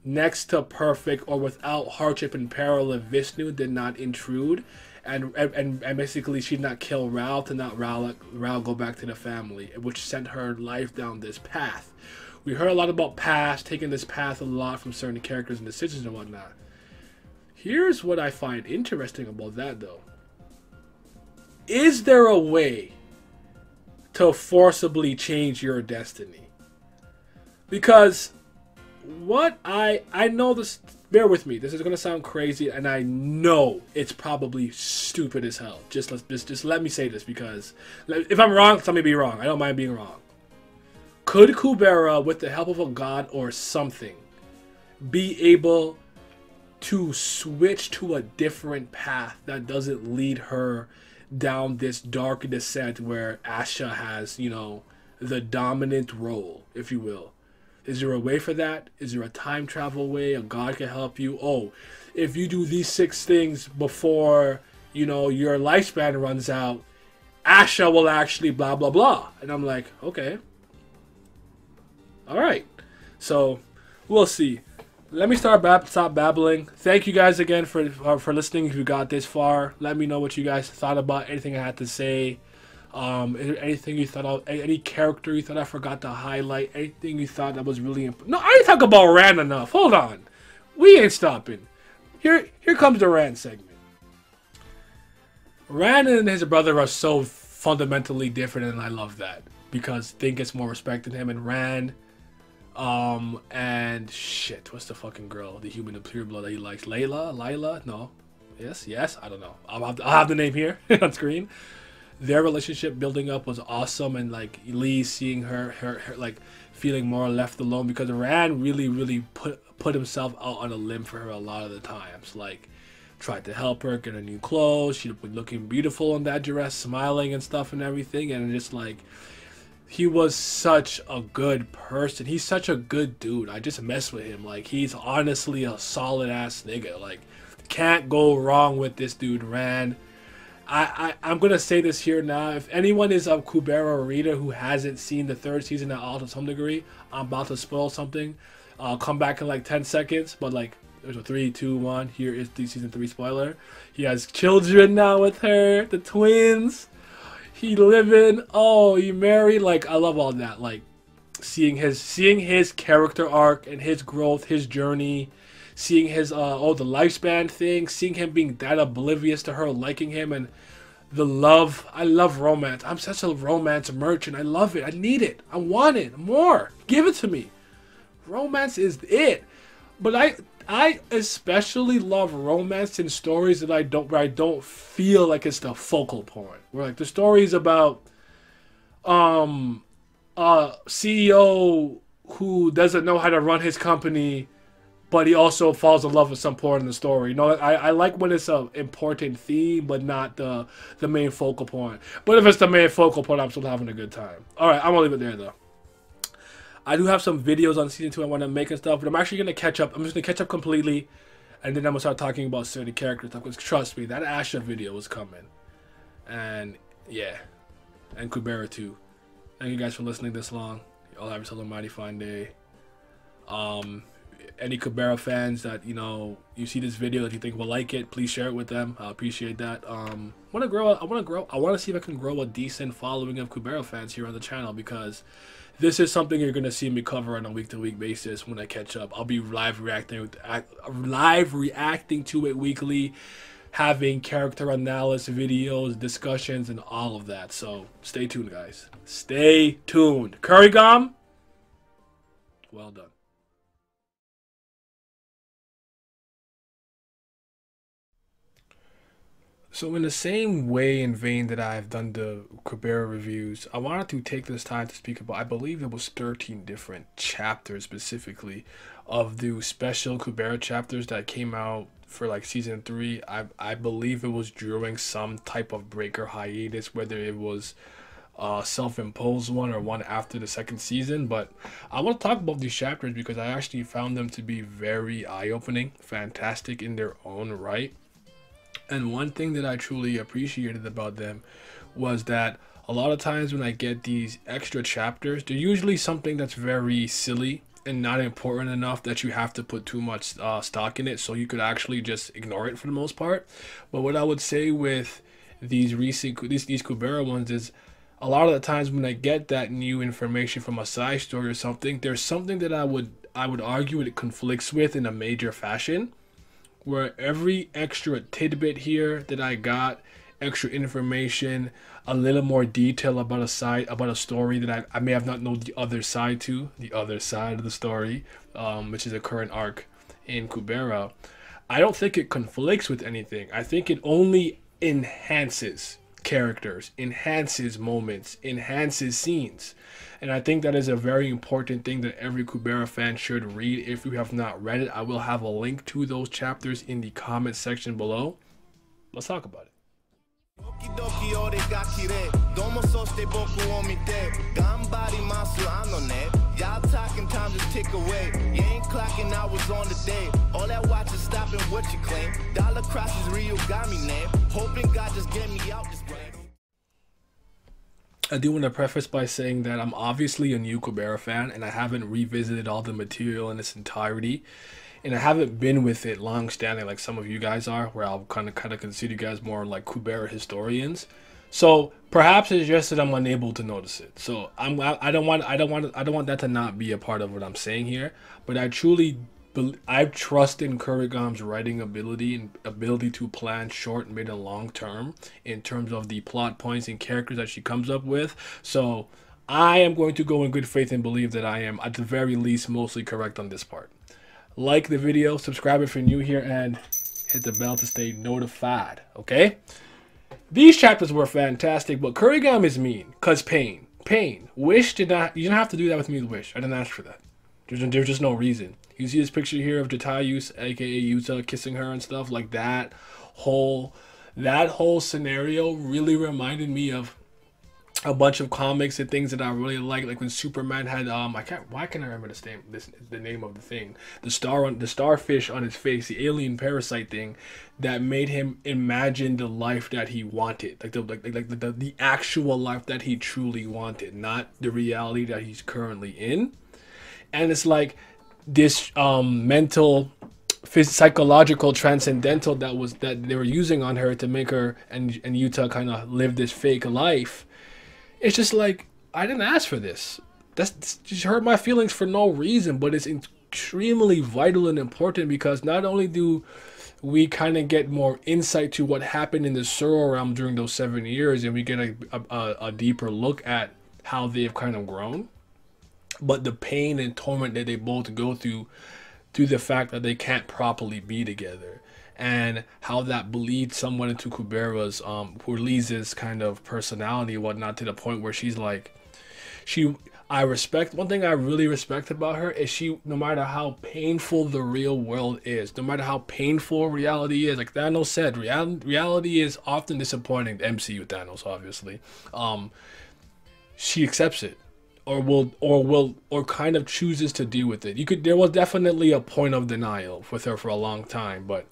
next to perfect or without hardship and peril if Vishnu did not intrude and and, and basically she did not kill Ral to not Ral, Ral go back to the family, which sent her life down this path. We heard a lot about past, taking this path a lot from certain characters and decisions and whatnot. Here's what I find interesting about that though. Is there a way to forcibly change your destiny? Because what I I know this bear with me. This is gonna sound crazy, and I know it's probably stupid as hell. Just let just, just let me say this because if I'm wrong, tell me be wrong. I don't mind being wrong. Could Kubera, with the help of a god or something, be able to switch to a different path that doesn't lead her down this dark descent where Asha has, you know, the dominant role, if you will? Is there a way for that? Is there a time travel way? A god can help you? Oh, if you do these six things before, you know, your lifespan runs out, Asha will actually blah blah blah. And I'm like, okay. Alright. So we'll see. Let me start bab- stop babbling. Thank you guys again for uh, for listening. If you got this far, let me know what you guys thought about anything I had to say. Um, anything you thought of, any character you thought I forgot to highlight, anything you thought that was really important. No, I didn't talk about Ran enough. Hold on. We ain't stopping. Here, here comes the Ran segment. Ran and his brother are so fundamentally different, and I love that because Thing gets more respect than him, and Ran, um, and shit, what's the fucking girl, the human of pure blood that he likes? Layla, Lila, no, yes, yes, I don't know. I'll have, I'll have the name here on screen their relationship building up was awesome and like Lee seeing her, her, her like feeling more left alone because Ran really really put put himself out on a limb for her a lot of the times. Like tried to help her get her new clothes she'd been looking beautiful in that dress smiling and stuff and everything and just like he was such a good person. He's such a good dude. I just mess with him. Like he's honestly a solid ass nigga. Like can't go wrong with this dude Ran I, I, am going to say this here now. If anyone is a Kubera reader who hasn't seen the third season at all to some degree, I'm about to spoil something. I'll come back in like 10 seconds, but like, there's a three, two, one. Here is the season three spoiler. He has children now with her, the twins. He living. Oh, he married. Like, I love all that. Like, seeing his seeing his character arc and his growth, his journey seeing his uh oh the lifespan thing, seeing him being that oblivious to her liking him and the love. I love romance. I'm such a romance merchant. I love it. I need it. I want it more. Give it to me. Romance is it. But I I especially love romance in stories that I don't where I don't feel like it's the focal point. Where like the story is about um a CEO who doesn't know how to run his company but he also falls in love with some point in the story. You know, I, I like when it's an important theme, but not the the main focal point. But if it's the main focal point, I'm still having a good time. All right, I'm gonna leave it there though. I do have some videos on season two I want to make and stuff, but I'm actually gonna catch up. I'm just gonna catch up completely, and then I'm gonna start talking about certain characters. Because trust me, that Asha video was coming, and yeah, and Kubera too. Thank you guys for listening this long. Y'all have yourself a mighty fine day. Um, any Kubera fans that you know you see this video that you think will like it, please share it with them. I appreciate that. Um, want to grow. I want to grow. I want to see if I can grow a decent following of Kubera fans here on the channel because this is something you're gonna see me cover on a week to week basis when I catch up. I'll be live reacting, live reacting to it weekly. having character analysis videos, discussions, and all of that. So stay tuned, guys. Stay tuned. Currygom, well done. So in the same way and vein that I've done the Kubera reviews, I wanted to take this time to speak about I believe there was 13 different chapters specifically of the special Kubera chapters that came out for like season 3. I I believe it was during some type of breaker hiatus whether it was uh, self-imposed one or one after the second season but i want to talk about these chapters because i actually found them to be very eye-opening fantastic in their own right and one thing that I truly appreciated about them was that a lot of times when I get these extra chapters, they're usually something that's very silly and not important enough that you have to put too much uh, stock in it. So you could actually just ignore it for the most part. But what I would say with these recent these these Kubera ones is a lot of the times when I get that new information from a side story or something, there's something that I would I would argue it conflicts with in a major fashion where every extra tidbit here that I got, extra information, a little more detail about a side about a story that I, I may have not known the other side to, the other side of the story, um, which is a current arc in Kubera. I don't think it conflicts with anything. I think it only enhances characters, enhances moments, enhances scenes. And I think that is a very important thing that every Kubera fan should read. If you have not read it, I will have a link to those chapters in the comment section below. Let's talk about it. Talking, time just tick away. You ain't clocking on the day. All that watch is stopping what you claim. Dollar cross is name. Hoping God just get me out this way. I do want to preface by saying that I'm obviously a new Kubera fan and I haven't revisited all the material in its entirety. And I haven't been with it long standing like some of you guys are, where I'll kind of kind of consider you guys more like Kubera historians. So perhaps it's just that I'm unable to notice it. So I'm I don't want I don't want I don't want that to not be a part of what I'm saying here. But I truly I trust in Currygom's writing ability and ability to plan short, mid, and long term in terms of the plot points and characters that she comes up with. So I am going to go in good faith and believe that I am, at the very least, mostly correct on this part. Like the video, subscribe if you're new here, and hit the bell to stay notified, okay? These chapters were fantastic, but Currygom is mean, cause pain. Pain. Wish did not, you didn't have to do that with me with Wish. I didn't ask for that. There's, there's just no reason. You see this picture here of Jatayus, aka Yuta, kissing her and stuff like that. Whole that whole scenario really reminded me of a bunch of comics and things that I really like. Like when Superman had um I can't why can I remember the name this the name of the thing the star on the starfish on his face the alien parasite thing that made him imagine the life that he wanted like the like like the, the, the actual life that he truly wanted not the reality that he's currently in and it's like this um, mental psychological transcendental that was that they were using on her to make her and and Yuta kind of live this fake life. It's just like I didn't ask for this. That's just hurt my feelings for no reason, but it's extremely vital and important because not only do we kind of get more insight to what happened in the Sura realm during those seven years, and we get a, a, a deeper look at how they've kind of grown but the pain and torment that they both go through through the fact that they can't properly be together and how that bleeds someone into Kubera's um kind of personality whatnot to the point where she's like she I respect one thing I really respect about her is she no matter how painful the real world is, no matter how painful reality is, like Thanos said, real, reality is often disappointing. The MCU Thanos, obviously. Um she accepts it or will or will or kind of chooses to deal with it. You could there was definitely a point of denial with her for a long time, but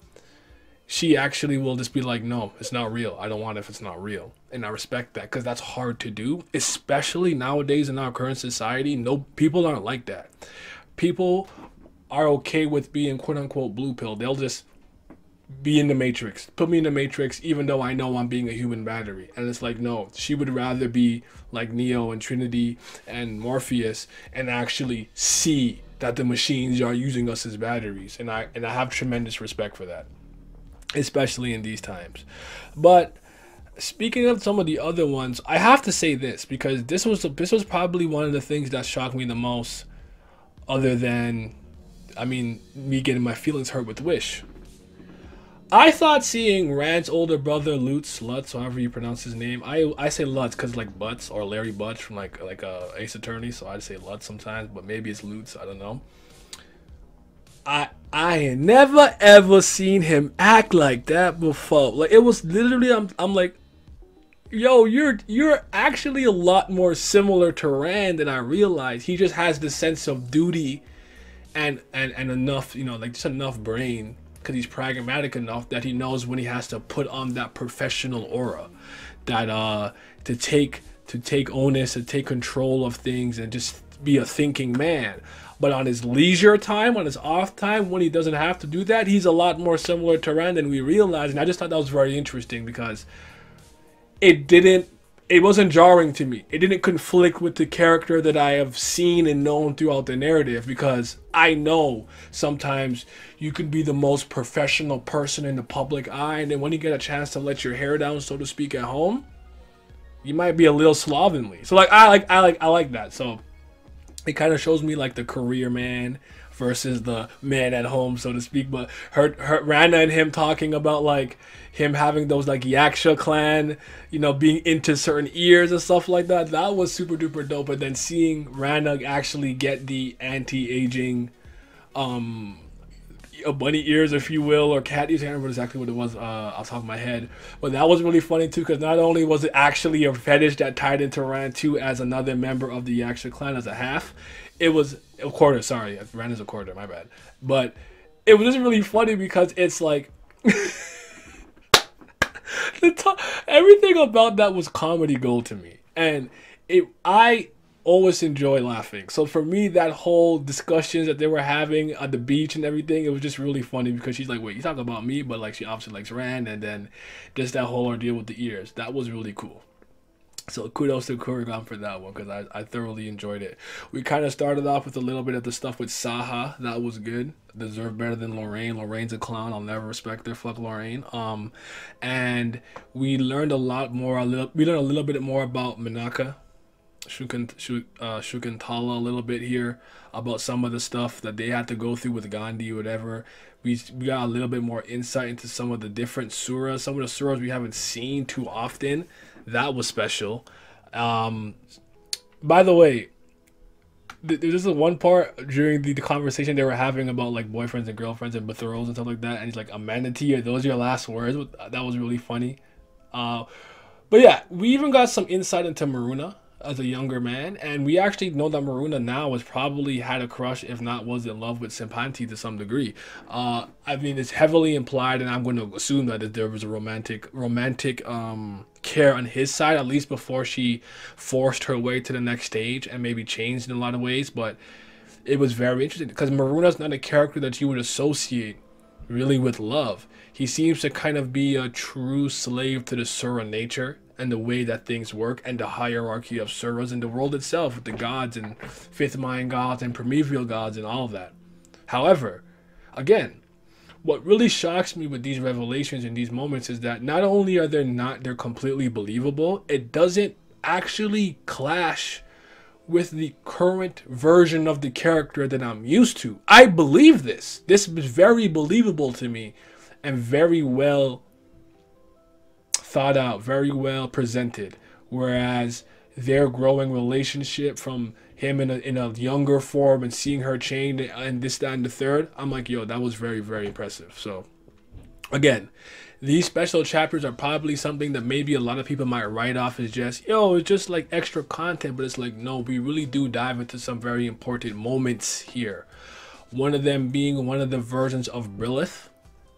she actually will just be like, "No, it's not real. I don't want it if it's not real." And I respect that cuz that's hard to do, especially nowadays in our current society. No people aren't like that. People are okay with being quote unquote blue pill. They'll just be in the matrix put me in the matrix even though i know i'm being a human battery and it's like no she would rather be like neo and trinity and morpheus and actually see that the machines are using us as batteries and i and i have tremendous respect for that especially in these times. But speaking of some of the other ones, I have to say this because this was this was probably one of the things that shocked me the most, other than, I mean, me getting my feelings hurt with Wish. I thought seeing Ran's older brother Lutz Lutz, however you pronounce his name, I I say Lutz because like Butts or Larry Butts from like like uh, Ace Attorney, so I'd say Lutz sometimes, but maybe it's Lutz. I don't know. I I had never ever seen him act like that before. Like it was literally, I'm I'm like, yo, you're you're actually a lot more similar to Ran than I realized. He just has the sense of duty, and and and enough, you know, like just enough brain because he's pragmatic enough that he knows when he has to put on that professional aura that uh to take to take onus and take control of things and just be a thinking man but on his leisure time on his off time when he doesn't have to do that he's a lot more similar to Ran than we realize and I just thought that was very interesting because it didn't it wasn't jarring to me. It didn't conflict with the character that I have seen and known throughout the narrative because I know sometimes you can be the most professional person in the public eye, and then when you get a chance to let your hair down, so to speak, at home, you might be a little slovenly. So like I like I like I like that. So it kind of shows me like the career man versus the man at home, so to speak. But her, her Rana and him talking about like him having those like Yaksha clan, you know, being into certain ears and stuff like that. That was super duper dope. But then seeing Rana actually get the anti-aging, um, bunny ears, if you will, or cat ears. I can't remember exactly what it was uh, off the top of my head. But that was really funny too, because not only was it actually a fetish that tied into Ran too as another member of the Yaksha clan as a half, it was a quarter. Sorry, Ran is a quarter. My bad. But it was just really funny because it's like. the t- everything about that was comedy gold to me, and it I always enjoy laughing. So for me, that whole discussions that they were having at the beach and everything, it was just really funny because she's like, "Wait, you talk about me?" But like she obviously likes Ran, and then just that whole ordeal with the ears. That was really cool. So kudos to Currygom for that one because I, I thoroughly enjoyed it. We kind of started off with a little bit of the stuff with Saha. That was good. Deserve better than Lorraine. Lorraine's a clown. I'll never respect her. Fuck Lorraine. Um, and we learned a lot more. A little, we learned a little bit more about Menaka. Shukan, uh, Shakuntala a little bit here about some of the stuff that they had to go through with Gandhi, whatever. We, we got a little bit more insight into some of the different Suras, some of the Suras we haven't seen too often that was special. Um, by the way, th- there's this one part during the, the, conversation they were having about like boyfriends and girlfriends and betrothals and stuff like that, and he's like, "Amenity, are those your last words?" That was really funny. Uh, but yeah, we even got some insight into Maruna as a younger man, and we actually know that Maruna now has probably had a crush, if not was in love with Simpanti to some degree. Uh, I mean, it's heavily implied, and I'm going to assume that there was a romantic, romantic um, care on his side, at least before she forced her way to the next stage and maybe changed in a lot of ways. But it was very interesting because Maruna's not a character that you would associate really with love. He seems to kind of be a true slave to the Sura nature and the way that things work and the hierarchy of Suras in the world itself with the gods and fifth Mayan gods and primordial gods and all of that. However, again, what really shocks me with these revelations and these moments is that not only are they not they're completely believable, it doesn't actually clash with the current version of the character that I'm used to. I believe this. This is very believable to me and very well thought out, very well presented. Whereas their growing relationship from him in a, in a younger form and seeing her change and this, that, and the third, I'm like, yo, that was very, very impressive. So, again, these special chapters are probably something that maybe a lot of people might write off as just, yo, it's just like extra content, but it's like, no, we really do dive into some very important moments here. One of them being one of the versions of Brilith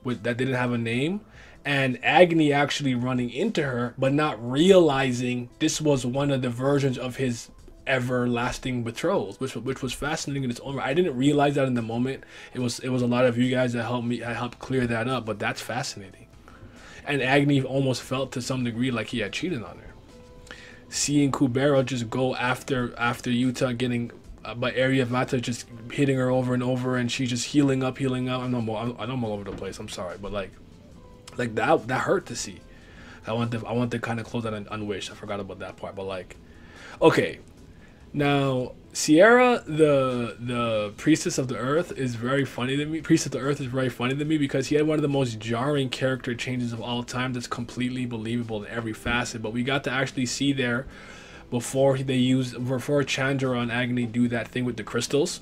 with, that didn't have a name and Agni actually running into her, but not realizing this was one of the versions of his everlasting betrothals, which which was fascinating in its own. I didn't realize that in the moment. It was it was a lot of you guys that helped me that helped clear that up, but that's fascinating. And Agni almost felt to some degree like he had cheated on her. Seeing Kubera just go after after Yuta getting uh, but Airavata just hitting her over and over, and she's just healing up, healing up. I know I'm, I'm all over the place. I'm sorry, but like Like that that hurt to see. I want to I want to kind of close that on unwish. I forgot about that part, but like, okay, now Sierra, the the priestess of the earth, is very funny to me. Priest of the earth is very funny to me because he had one of the most jarring character changes of all time. That's completely believable in every facet. But we got to actually see there before they use before Chandra and Agni do that thing with the crystals,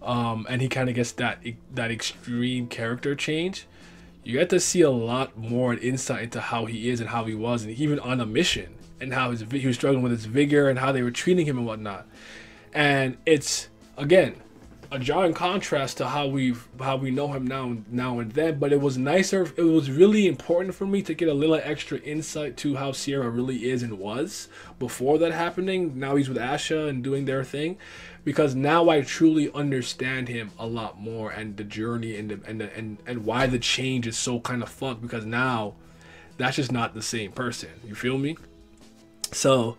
um, and he kind of gets that that extreme character change. You get to see a lot more insight into how he is and how he was, and even on a mission, and how his, he was struggling with his vigor and how they were treating him and whatnot. And it's again a jarring contrast to how we've how we know him now now and then but it was nicer it was really important for me to get a little extra insight to how sierra really is and was before that happening. Now he's with asha and doing their thing because now i truly understand him a lot more and the journey and the, and the, and and why the change is so kind of fucked because now that's just not the same person. You feel me? So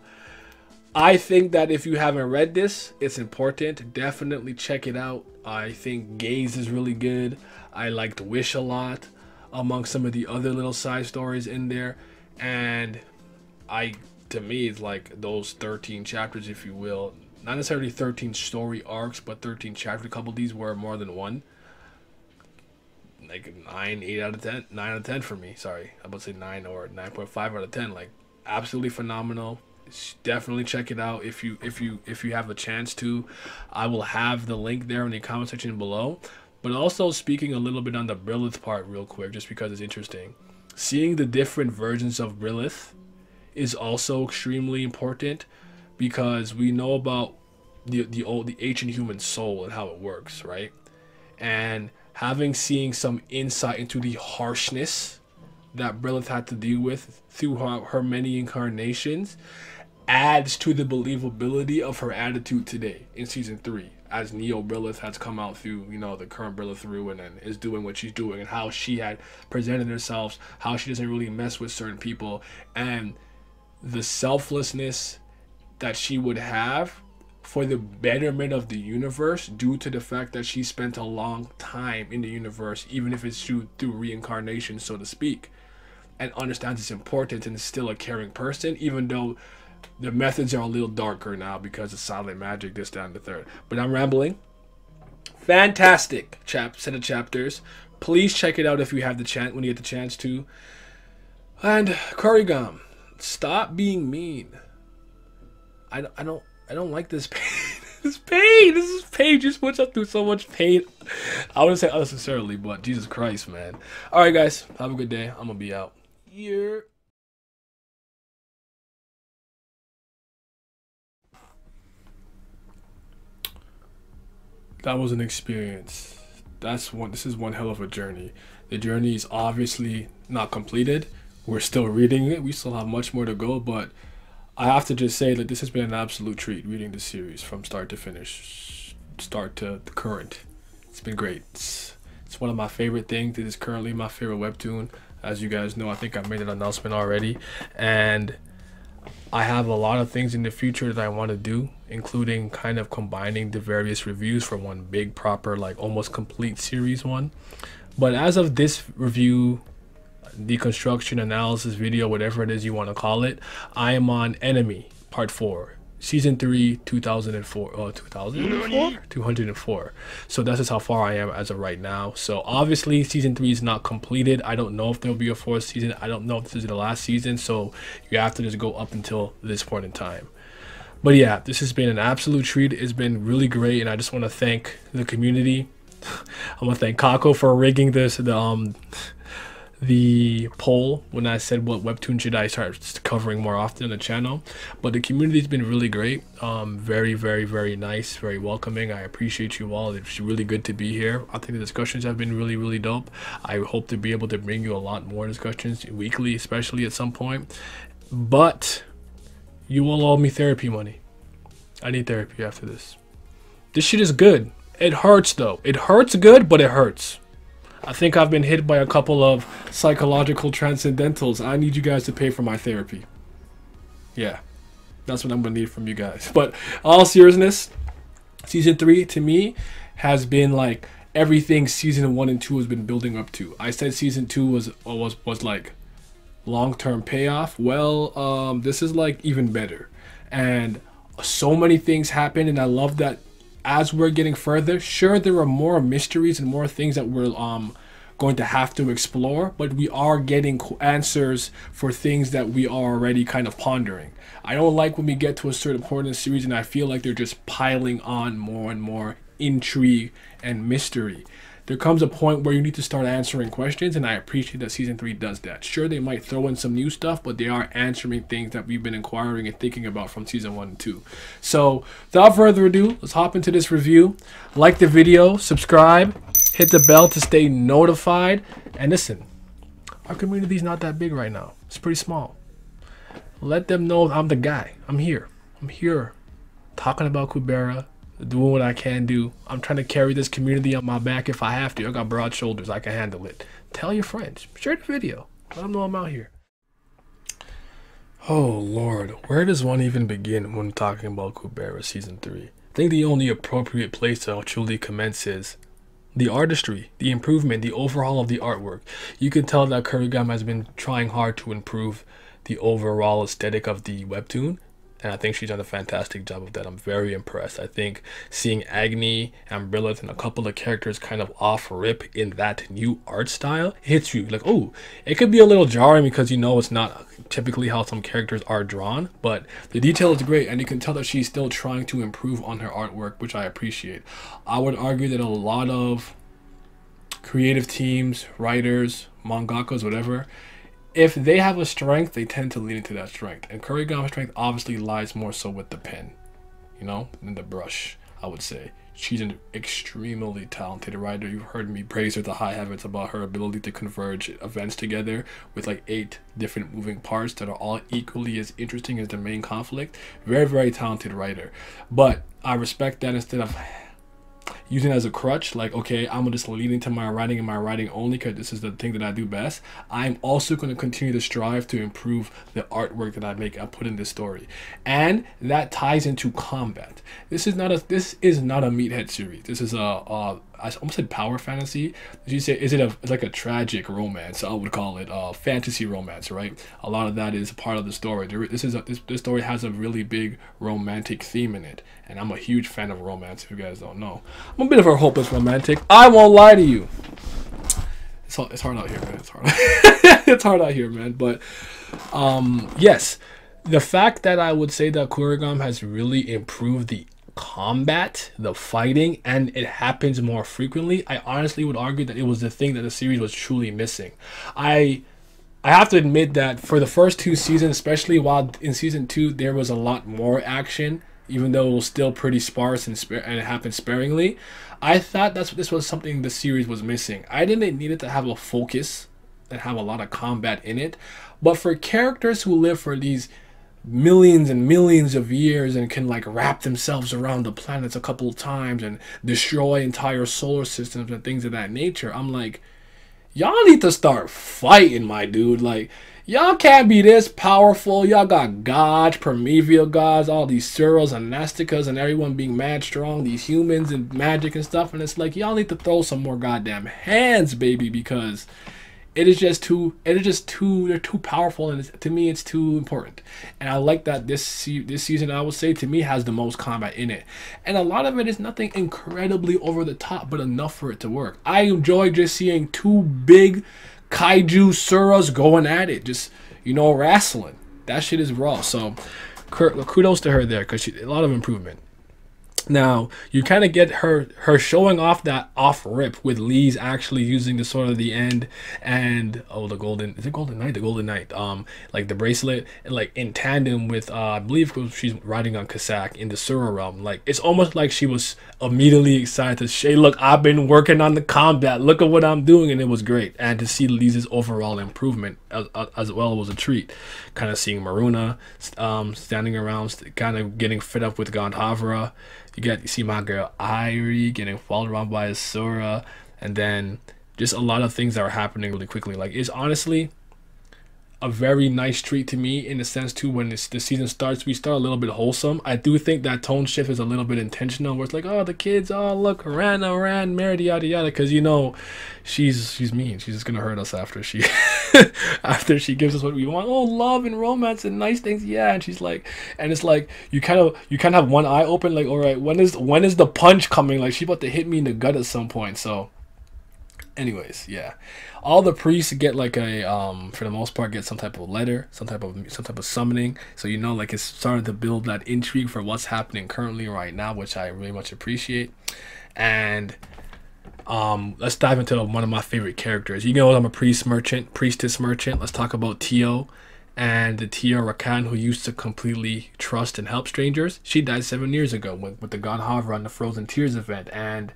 I think that if you haven't read this, it's important. Definitely check it out. I think Gaze is really good. I liked Wish a lot among some of the other little side stories in there. And I, to me, it's like those 13 chapters, if you will. Not necessarily 13 story arcs, but 13 chapters. A couple of these were more than one. Like 9, 8 out of 10. 9 out of 10 for me. Sorry. I would say 9 or 9.5 out of 10. Like, absolutely phenomenal definitely check it out if you if you if you have a chance to. I will have the link there in the comment section below. But also speaking a little bit on the Brilith part real quick just because it's interesting. Seeing the different versions of Brilith is also extremely important because we know about the the old the ancient human soul and how it works right? And having seeing some insight into the harshness that Brilith had to deal with through her, her many incarnations adds to the believability of her attitude today in season three as Neo Brilith has come out through, you know, the current Brilith through and then is doing what she's doing and how she had presented herself, how she doesn't really mess with certain people, and the selflessness that she would have for the betterment of the universe due to the fact that she spent a long time in the universe, even if it's through, through reincarnation, so to speak, and understands it's important and is still a caring person, even though the methods are a little darker now because of silent magic, this, down the third. But I'm rambling. Fantastic chap set of chapters. Please check it out if you have the chance when you get the chance to. And Currygom, stop being mean. I, I don't I don't like this pain. this pain. This is pain. Just puts up through so much pain. I wouldn't say unnecessarily, but Jesus Christ, man. All right, guys. Have a good day. I'm gonna be out. Yeah. That was an experience. That's one. This is one hell of a journey. The journey is obviously not completed. We're still reading it. We still have much more to go, but I have to just say that this has been an absolute treat reading the series from start to finish, start to the current. It's been great. It's, it's one of my favorite things. It is currently my favorite webtoon. As you guys know, I think I made an announcement already, and I have a lot of things in the future that I want to do, including kind of combining the various reviews for one big, proper, like almost complete series one. But as of this review, deconstruction, analysis video, whatever it is you want to call it, I am on Enemy Part 4 season 3 2004 oh 2004 204 so that's just how far i am as of right now. So obviously season 3 is not completed. I don't know if there'll be a fourth season. I don't know if this is the last season. So you have to just go up until this point in time. But yeah this has been an absolute treat. It's been really great and i just want to thank the community. I want to thank kako for rigging this the um the poll when I said what webtoon should I start covering more often on the channel. But the community's been really great. Um, very, very, very nice, very welcoming. I appreciate you all. It's really good to be here. I think the discussions have been really, really dope. I hope to be able to bring you a lot more discussions weekly, especially at some point. But you will owe me therapy money. I need therapy after this. This shit is good. It hurts though. It hurts good, but it hurts. I think I've been hit by a couple of psychological transcendentals. I need you guys to pay for my therapy. Yeah, that's what I'm gonna need from you guys. But all seriousness, season three to me has been like everything season one and two has been building up to. I said season two was was was like long term payoff. Well, um, this is like even better, and so many things happened, and I love that as we're getting further. Sure, there are more mysteries and more things that we're um going to have to explore, but we are getting answers for things that we are already kind of pondering. I don't like when we get to a certain point in the series and I feel like they're just piling on more and more intrigue and mystery. There comes a point where you need to start answering questions, and I appreciate that season three does that. Sure, they might throw in some new stuff, but they are answering things that we've been inquiring and thinking about from season one and two. So, without further ado, let's hop into this review. Like the video, subscribe, hit the bell to stay notified, and listen. Our community is not that big right now. It's pretty small. Let them know I'm the guy. I'm here. I'm here talking about Kubera, doing what I can do. I'm trying to carry this community on my back if I have to. I got broad shoulders. I can handle it. Tell your friends. Share the video. Let them know I'm out here. Oh Lord, where does one even begin when talking about Kubera season three? I think the only appropriate place to truly commence is the artistry, the improvement, the overhaul of the artwork. You can tell that Kurigama has been trying hard to improve the overall aesthetic of the webtoon and I think she's done a fantastic job of that. I'm very impressed. I think seeing Agni and Brilith and a couple of characters kind of off rip in that new art style hits you like, oh, it could be a little jarring because you know it's not typically how some characters are drawn, but the detail is great, and you can tell that she's still trying to improve on her artwork, which I appreciate. I would argue that a lot of creative teams, writers, mangakas, whatever, if they have a strength, they tend to lean into that strength. And Kurigama's strength obviously lies more so with the pen, you know, than the brush, I would say. She's an extremely talented writer. You've heard me praise her to high heavens about her ability to converge events together with like eight different moving parts that are all equally as interesting as the main conflict. Very, very talented writer. But I respect that instead of using as a crutch like okay i'm gonna just leading to my writing and my writing only because this is the thing that i do best. I'm also to continue to strive to improve the artwork that i make i put in this story. And that ties into combat. This is not a this is not a meathead series. This is a, a I almost said power fantasy. You say is it a like a tragic romance? I would call it a fantasy romance, right? A lot of that is part of the story. This is a, this this story has a really big romantic theme in it, and I'm a huge fan of romance. If you guys don't know, I'm a bit of a hopeless romantic. I won't lie to you. It's it's hard out here, man. It's hard. it's hard out here, man. But um, yes, the fact that I would say that Kurigama has really improved the combat, the fighting, and it happens more frequently, I honestly would argue that it was the thing that the series was truly missing. I I have to admit that for the first two seasons, especially while in season two there was a lot more action, even though it was still pretty sparse and, and it happened sparingly. I thought that's this was something the series was missing. I didn't need it to have a focus and have a lot of combat in it, but for characters who live for these millions and millions of years and can like wrap themselves around the planets a couple of times and destroy entire solar systems and things of that nature. I'm like, y'all need to start fighting, my dude. Like, y'all can't be this powerful. Y'all got gods, primordial gods, all these Suras and Nastikas and everyone being mad strong, these humans and magic and stuff. And it's like, y'all need to throw some more goddamn hands, baby, because it is just too it is just too they're too powerful and to me it's too important. And i like that this this season i would say to me has the most combat in it. And a lot of it is nothing incredibly over the top but enough for it to work. I enjoy just seeing two big kaiju suras going at it. Just you know wrestling. That shit is raw. So kudos to her there because she a lot of improvement now you kind of get her her showing off that off rip with Leez actually using the sword of the end and oh the golden is it golden knight? The golden knight um like the bracelet and like in tandem with uh I believe she's riding on Kasak in the Sura realm. Like it's almost like she was immediately excited to say look I've been working on the combat. Look at what I'm doing. And it was great. And to see Leez overall improvement as, as well was a treat. Kind of seeing Maruna um standing around kind of getting fed up with Gandharva you get you see my girl Airi getting followed around by Asura, and then just a lot of things that are happening really quickly. Like it's honestly, a very nice treat to me in the sense too when this, the season starts we start a little bit wholesome. I do think that tone shift is a little bit intentional where it's like oh the kids oh look ran oh, married yada yada because you know she's she's mean. She's just gonna hurt us after she after she gives us what we want. Oh love and romance and nice things. Yeah and she's like and it's like you kind of you kind of have one eye open like all right when is when is the punch coming? Like she about to hit me in the gut at some point so anyways yeah. All the priests get like a um for the most part get some type of letter some type of some type of summoning. So you know like it's starting to build that intrigue for what's happening currently right now which i really much appreciate. And um let's dive into one of my favorite characters. You know i'm a priest merchant priestess merchant. Let's talk about Teo and the Teo Rakan, who used to completely trust and help strangers, she died seven years ago with, with the God Havra on the Frozen Tears event. And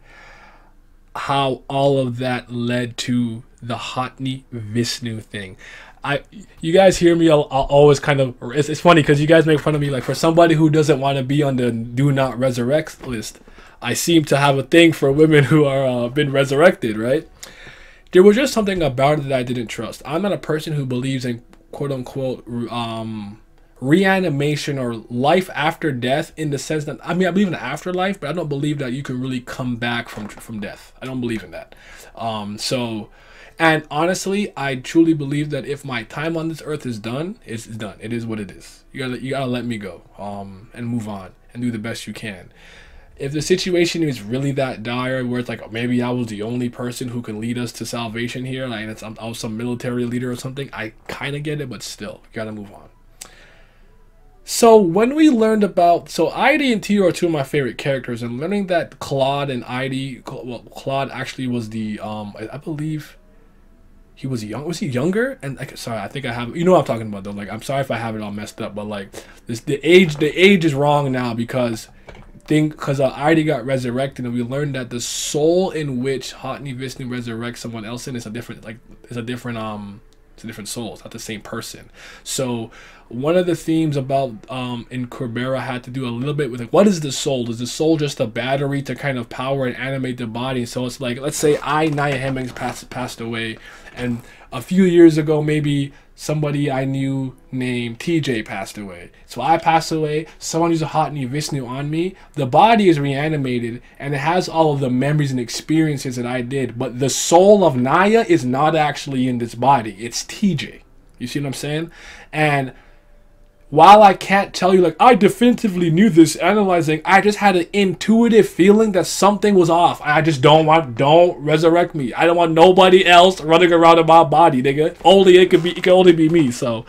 how all of that led to the Hoti Vishnu thing. I, you guys hear me. I'll, I'll always kind of. It's, it's funny because you guys make fun of me. Like for somebody who doesn't want to be on the do not resurrect list, I seem to have a thing for women who are uh, been resurrected. Right? There was just something about it that I didn't trust. I'm not a person who believes in quote unquote um, reanimation or life after death in the sense that I mean I believe in the afterlife, but I don't believe that you can really come back from from death. I don't believe in that. Um, so, and honestly, I truly believe that if my time on this earth is done, it's, done. It is what it is. You gotta you gotta let me go um, and move on and do the best you can. If the situation is really that dire, where it's like maybe I was the only person who can lead us to salvation here, like it's, I was some military leader or something, I kind of get it, but still, you gotta move on. So when we learned about so Idy and Teo are two of my favorite characters, and learning that Claude and Idy, well, Claude actually was the um I, I believe he was young. Was he younger? And like, sorry, I think I have. You know what I'm talking about though. Like, I'm sorry if I have it all messed up, but like, this the age the age is wrong now because think because uh, Idy got resurrected and we learned that the soul in which Hoti Vishnu resurrects someone else in is a different like is a different um different souls, not the same person. So one of the themes about um, in Kubera had to do a little bit with like what is the soul? Is the soul just a battery to kind of power and animate the body? So it's like let's say I Nya Hemmingz passed passed away, and a few years ago maybe somebody I knew named TJ passed away. So I passed away, someone used a Hoti Vishnu on me. The body is reanimated and it has all of the memories and experiences that I did, but the soul of Nya is not actually in this body. It's TJ. You see what I'm saying? And while I can't tell you, like, I definitively knew this analyzing, I just had an intuitive feeling that something was off. I just don't want, don't resurrect me. I don't want nobody else running around in my body, nigga. Only it could be, it can only be me. So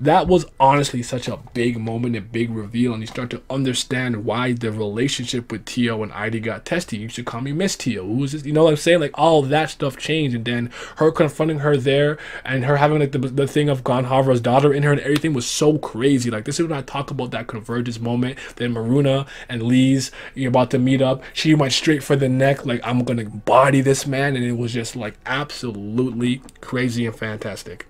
that was honestly such a big moment and big reveal and you start to understand why the relationship with Teo and Idy got testy. You should call me Miss Teo. Who's this? You know what I'm saying? Like all that stuff changed and then her confronting her there and her having like the, the thing of God Havra's daughter in her and everything was so crazy. Like this is when I talk about that convergence moment. Then Maruna and Leez you're about to meet up. She went straight for the neck. Like I'm gonna body this man and it was just like absolutely crazy and fantastic.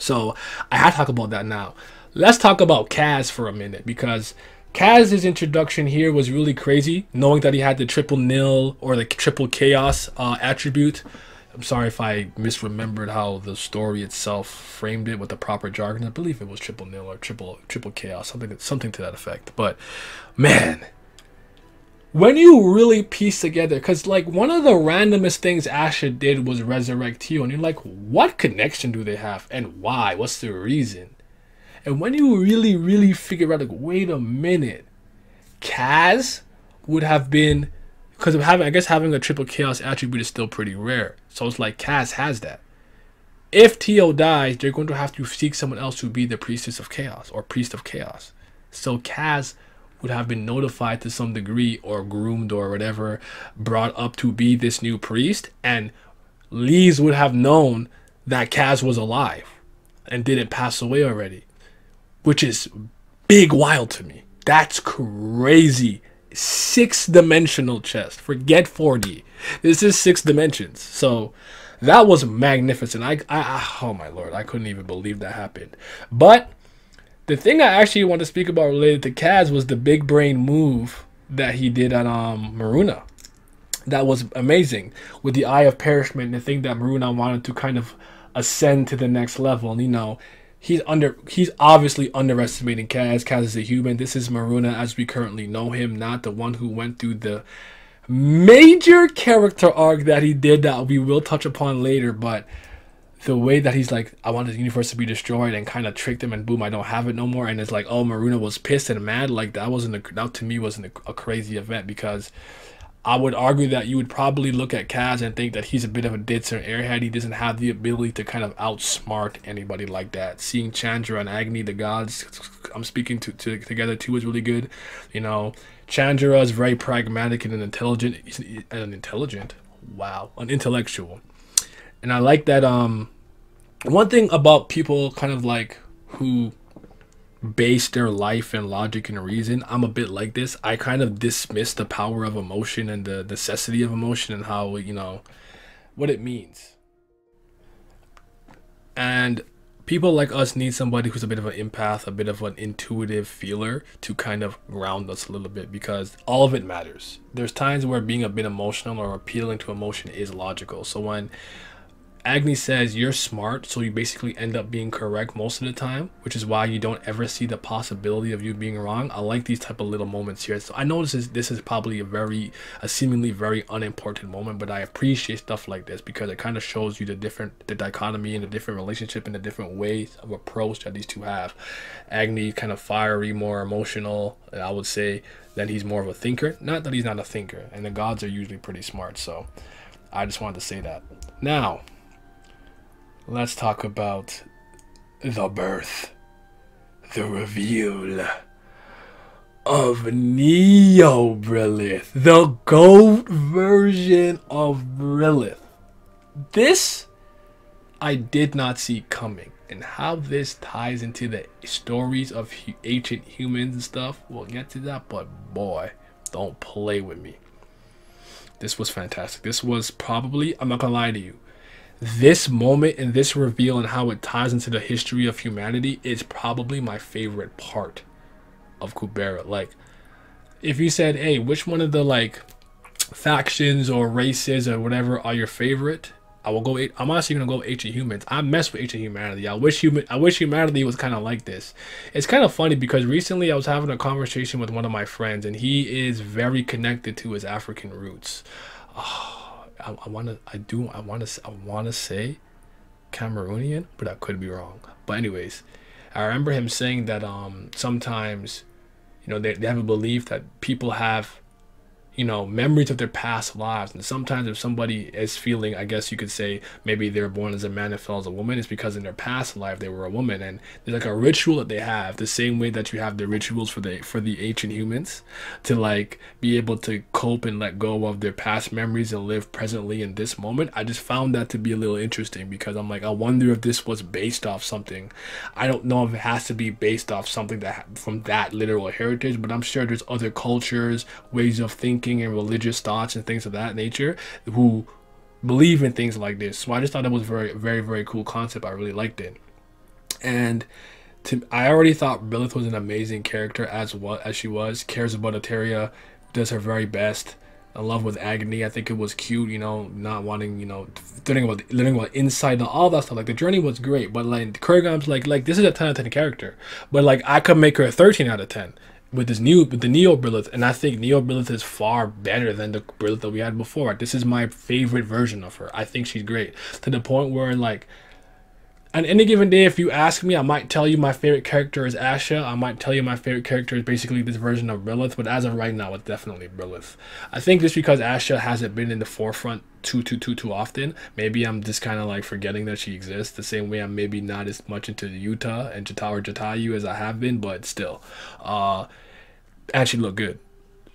So I have to talk about that now. Let's talk about Kaz for a minute because Kaz's introduction here was really crazy, knowing that he had the triple nil or the triple chaos uh, attribute. I'm sorry if I misremembered how the story itself framed it with the proper jargon. I believe it was triple nil or triple triple chaos, something something to that effect. But man, when you really piece together, because like one of the randomest things Asha did was resurrect you, and you're like, what connection do they have, and why? What's the reason? And when you really, really figure out, like, wait a minute, Kaz would have been, because of having, I guess having a triple chaos attribute is still pretty rare. So it's like Kaz has that. If Teo dies, they're going to have to seek someone else to be the priestess of chaos or priest of chaos. So Kaz would have been notified to some degree or groomed or whatever, brought up to be this new priest, and Leez would have known that Kaz was alive and didn't pass away already, which is big wild to me. That's crazy. Six dimensional chest. Forget 4D. This is six dimensions. So that was magnificent. I, I, oh my lord, I couldn't even believe that happened. But the thing I actually want to speak about related to Kaz was the big brain move that he did on um, Maruna. That was amazing with the Eye of Perishment. And the thing that Maruna wanted to kind of ascend to the next level. And, you know, he's under he's obviously underestimating Kaz. Kaz is a human. This is Maruna as we currently know him, not the one who went through the major character arc that he did that we will touch upon later, but the way that he's like, I want the universe to be destroyed and kind of tricked him and boom, I don't have it no more. And it's like, oh, Maruna was pissed and mad. Like that wasn't a, that to me wasn't a, a crazy event because I would argue that you would probably look at Kaz and think that he's a bit of a ditzer airhead. He doesn't have the ability to kind of outsmart anybody like that. Seeing Chandra and Agni, the gods, I'm speaking to, to together too, is really good. You know, Chandra is very pragmatic and an intelligent, an intelligent, wow, an intellectual and I like that. Um, one thing about people kind of like who base their life in logic and reason, I'm a bit like this. I kind of dismiss the power of emotion and the necessity of emotion and how you know what it means. And people like us need somebody who's a bit of an empath, a bit of an intuitive feeler to kind of ground us a little bit because all of it matters. There's times where being a bit emotional or appealing to emotion is logical. So when Agni says you're smart, so you basically end up being correct most of the time, which is why you don't ever see the possibility of you being wrong. I like these type of little moments here. So I know this is this is probably a very a seemingly very unimportant moment, but I appreciate stuff like this because it kind of shows you the different the dichotomy and the different relationship and the different ways of approach that these two have. Agni kind of fiery, more emotional, I would say, then he's more of a thinker. Not that he's not a thinker, and the gods are usually pretty smart, so I just wanted to say that. Now, let's talk about the birth, the reveal of Neo Brilith, the gold version of Brilith. This I did not see coming, and how this ties into the stories of ancient humans and stuff, we'll get to that, but boy, don't play with me. This was fantastic. This was probably, I'm not gonna lie to you, this moment and this reveal and how it ties into the history of humanity is probably my favorite part of Kubera. Like, if you said, hey, which one of the like factions or races or whatever are your favorite? I will go. I'm honestly gonna go with ancient humans. I mess with ancient humanity. I wish human. I wish humanity was kind of like this. It's kind of funny because recently I was having a conversation with one of my friends, and he is very connected to his African roots. Oh, I, I want to I do I want to I want to say Cameroonian, but I could be wrong. But anyways, I remember him saying that um sometimes you know they, they have a belief that people have you know, memories of their past lives. And sometimes if somebody is feeling, I guess you could say, maybe they're born as a man and fell as a woman, it's because in their past life they were a woman. And there's like a ritual that they have, the same way that you have the rituals for the for the ancient humans to like be able to cope and let go of their past memories and live presently in this moment. I just found that to be a little interesting because I'm like, I wonder if this was based off something. I don't know if it has to be based off something that from that literal heritage, but I'm sure there's other cultures, ways of thinking thinking and religious thoughts and things of that nature who believe in things like this. So I just thought that was very, very, very cool concept. I really liked it. And to, I already thought Brilith was an amazing character as what as she was. Cares about Eteria, does her very best. I love with Agni, I think it was cute, you know, not wanting, you know, learning about learning about inside and all that stuff. Like the journey was great, but like Currygom's like like this is a ten out of ten character, but like I could make her a thirteen out of ten with this new with the Neo Brilith, and I think Neo Brilith is far better than the Brilith that we had before. This is my favorite version of her. I think she's great to the point where like on any given day, if you ask me, I might tell you my favorite character is Asha. I might tell you my favorite character is basically this version of Brilith, but as of right now, it's definitely Brilith. I think just because Asha hasn't been in the forefront too, too, too, too often, maybe I'm just kind of like forgetting that she exists. The same way I'm maybe not as much into Yuta and Jatawa Jatayu as I have been, but still, uh, and she looked good.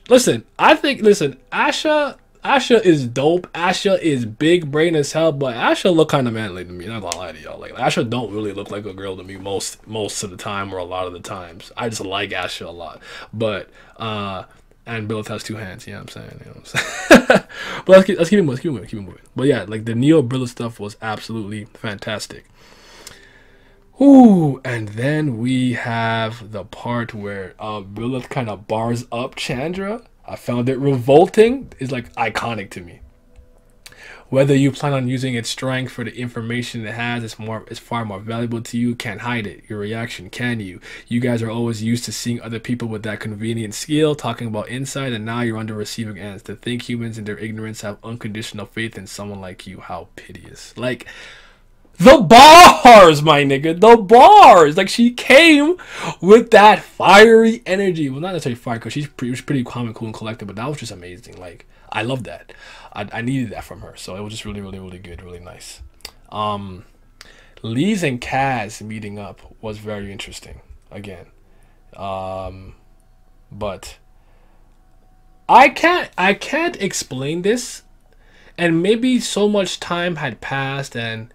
Listen, I think. Listen, Asha Asha is dope. Asha is big brain as hell, but Asha look kind of manly to me. Not gonna lie to y'all. Like Asha don't really look like a girl to me most most of the time or a lot of the times. I just like Asha a lot. But uh and Brilith has two hands, you know what I'm saying? You know what I'm saying? but let's keep let's keep it moving, keep it moving, keep it moving. But yeah, like the Neo Brilith stuff was absolutely fantastic. Ooh, and then we have the part where uh, kind of bars up Chandra I found it revolting. It's like iconic to me. Whether you plan on using its strength for the information it has, it's more it's far more valuable to you. Can't hide it. Your reaction, can you? You guys are always used to seeing other people with that convenient skill, talking about insight, and now you're under receiving ends. To think humans in their ignorance have unconditional faith in someone like you, how piteous. Like the bars, my nigga, the bars. Like she came with that fiery energy. Well, not necessarily fire, because she's pretty, pretty calm and cool and collected, but that was just amazing. Like I love that. I, I needed that from her, so it was just really, really, really good, really nice. Um, Leez and Kaz meeting up was very interesting. Again, um, but I can't, I can't explain this, and maybe so much time had passed and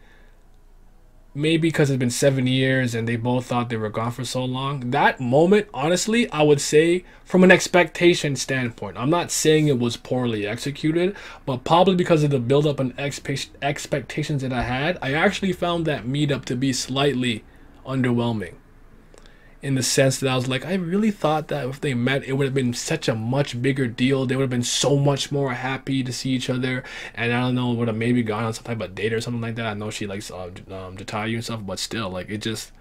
maybe because it's been seven years and they both thought they were gone for so long. That moment, honestly, I would say from an expectation standpoint, I'm not saying it was poorly executed, but probably because of the build up and expectations that I had, I actually found that meetup to be slightly underwhelming in the sense that I was like, I really thought that if they met, it would have been such a much bigger deal. They would have been so much more happy to see each other. And I don't know, would have maybe gone on some type of date or something like that. I know she likes uh, um, Jatayu and stuff, but still, like, it just,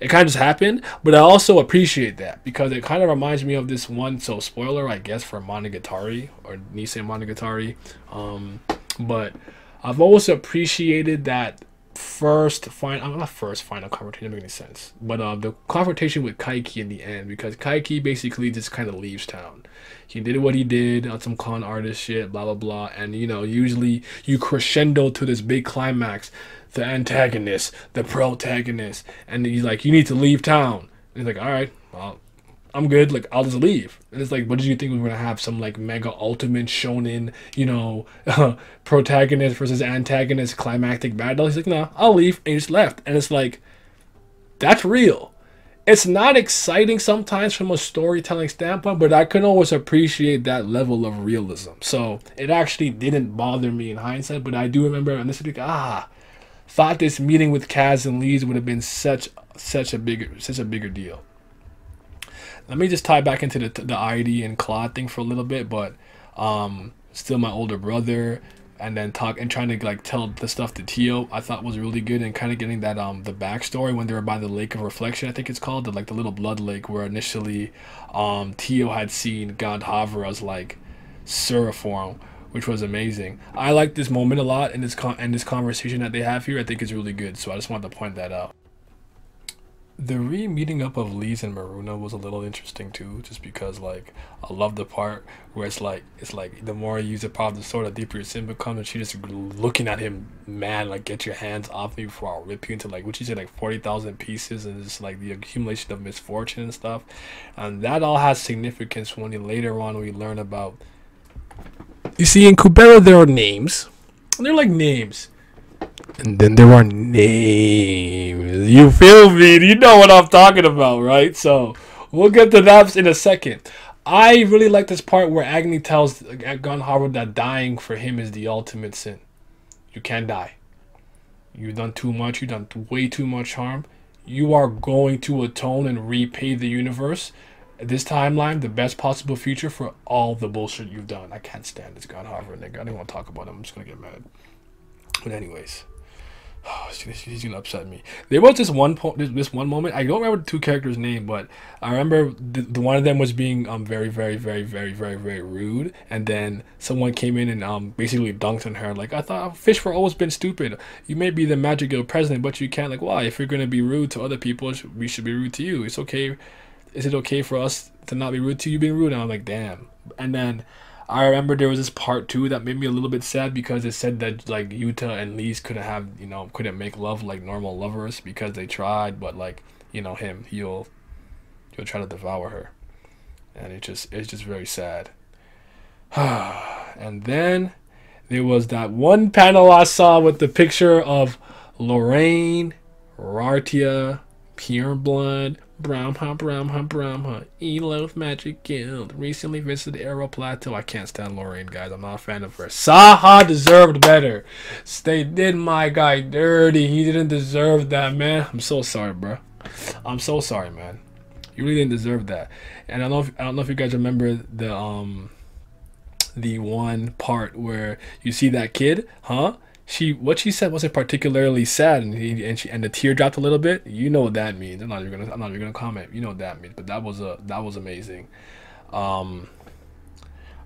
it kind of just happened. But I also appreciate that because it kind of reminds me of this one. So, spoiler, I guess, for Monogatari or Nisemonogatari. Um, but I've always appreciated that first final I'm not first final confrontation doesn't make any sense. But uh the confrontation with Kaiki in the end because Kaiki basically just kind of leaves town. He did what he did on some con artist shit, blah blah blah, and you know, usually you crescendo to this big climax, the antagonist, the protagonist, and he's like, You need to leave town. And he's like, Alright, well, I'm good. Like I'll just leave. And it's like, what did you think we were gonna have some like mega ultimate shonen, you know, protagonist versus antagonist climactic battle? He's like, no, I'll leave, and he just left. And it's like, that's real. It's not exciting sometimes from a storytelling standpoint, but I can always appreciate that level of realism. So it actually didn't bother me in hindsight, but I do remember and this like, ah, thought this meeting with Kaz and Leez would have been such such a bigger such a bigger deal let me just tie back into the the ID and Claude thing for a little bit, but um, still my older brother, and then talk and trying to like tell the stuff to Teo, I thought was really good, and kind of getting that um the backstory when they were by the Lake of Reflection, I think it's called, the, like the little blood lake where initially um Teo had seen Gandharva's like Suriform, which was amazing. I like this moment a lot in this con and this conversation that they have here. I think is really good, so I just wanted to point that out the re-meeting up of Leez and Maruna was a little interesting too, just because like I love the part where it's like it's like the more you use the power of the sword, the deeper your sin becomes, and she just looking at him mad, like get your hands off me before I'll rip you into like what she said, like forty thousand pieces, and it's like the accumulation of misfortune and stuff, and that all has significance when you later on we learn about. You see, in Kubera there are names, and they're like names and then there are names. You feel me? You know what I'm talking about, right? So we'll get to that in a second. I really like this part where Agni tells Gandharva that dying for him is the ultimate sin. You can't die. You've done too much. You've done way too much harm. You are going to atone and repay the universe. This timeline, the best possible future for all the bullshit you've done. I can't stand this Gandharva nigga. I don't want to talk about him. I'm just gonna get mad. But anyways. Oh, he's gonna upset me. There was this one point, this, one moment. I don't remember the two characters' name, but I remember the, the one of them was being um very, very, very, very, very, very rude, and then someone came in and um basically dunked on her. Like I thought, fish for always been stupid. You may be the Magic Guild president, but you can't. Like, why? If you're gonna be rude to other people, we should be rude to you. It's okay. Is it okay for us to not be rude to you being rude? And I'm like, damn. And then I remember there was this part two that made me a little bit sad because it said that like Yuta and Leez couldn't have you know couldn't make love like normal lovers because they tried, but like you know him he'll he'll try to devour her, and it just it's just very sad. and then there was that one panel I saw with the picture of Lorraine, Rartia, Pure Blood, Brahma, Brahma, Brahma, Eloth Magic Guild. Recently visited Arrow Plateau. I can't stand Lorraine, guys. I'm not a fan of her. Saha deserved better. They did my guy dirty. He didn't deserve that, man. I'm so sorry, bro. I'm so sorry, man. You really didn't deserve that. And I don't know if, I don't know if you guys remember the um the one part where you see that kid, huh? She what she said wasn't particularly sad, and he, and she and the tear dropped a little bit. You know what that means. I'm not even gonna I'm not even gonna comment. You know what that means. But that was a that was amazing. Um,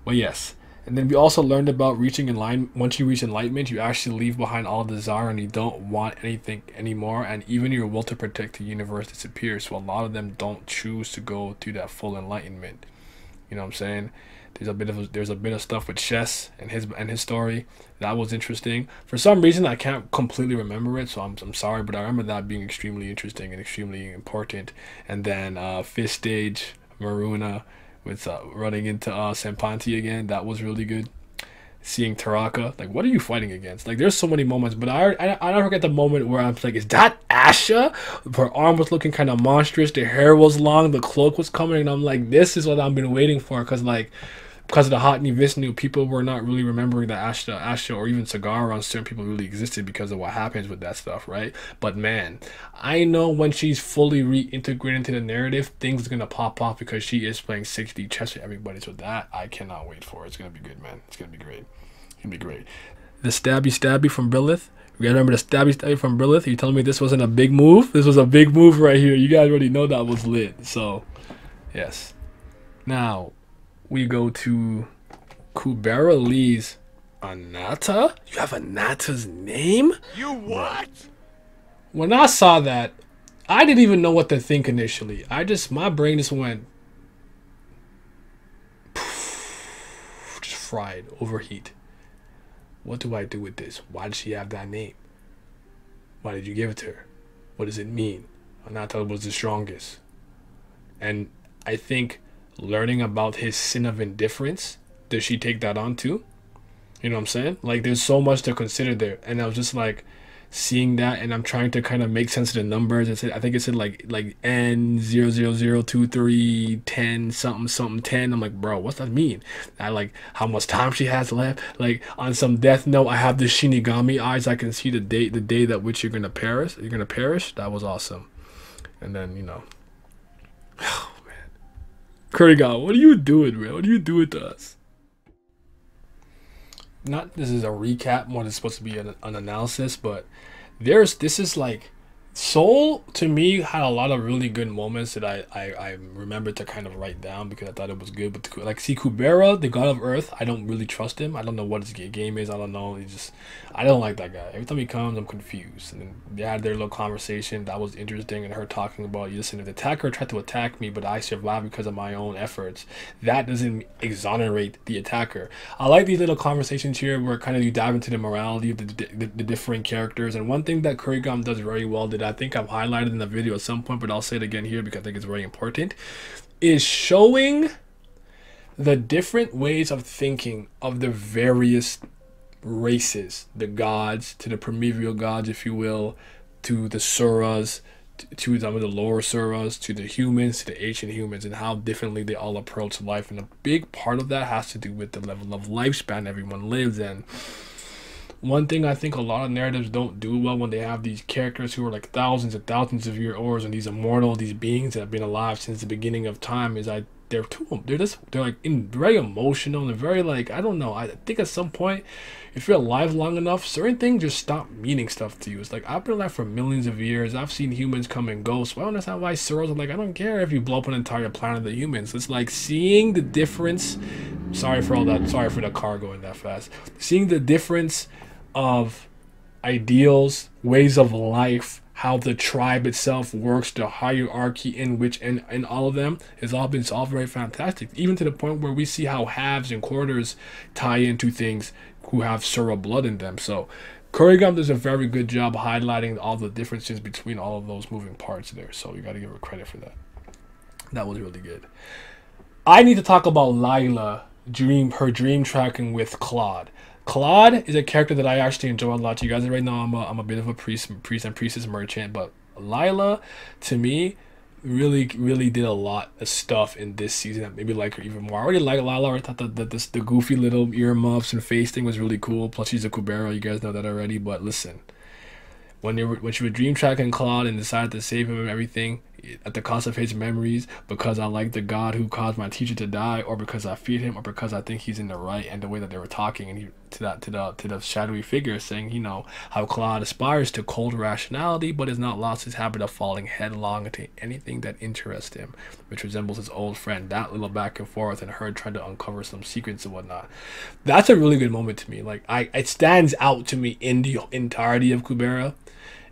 but yes, and then we also learned about reaching enlightenment. Once you reach enlightenment, you actually leave behind all desire and you don't want anything anymore. And even your will to protect the universe disappears. So a lot of them don't choose to go to that full enlightenment. You know what I'm saying? There's a bit of there's a bit of stuff with Chess and his and his story that was interesting. For some reason, I can't completely remember it, so I'm, I'm sorry, but I remember that being extremely interesting and extremely important. And then uh, fifth stage, Maruna with uh, running into uh, Sampati again. That was really good. Seeing Taraka, like, what are you fighting against? Like, there's so many moments, but I I, I don't forget the moment where I'm like, is that Asha? Her arm was looking kind of monstrous. The hair was long. The cloak was coming, and I'm like, this is what I've been waiting for, cause like because of the Hoti Vishnu, people were not really remembering that Ashta, Ashta, or even Sagara on certain people really existed because of what happens with that stuff, right? But man, I know when she's fully reintegrated into the narrative, things are gonna pop off because she is playing 6D chess with everybody. So that I cannot wait for. It's gonna be good, man. It's gonna be great. It's gonna be great. The stabby stabby from Brilith. You guys remember the stabby stabby from Brilith? You telling me this wasn't a big move? This was a big move right here. You guys already know that was lit. So, yes. Now, we go to Kubera Leez Ananta. You have Ananta's name? You what? When I saw that, I didn't even know what to think initially. I just, my brain just went, just fried, overheat. What do I do with this? Why does she have that name? Why did you give it to her? What does it mean? Anata was the strongest. And I think learning about his sin of indifference, does she take that on too? You know what I'm saying? Like there's so much to consider there. And I was just like seeing that and I'm trying to kind of make sense of the numbers. It's I think it said like like N zero zero zero two three ten something something ten. I'm like, bro, what's that mean? I like how much time she has left. Like on some death note, I have the Shinigami eyes. I can see the date the day that which you're gonna perish. You're gonna perish. That was awesome. And then, you know. Currygom, what are you doing, man? What are you doing to us? Not this is a recap more than supposed to be an, an analysis, but there's this is like Soul to me had a lot of really good moments that I, I, I remember to kind of write down because I thought it was good. But like see Kubera, the god of Earth, I don't really trust him. I don't know what his game is. I don't know. He just I don't like that guy. Every time he comes, I'm confused. And they had their little conversation that was interesting, and her talking about listen, if the attacker tried to attack me, but I survived because of my own efforts, that doesn't exonerate the attacker. I like these little conversations here where kind of you dive into the morality of the, the, the different characters. And one thing that Currygom does very well that I think I've highlighted in the video at some point, but I'll say it again here because I think it's very important, is showing the different ways of thinking of the various races, the gods, to the primordial gods, if you will, to the suras, to some of the lower suras, to the humans, to the ancient humans, and how differently they all approach life. And a big part of that has to do with the level of lifespan everyone lives in one thing I think a lot of narratives don't do well when they have these characters who are like thousands and thousands of years old and these immortal, these beings that have been alive since the beginning of time is I they're too they're just they're like in very emotional and very like I don't know I think at some point if you're alive long enough certain things just stop meaning stuff to you. It's like I've been alive for millions of years I've seen humans come and go so I don't understand why Suras are like I don't care if you blow up an entire planet of the humans. It's like seeing the difference sorry for all that sorry for the car going that fast. Seeing the difference of ideals, ways of life, how the tribe itself works, the hierarchy in which and in all of them has all been all very fantastic. Even to the point where we see how halves and quarters tie into things who have Sura blood in them. So Currygom does a very good job highlighting all the differences between all of those moving parts there. So you gotta give her credit for that. That was really good. I need to talk about Laila dream her dream tracking with Claude. Claude is a character that I actually enjoy a lot. You guys right now I'm a, I'm a bit of a priest priest and priestess merchant, but Laila to me really really did a lot of stuff in this season that maybe like her even more. I already like Laila. I thought that, this the goofy little earmuffs and face thing was really cool. Plus she's a Kubera, you guys know that already. But listen, when they were when she was dream tracking Claude and decided to save him and everything, at the cost of his memories because I like the God who caused my teacher to die, or because I feed him, or because I think he's in the right. And the way that they were talking, and he to that to the to the shadowy figure saying, you know, how Claude aspires to cold rationality, but has not lost his habit of falling headlong into anything that interests him, which resembles his old friend. That little back and forth, and her trying to uncover some secrets and whatnot. That's a really good moment to me. Like I, it stands out to me in the entirety of Kubera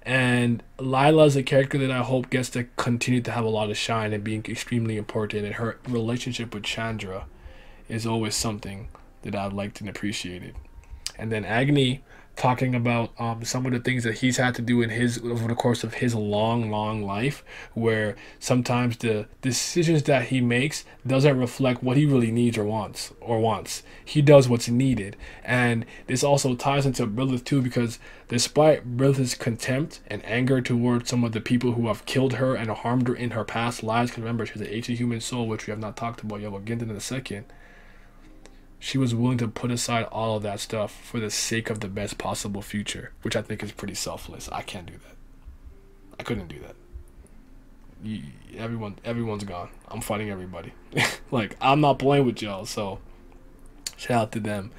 and Laila is a character that I hope gets to continue to have a lot of shine and being extremely important. And her relationship with Chandra is always something that I've liked and appreciated. And then Agni, talking about um, some of the things that he's had to do in his over the course of his long long life where sometimes the decisions that he makes doesn't reflect what he really needs or wants or wants. He does what's needed. And this also ties into Brilith too because despite Brilith's contempt and anger towards some of the people who have killed her and harmed her in her past lives because remember she's an ancient human soul which we have not talked about yet we'll get into in a second she was willing to put aside all of that stuff for the sake of the best possible future, which I think is pretty selfless. I can't do that. I couldn't do that. You, everyone, everyone's gone. I'm fighting everybody. like I'm not playing with y'all. So shout out to them,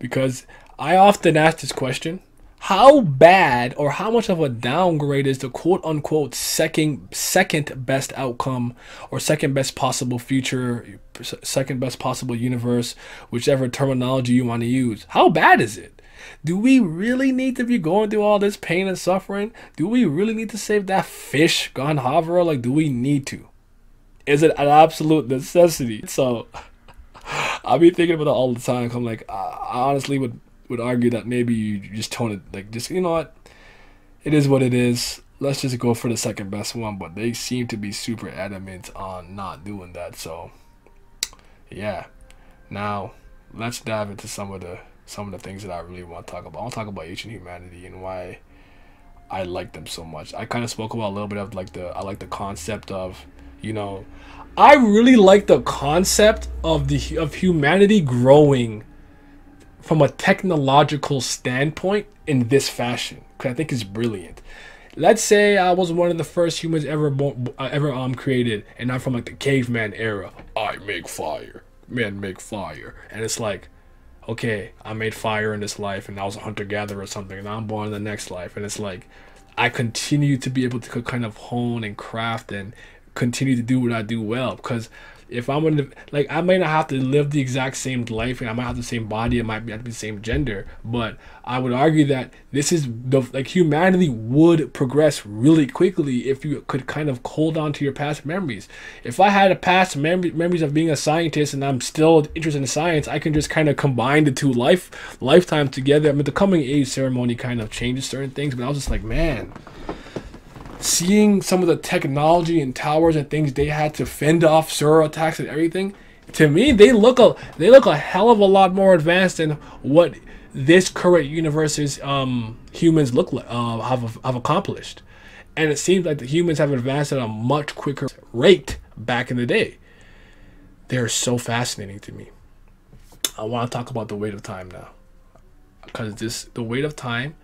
because I often ask this question how bad or how much of a downgrade is the quote unquote second second best outcome or second best possible future second best possible universe whichever terminology you want to use? How bad is it? Do we really need to be going through all this pain and suffering? Do we really need to save that fish hover like do we need to? Is it an absolute necessity? So I'll be thinking about it all the time. I'm like, I honestly would would argue that maybe you just tone it like just you know what, it is what it is. Let's just go for the second best one. But they seem to be super adamant on not doing that. So yeah. Now let's dive into some of the some of the things that I really want to talk about. I'll talk about ancient humanity and why I like them so much. I kind of spoke about a little bit of like the I like the concept of you know I really like the concept of the of humanity growing from a technological standpoint in this fashion because I think it's brilliant. Let's say I was one of the first humans ever uh, ever um created, and I'm from like the caveman era. I make fire, men make fire, and it's like, okay, I made fire in this life, and I was a hunter gatherer or something, and I'm born in the next life, and it's like, I continue to be able to kind of hone and craft and continue to do what I do well because if I'm gonna like I might not have to live the exact same life and I might have the same body, it might be, the same gender, but I would argue that this is the like humanity would progress really quickly if you could kind of hold on to your past memories. If I had a past mem- memories of being a scientist and I'm still interested in science, I can just kind of combine the two life lifetimes together. I mean, the coming age ceremony kind of changes certain things, but I was just like, man seeing some of the technology and towers and things they had to fend off Sura attacks and everything, to me they look a they look a hell of a lot more advanced than what this current universe's um, humans look like uh, have have accomplished. And it seems like the humans have advanced at a much quicker rate back in the day. They're so fascinating to me. I want to talk about the weight of time now, because this the weight of time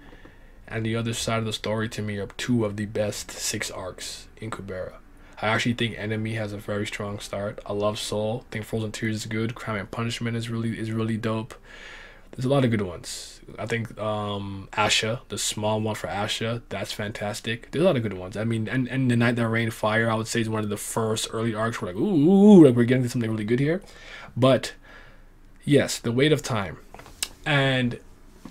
and the other side of the story to me are two of the best six arcs in Kubera. I actually think Enemy has a very strong start. I love Soul. I think Frozen Tears is good. Crime and Punishment is really is really dope. There's a lot of good ones. I think um, Asha, the small one for Asha, that's fantastic. There's a lot of good ones. I mean, and, and The Night That Rained Fire, I would say is one of the first early arcs where like, ooh, like we're getting to something really good here. But yes, The Weight of Time. And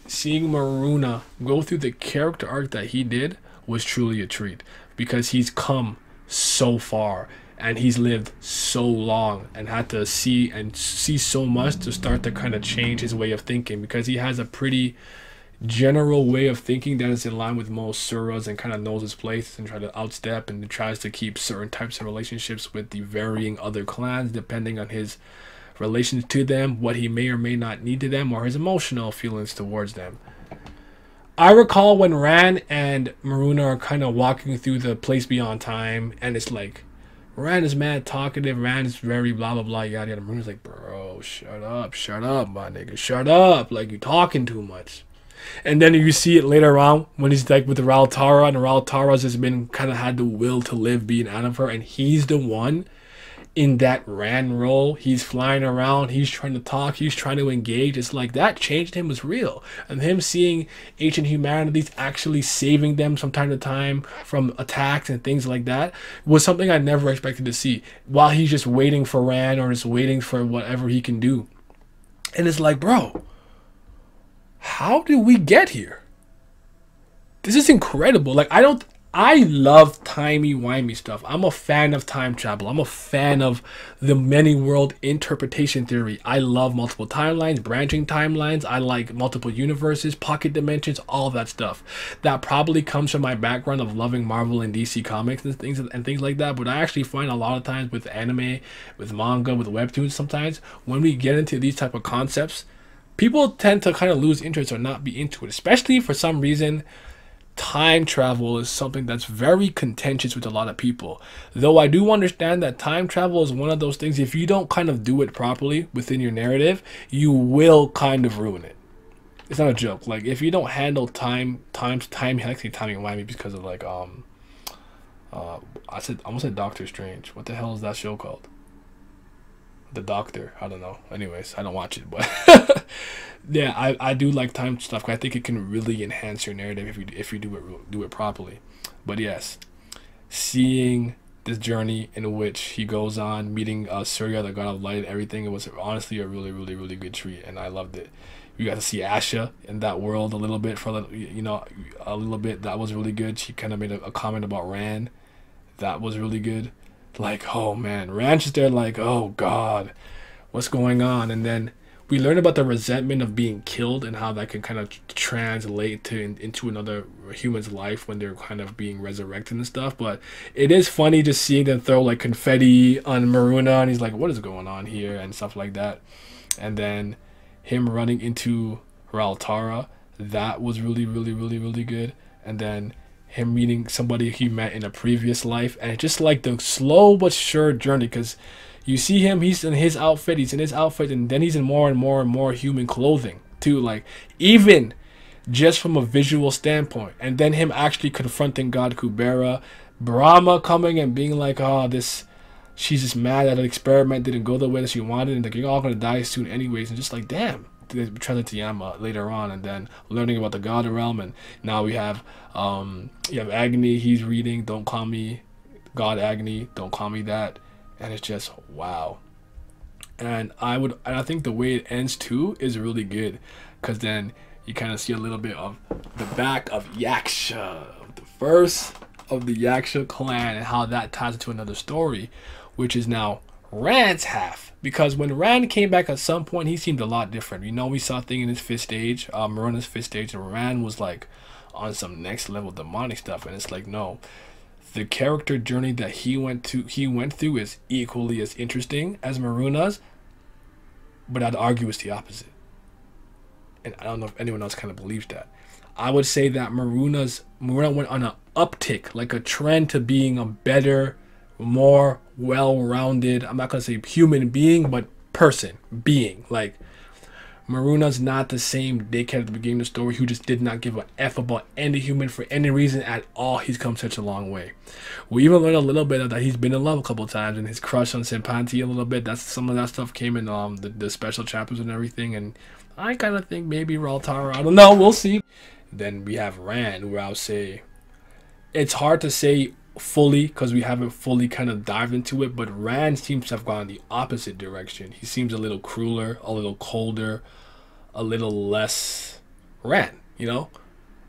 seeing Maruna go through the character arc that he did was truly a treat because he's come so far and he's lived so long and had to see and see so much to start to kind of change his way of thinking because he has a pretty general way of thinking that is in line with most Suras and kind of knows his place and try to outstep and tries to keep certain types of relationships with the varying other clans depending on his relations to them, what he may or may not need to them, or his emotional feelings towards them. I recall when Ran and Maruna are kind of walking through the place beyond time, and it's like, Ran is mad talkative, Ran is very blah blah blah, yada yada. Maruna's like, bro, shut up, shut up, my nigga, shut up. Like, you're talking too much. And then you see it later on when he's like with Raltara, and Raltara's has been kind of had the will to live being out of her, and he's the one in that ran role. He's flying around, he's trying to talk, he's trying to engage. It's like that changed him was real. And him seeing ancient humanities actually saving them from time to time from attacks and things like that was something I never expected to see. While he's just waiting for Ran or just waiting for whatever he can do. And it's like, bro, how did we get here? This is incredible. Like I don't I love timey-wimey stuff. I'm a fan of time travel. I'm a fan of the many world interpretation theory. I love multiple timelines, branching timelines. I like multiple universes, pocket dimensions, all that stuff. That probably comes from my background of loving Marvel and DC comics and things and things like that. But I actually find a lot of times with anime, with manga, with webtoons sometimes, when we get into these type of concepts, people tend to kind of lose interest or not be into it, especially for some reason time travel is something that's very contentious with a lot of people. Though I do understand that time travel is one of those things, if you don't kind of do it properly within your narrative, you will kind of ruin it. It's not a joke. Like if you don't handle time, times, time, I say timing Miami because of like um, uh, I said I almost said Doctor Strange. What the hell is that show called? The Doctor. I don't know. Anyways, I don't watch it, but yeah, I, I do like time stuff. I think it can really enhance your narrative if you if you do it do it properly. But yes, seeing this journey in which he goes on meeting uh, Surya, the god of light, and everything, it was honestly a really really really good treat, and I loved it. You got to see Asha in that world a little bit for you know a little bit. That was really good. She kind of made a, a comment about Ran, That was really good. Like oh man, Rand's just there like oh god, what's going on? And then we learn about the resentment of being killed and how that can kind of translate to in, into another human's life when they're kind of being resurrected and stuff. But it is funny just seeing them throw like confetti on Maruna and he's like, "What is going on here?" and stuff like that. And then him running into Tara, that was really, really, really, really good. And then him meeting somebody he met in a previous life, and just like the slow but sure journey because you see him, he's in his outfit, he's in his outfit, and then he's in more and more and more human clothing too. Like even just from a visual standpoint, and then him actually confronting God Kubera, Brahma coming and being like, "Oh, this." She's just mad that the experiment didn't go the way that she wanted, and like you're all gonna die soon anyways. And just like, damn, translate to Yama later on, and then learning about the God realm, and now we have um you have Agni. He's reading, "Don't call me God Agni, don't call me that," and it's just wow. And I would, and I think the way it ends too is really good, because then you kind of see a little bit of the back of Yaksha, the first of the Yaksha clan, and how that ties into another story, which is now Rand's half. Because when Rand came back at some point, he seemed a lot different. You know, we saw a thing in his fifth stage, uh, Maruna's fifth stage, and Rand was like on some next level demonic stuff, and it's like no, the character journey that he went to he went through is equally as interesting as Maruna's, but I'd argue it's the opposite. And I don't know if anyone else kind of believes that. I would say that Maruna's Maruna went on an uptick, like a trend to being a better, more well-rounded. I'm not gonna say human being, but person, being. Like Maruna's not the same dickhead at the beginning of the story who just did not give a F about any human for any reason at all. He's come such a long way. We even learned a little bit of that he's been in love a couple times and his crush on Sampati a little bit. That's some of that stuff came in um the, the special chapters and everything. And I kind of think maybe Raltara. I don't know. We'll see. Then we have Rand, where I'll say it's hard to say fully because we haven't fully kind of dived into it, but Rand seems to have gone the opposite direction. He seems a little crueler, a little colder, a little less Rand, you know?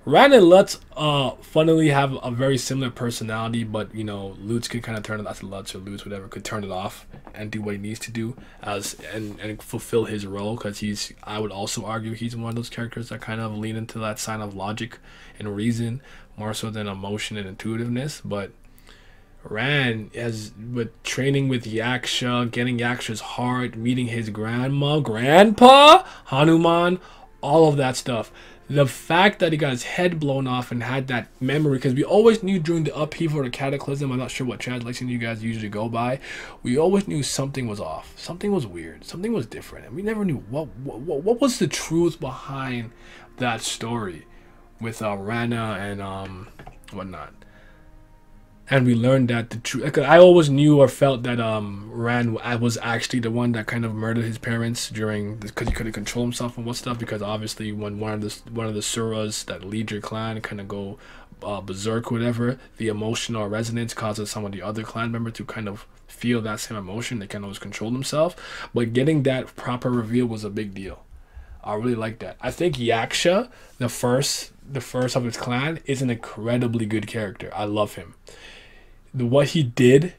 Rand and Lutz, uh, funnily have a very similar personality, but you know, Lutz can kind of turn it off. Lutz or Lutz, whatever, could turn it off and do what he needs to do as and, and fulfill his role. Because he's, I would also argue, he's one of those characters that kind of lean into that sign of logic and reason more so than emotion and intuitiveness. But Rand as with training with Yaksha, getting Yaksha's heart, meeting his grandma, grandpa, Hanuman, all of that stuff. the fact that he got his head blown off and had that memory, because we always knew during the upheaval or the cataclysm, I'm not sure what translation you guys usually go by, we always knew something was off, something was weird, something was different, and we never knew what what, what was the truth behind that story with uh, Rana and um whatnot and we learned that the truth. I always knew or felt that um Ran was actually the one that kind of murdered his parents during because he couldn't control himself and what stuff. Because obviously, when one of the one of the suras that lead your clan kind of go uh, berserk, whatever, the emotional resonance causes some of the other clan member to kind of feel that same emotion. They can't always control themselves, but getting that proper reveal was a big deal. I really like that. I think Yaksha, the first the first of his clan, is an incredibly good character. I love him what he did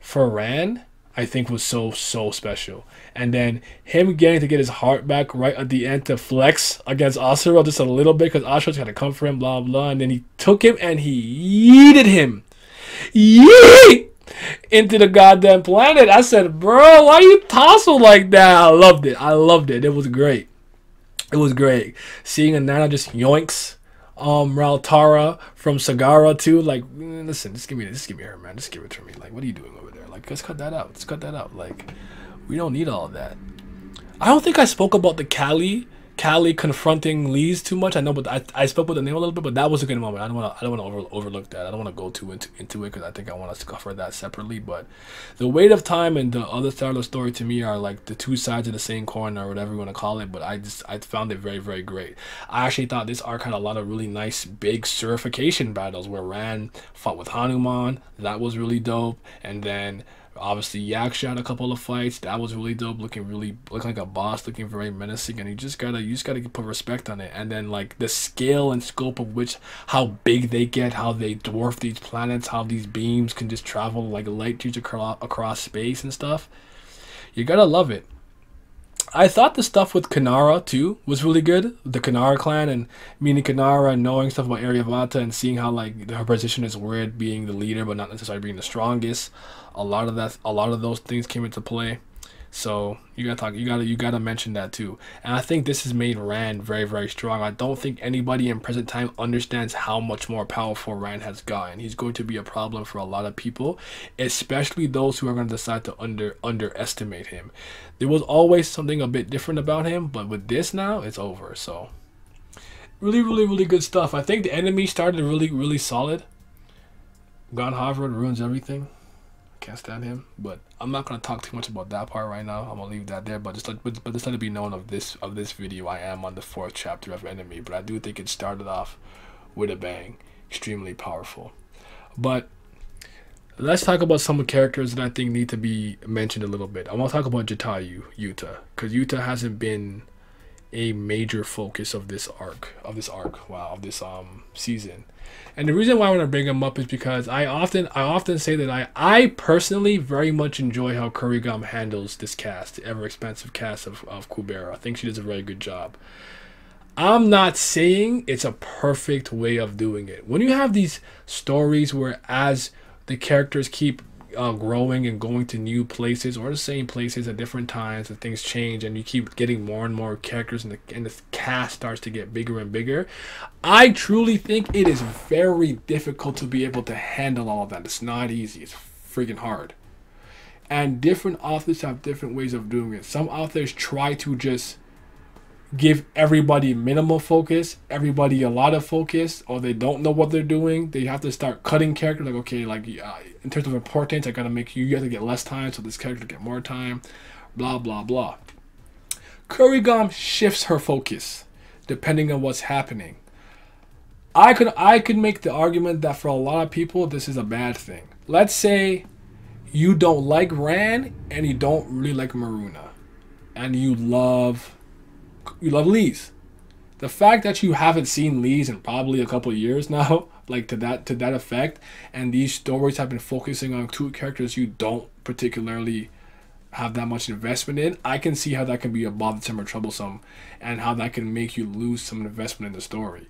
for Ran, I think was so so special. And then him getting to get his heart back right at the end to flex against Asura just a little bit because Asura's to come for him, blah blah. And then he took him and he yeeted him, yeet into the goddamn planet. I said, bro, why you tossle like that? I loved it. I loved it. It was great. It was great seeing Inanna just yoinks um Raltara from Sagara too. Like, mm, listen, just give me just give me her, man. Just give it to me. Like, what are you doing over there? Like, let's cut that out. Let's cut that out. Like, we don't need all that. I don't think I spoke about the Kali Kali confronting Leez too much. I know, but I, I spoke with the name a little bit, but that was a good moment. I don't want to I don't want to over, overlook that. I don't want to go too into into it because I think I want to cover that separately. But the weight of time and the other side of the story to me are like the two sides of the same coin or whatever you want to call it. But I just I found it very very great. I actually thought this arc had a lot of really nice big certification battles where Ran fought with Hanuman. That was really dope, and then Obviously, Yaksha a couple of fights. That was really dope. Looking really looking like a boss, looking very menacing. And you just gotta you just gotta put respect on it. And then like the scale and scope of which how big they get, how they dwarf these planets, how these beams can just travel like light years across across space and stuff. You gotta love it. I thought the stuff with Kanara too was really good. The Kanara clan and meeting Kinara and knowing stuff about Airavata and seeing how like her position is weird, being the leader but not necessarily being the strongest. A lot of that, a lot of those things came into play. So you gotta talk. You gotta you gotta mention that too. And I think this has made Rand very very strong. I don't think anybody in present time understands how much more powerful Rand has gotten. He's going to be a problem for a lot of people, especially those who are going to decide to under underestimate him. There was always something a bit different about him, but with this now, it's over. So really really really good stuff. I think the enemy started really really solid. Gandharva ruins everything. Can't stand him. But I'm not gonna talk too much about that part right now. I'm gonna leave that there. But just let, but, but just let it be known of this of this video. I am on the fourth chapter of Enemy, but I do think it started off with a bang, extremely powerful. But let's talk about some characters that I think need to be mentioned a little bit. I want to talk about Jatayu Yuta because Yuta hasn't been a major focus of this arc of this arc wow of this um season and the reason why i want to bring him up is because i often i often say that i i personally very much enjoy how Currygom handles this cast the ever expensive cast of, of kubera. I think she does a very good job. I'm not saying it's a perfect way of doing it. When you have these stories where as the characters keep uh, growing and going to new places or the same places at different times and things change and you keep getting more and more characters and the, and the cast starts to get bigger and bigger i truly think it is very difficult to be able to handle all of that. It's not easy. It's freaking hard. And different authors have different ways of doing it. Some authors try to just give everybody minimal focus, everybody a lot of focus, or they don't know what they're doing. They have to start cutting characters. Like, okay, like uh, in terms of importance, I gotta make you, you have to get less time, so this character get more time. Blah blah blah. Currygom shifts her focus depending on what's happening. I could I could make the argument that for a lot of people this is a bad thing. Let's say you don't like Ran and you don't really like Maruna, and you love you love Leez. The fact that you haven't seen Leez in probably a couple years now, like to that to that effect, and these stories have been focusing on two characters you don't particularly have that much investment in, I can see how that can be a bothersome or troublesome, and how that can make you lose some investment in the story.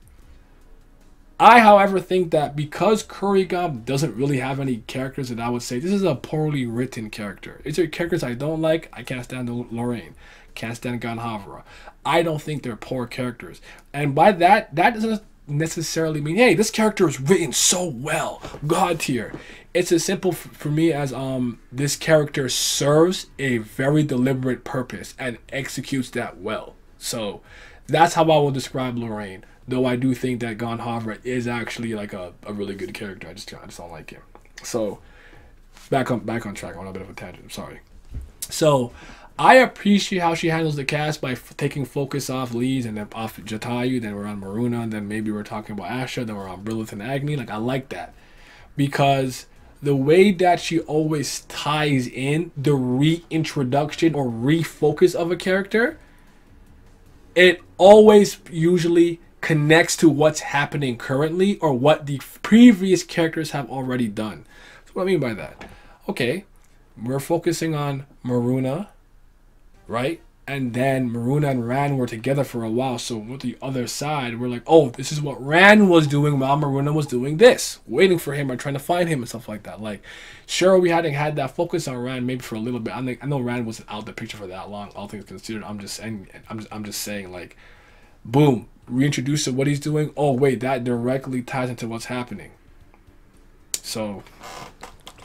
I, however, think that because Curry Currygom doesn't really have any characters that I would say this is a poorly written character. These are characters I don't like. I can't stand Lorraine. Can't stand Gandharva. I don't think they're poor characters. And by that, that doesn't necessarily mean, hey, this character is written so well. God tier. It's as simple for me as um this character serves a very deliberate purpose and executes that well. So that's how I will describe Lorraine. Though I do think that Gandharva is actually like a, a really good character. I just I just don't like him. So back on back on track. I on a bit of a tangent. I'm sorry. So I appreciate how she handles the cast by taking focus off Leez and then off Jatayu. Then we're on Maruna. And then maybe we're talking about Asha. Then we're on Brilith and Agni. Like I like that because the way that she always ties in the reintroduction or refocus of a character, it always usually connects to what's happening currently or what the previous characters have already done. So what I mean by that? Okay, we're focusing on Maruna, right? And then Maruna and Ran were together for a while. So with the other side, we're like, oh, this is what Ran was doing while Maruna was doing this, waiting for him or trying to find him and stuff like that. Like, sure, we hadn't had that focus on Ran maybe for a little bit. I, think, I know Ran wasn't out the picture for that long, all things considered. I'm just saying, I'm just, I'm just saying, like, boom, reintroduce what he's doing. Oh wait, that directly ties into what's happening. So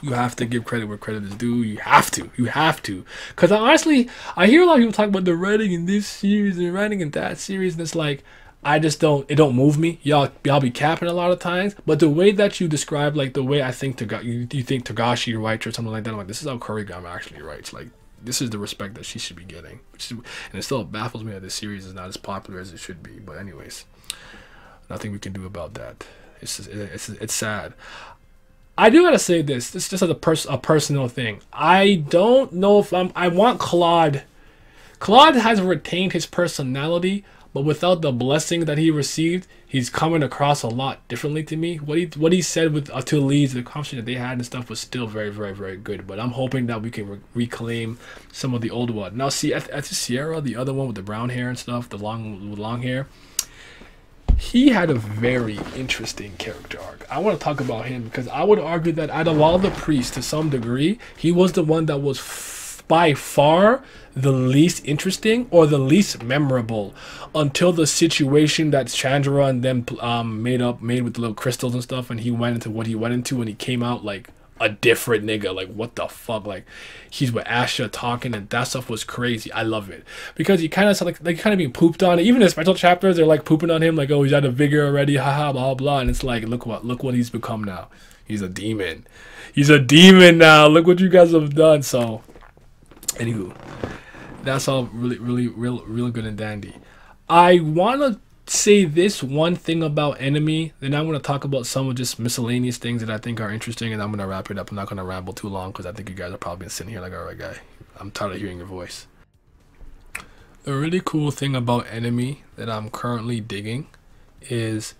you have to give credit where credit is due. You have to. You have to. Because honestly, I hear a lot of people talk about the writing in this series and writing in that series, and it's like, I just don't. It don't move me. Y'all, y'all be capping a lot of times. But the way that you describe, like the way I think Toga, you, you think Togashi writes or something like that, I'm like, this is how Currygom actually writes. Like this is the respect that she should be getting. Which is, and it still baffles me that this series is not as popular as it should be. But anyways, nothing we can do about that. It's just, it's it's sad. I do gotta say this. This is just a pers- a personal thing. I don't know if I'm. I want Claude. Claude has retained his personality, but without the blessing that he received, he's coming across a lot differently to me. What he what he said with uh, to Leez, the conversation that they had and stuff was still very very very good. But I'm hoping that we can re- reclaim some of the old one. Now see at, at Sierra, the other one with the brown hair and stuff, the long long hair. He had a very interesting character arc. I want to talk about him because I would argue that out of all the priests, to some degree, he was the one that was f- by far the least interesting or the least memorable until the situation that Chandra and them um, made up made with the little crystals and stuff and he went into what he went into and he came out like a different nigga. Like what the fuck? Like he's with Asha talking and that stuff was crazy. I love it. Because he kind of like like kind of being pooped on even in special chapters they're like pooping on him like oh he's out of vigor already haha blah blah and it's like look what look what he's become now. He's a demon. He's a demon now. Look what you guys have done. So anywho that's all really, really, real, real good and dandy. I want to say this one thing about enemy, then I'm going to talk about some of just miscellaneous things that I think are interesting, and I'm going to wrap it up. I'm not going to ramble too long because I think you guys are probably sitting here like, all right, guy, I'm tired of hearing your voice. The really cool thing about enemy that I'm currently digging is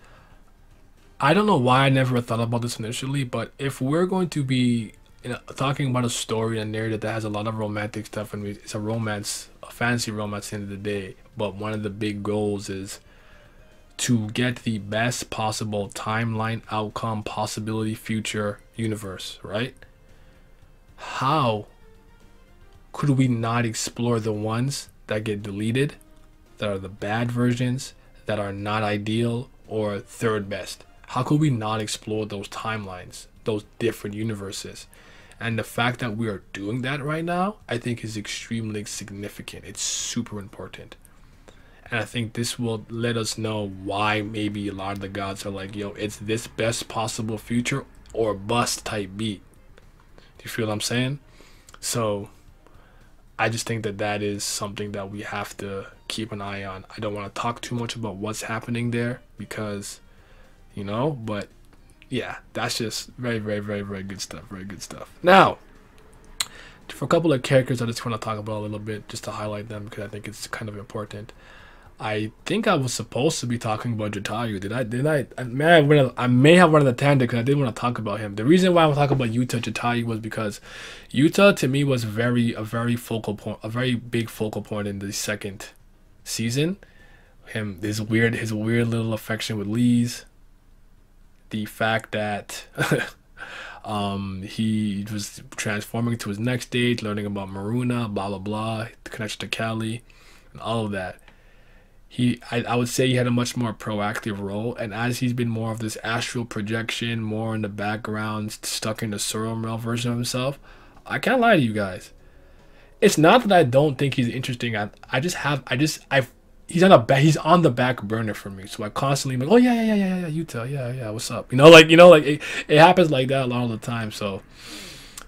I don't know why I never thought about this initially, but if we're going to be you know, talking about a story and narrative that has a lot of romantic stuff and it's a romance, a fancy romance at the end of the day. But one of the big goals is to get the best possible timeline, outcome, possibility, future universe, right? How could we not explore the ones that get deleted, that are the bad versions, that are not ideal or third best? How could we not explore those timelines, those different universes? And the fact that we are doing that right now, I think is extremely significant. It's super important. And I think this will let us know why maybe a lot of the gods are like, yo, it's this best possible future or bust type beat. Do you feel what I'm saying? So I just think that that is something that we have to keep an eye on. I don't want to talk too much about what's happening there because, you know, but yeah, that's just very, very, very, very good stuff. Very good stuff. Now, for a couple of characters, I just want to talk about a little bit just to highlight them because I think it's kind of important. I think I was supposed to be talking about Jatayu. Did I? Did I? I may have run. I may have run the tangent because I didn't want to talk about him. The reason why I want talking about Yuta Jatayu was because Yuta to me was very a very focal point, a very big focal point in the second season. Him, his weird, his weird little affection with Leez. the fact that um, he was transforming to his next stage, learning about Maruna, blah blah blah, the connection to Kali, and all of that. He, I, I would say he had a much more proactive role, and as he's been more of this astral projection, more in the background, stuck in the Suram realm version of himself, I can't lie to you guys. It's not that I don't think he's interesting. I, I just have, I just, I he's on a he's on the back burner for me. So I constantly like, oh yeah, yeah, yeah, yeah, yeah, Yuta, yeah, yeah, what's up? You know, like you know, like it, it happens like that a lot of the time. So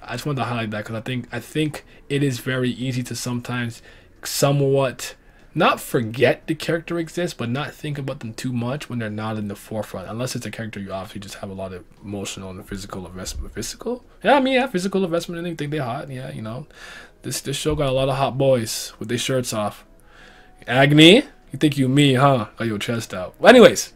I just wanted to highlight that because I think I think it is very easy to sometimes somewhat not forget the character exists, but not think about them too much when they're not in the forefront. Unless it's a character you obviously just have a lot of emotional and physical investment. Physical? Yeah, I mean, yeah, physical investment. And they think they're hot. Yeah, you know, this this show got a lot of hot boys with their shirts off. Agni, you think you me, huh? Got your chest out. Well, anyways,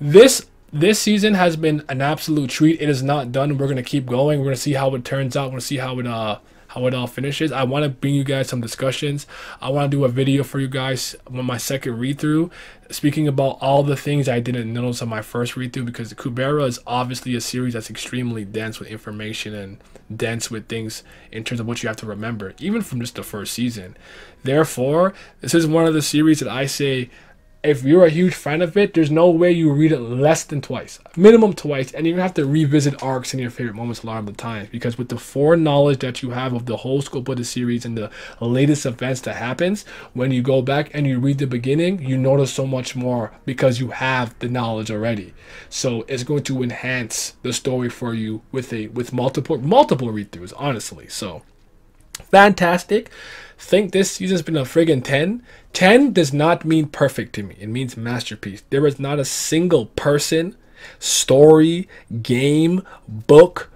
this this season has been an absolute treat. It is not done. We're gonna keep going. We're gonna see how it turns out. We're gonna see how it uh how it all finishes. I want to bring you guys some discussions. I want to do a video for you guys on my second read through, speaking about all the things I didn't notice on my first read through because Kubera is obviously a series that's extremely dense with information and dense with things in terms of what you have to remember, even from just the first season. Therefore, this is one of the series that I say if you're a huge fan of it, there's no way you read it less than twice, minimum twice, and you have to revisit arcs in your favorite moments a lot of the times because with the foreknowledge that you have of the whole scope of the series and the latest events that happens, when you go back and you read the beginning, you notice so much more because you have the knowledge already. So it's going to enhance the story for you with a with multiple multiple read-throughs, honestly. So fantastic. Think this season's been a friggin' 10. 10 does not mean perfect to me. It means masterpiece. There is not a single person, story, game, book,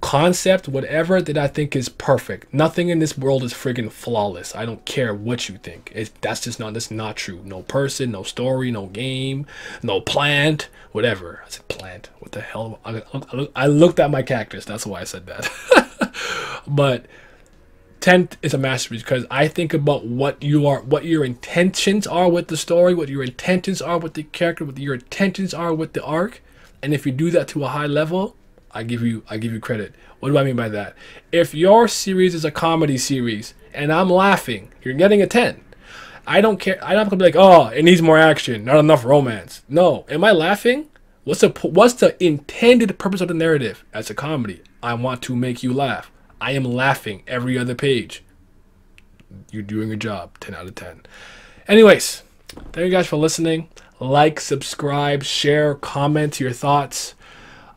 concept, whatever that I think is perfect. Nothing in this world is friggin' flawless. I don't care what you think. That's just not that's not true. No person, no story, no game, no plant, whatever. I said plant. What the hell? I, I, I looked at my cactus. That's why I said that. but 10 is a masterpiece because I think about what you are, what your intentions are with the story, what your intentions are with the character, what your intentions are with the arc. And if you do that to a high level, I give you I give you credit. What do I mean by that? If your series is a comedy series and I'm laughing, you're getting a 10. I don't care. I'm not gonna be like, oh, it needs more action, not enough romance. No, am I laughing? What's the what's the intended purpose of the narrative as a comedy? I want to make you laugh. I am laughing every other page. You're doing a job. 10 out of 10. Anyways, thank you guys for listening. Like, subscribe, share, comment your thoughts.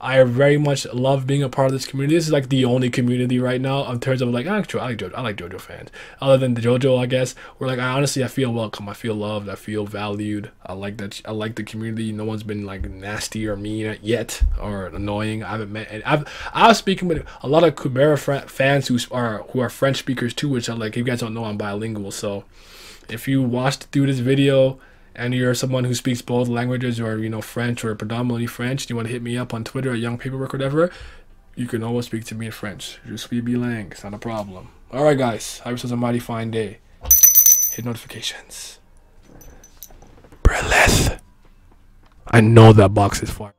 I very much love being a part of this community. This is like the only community right now in terms of like actually I like JoJo, I like JoJo fans. Other than the JoJo, I guess. Where like I honestly I feel welcome. I feel loved. I feel valued. I like that. I like the community. No one's been like nasty or mean yet or annoying. I haven't met. And I've I was speaking with a lot of Kubera fans who are who are French speakers too, which are like if you guys don't know I'm bilingual. So if you watched through this video and you're someone who speaks both languages or you know French or predominantly French, you want to hit me up on Twitter at Young Paperwork or whatever, you can always speak to me in French. Je suis bilingue. It's not a problem. All right, guys. I Have yourselves a mighty fine day. Hit notifications. Brilith. I know that box is fire.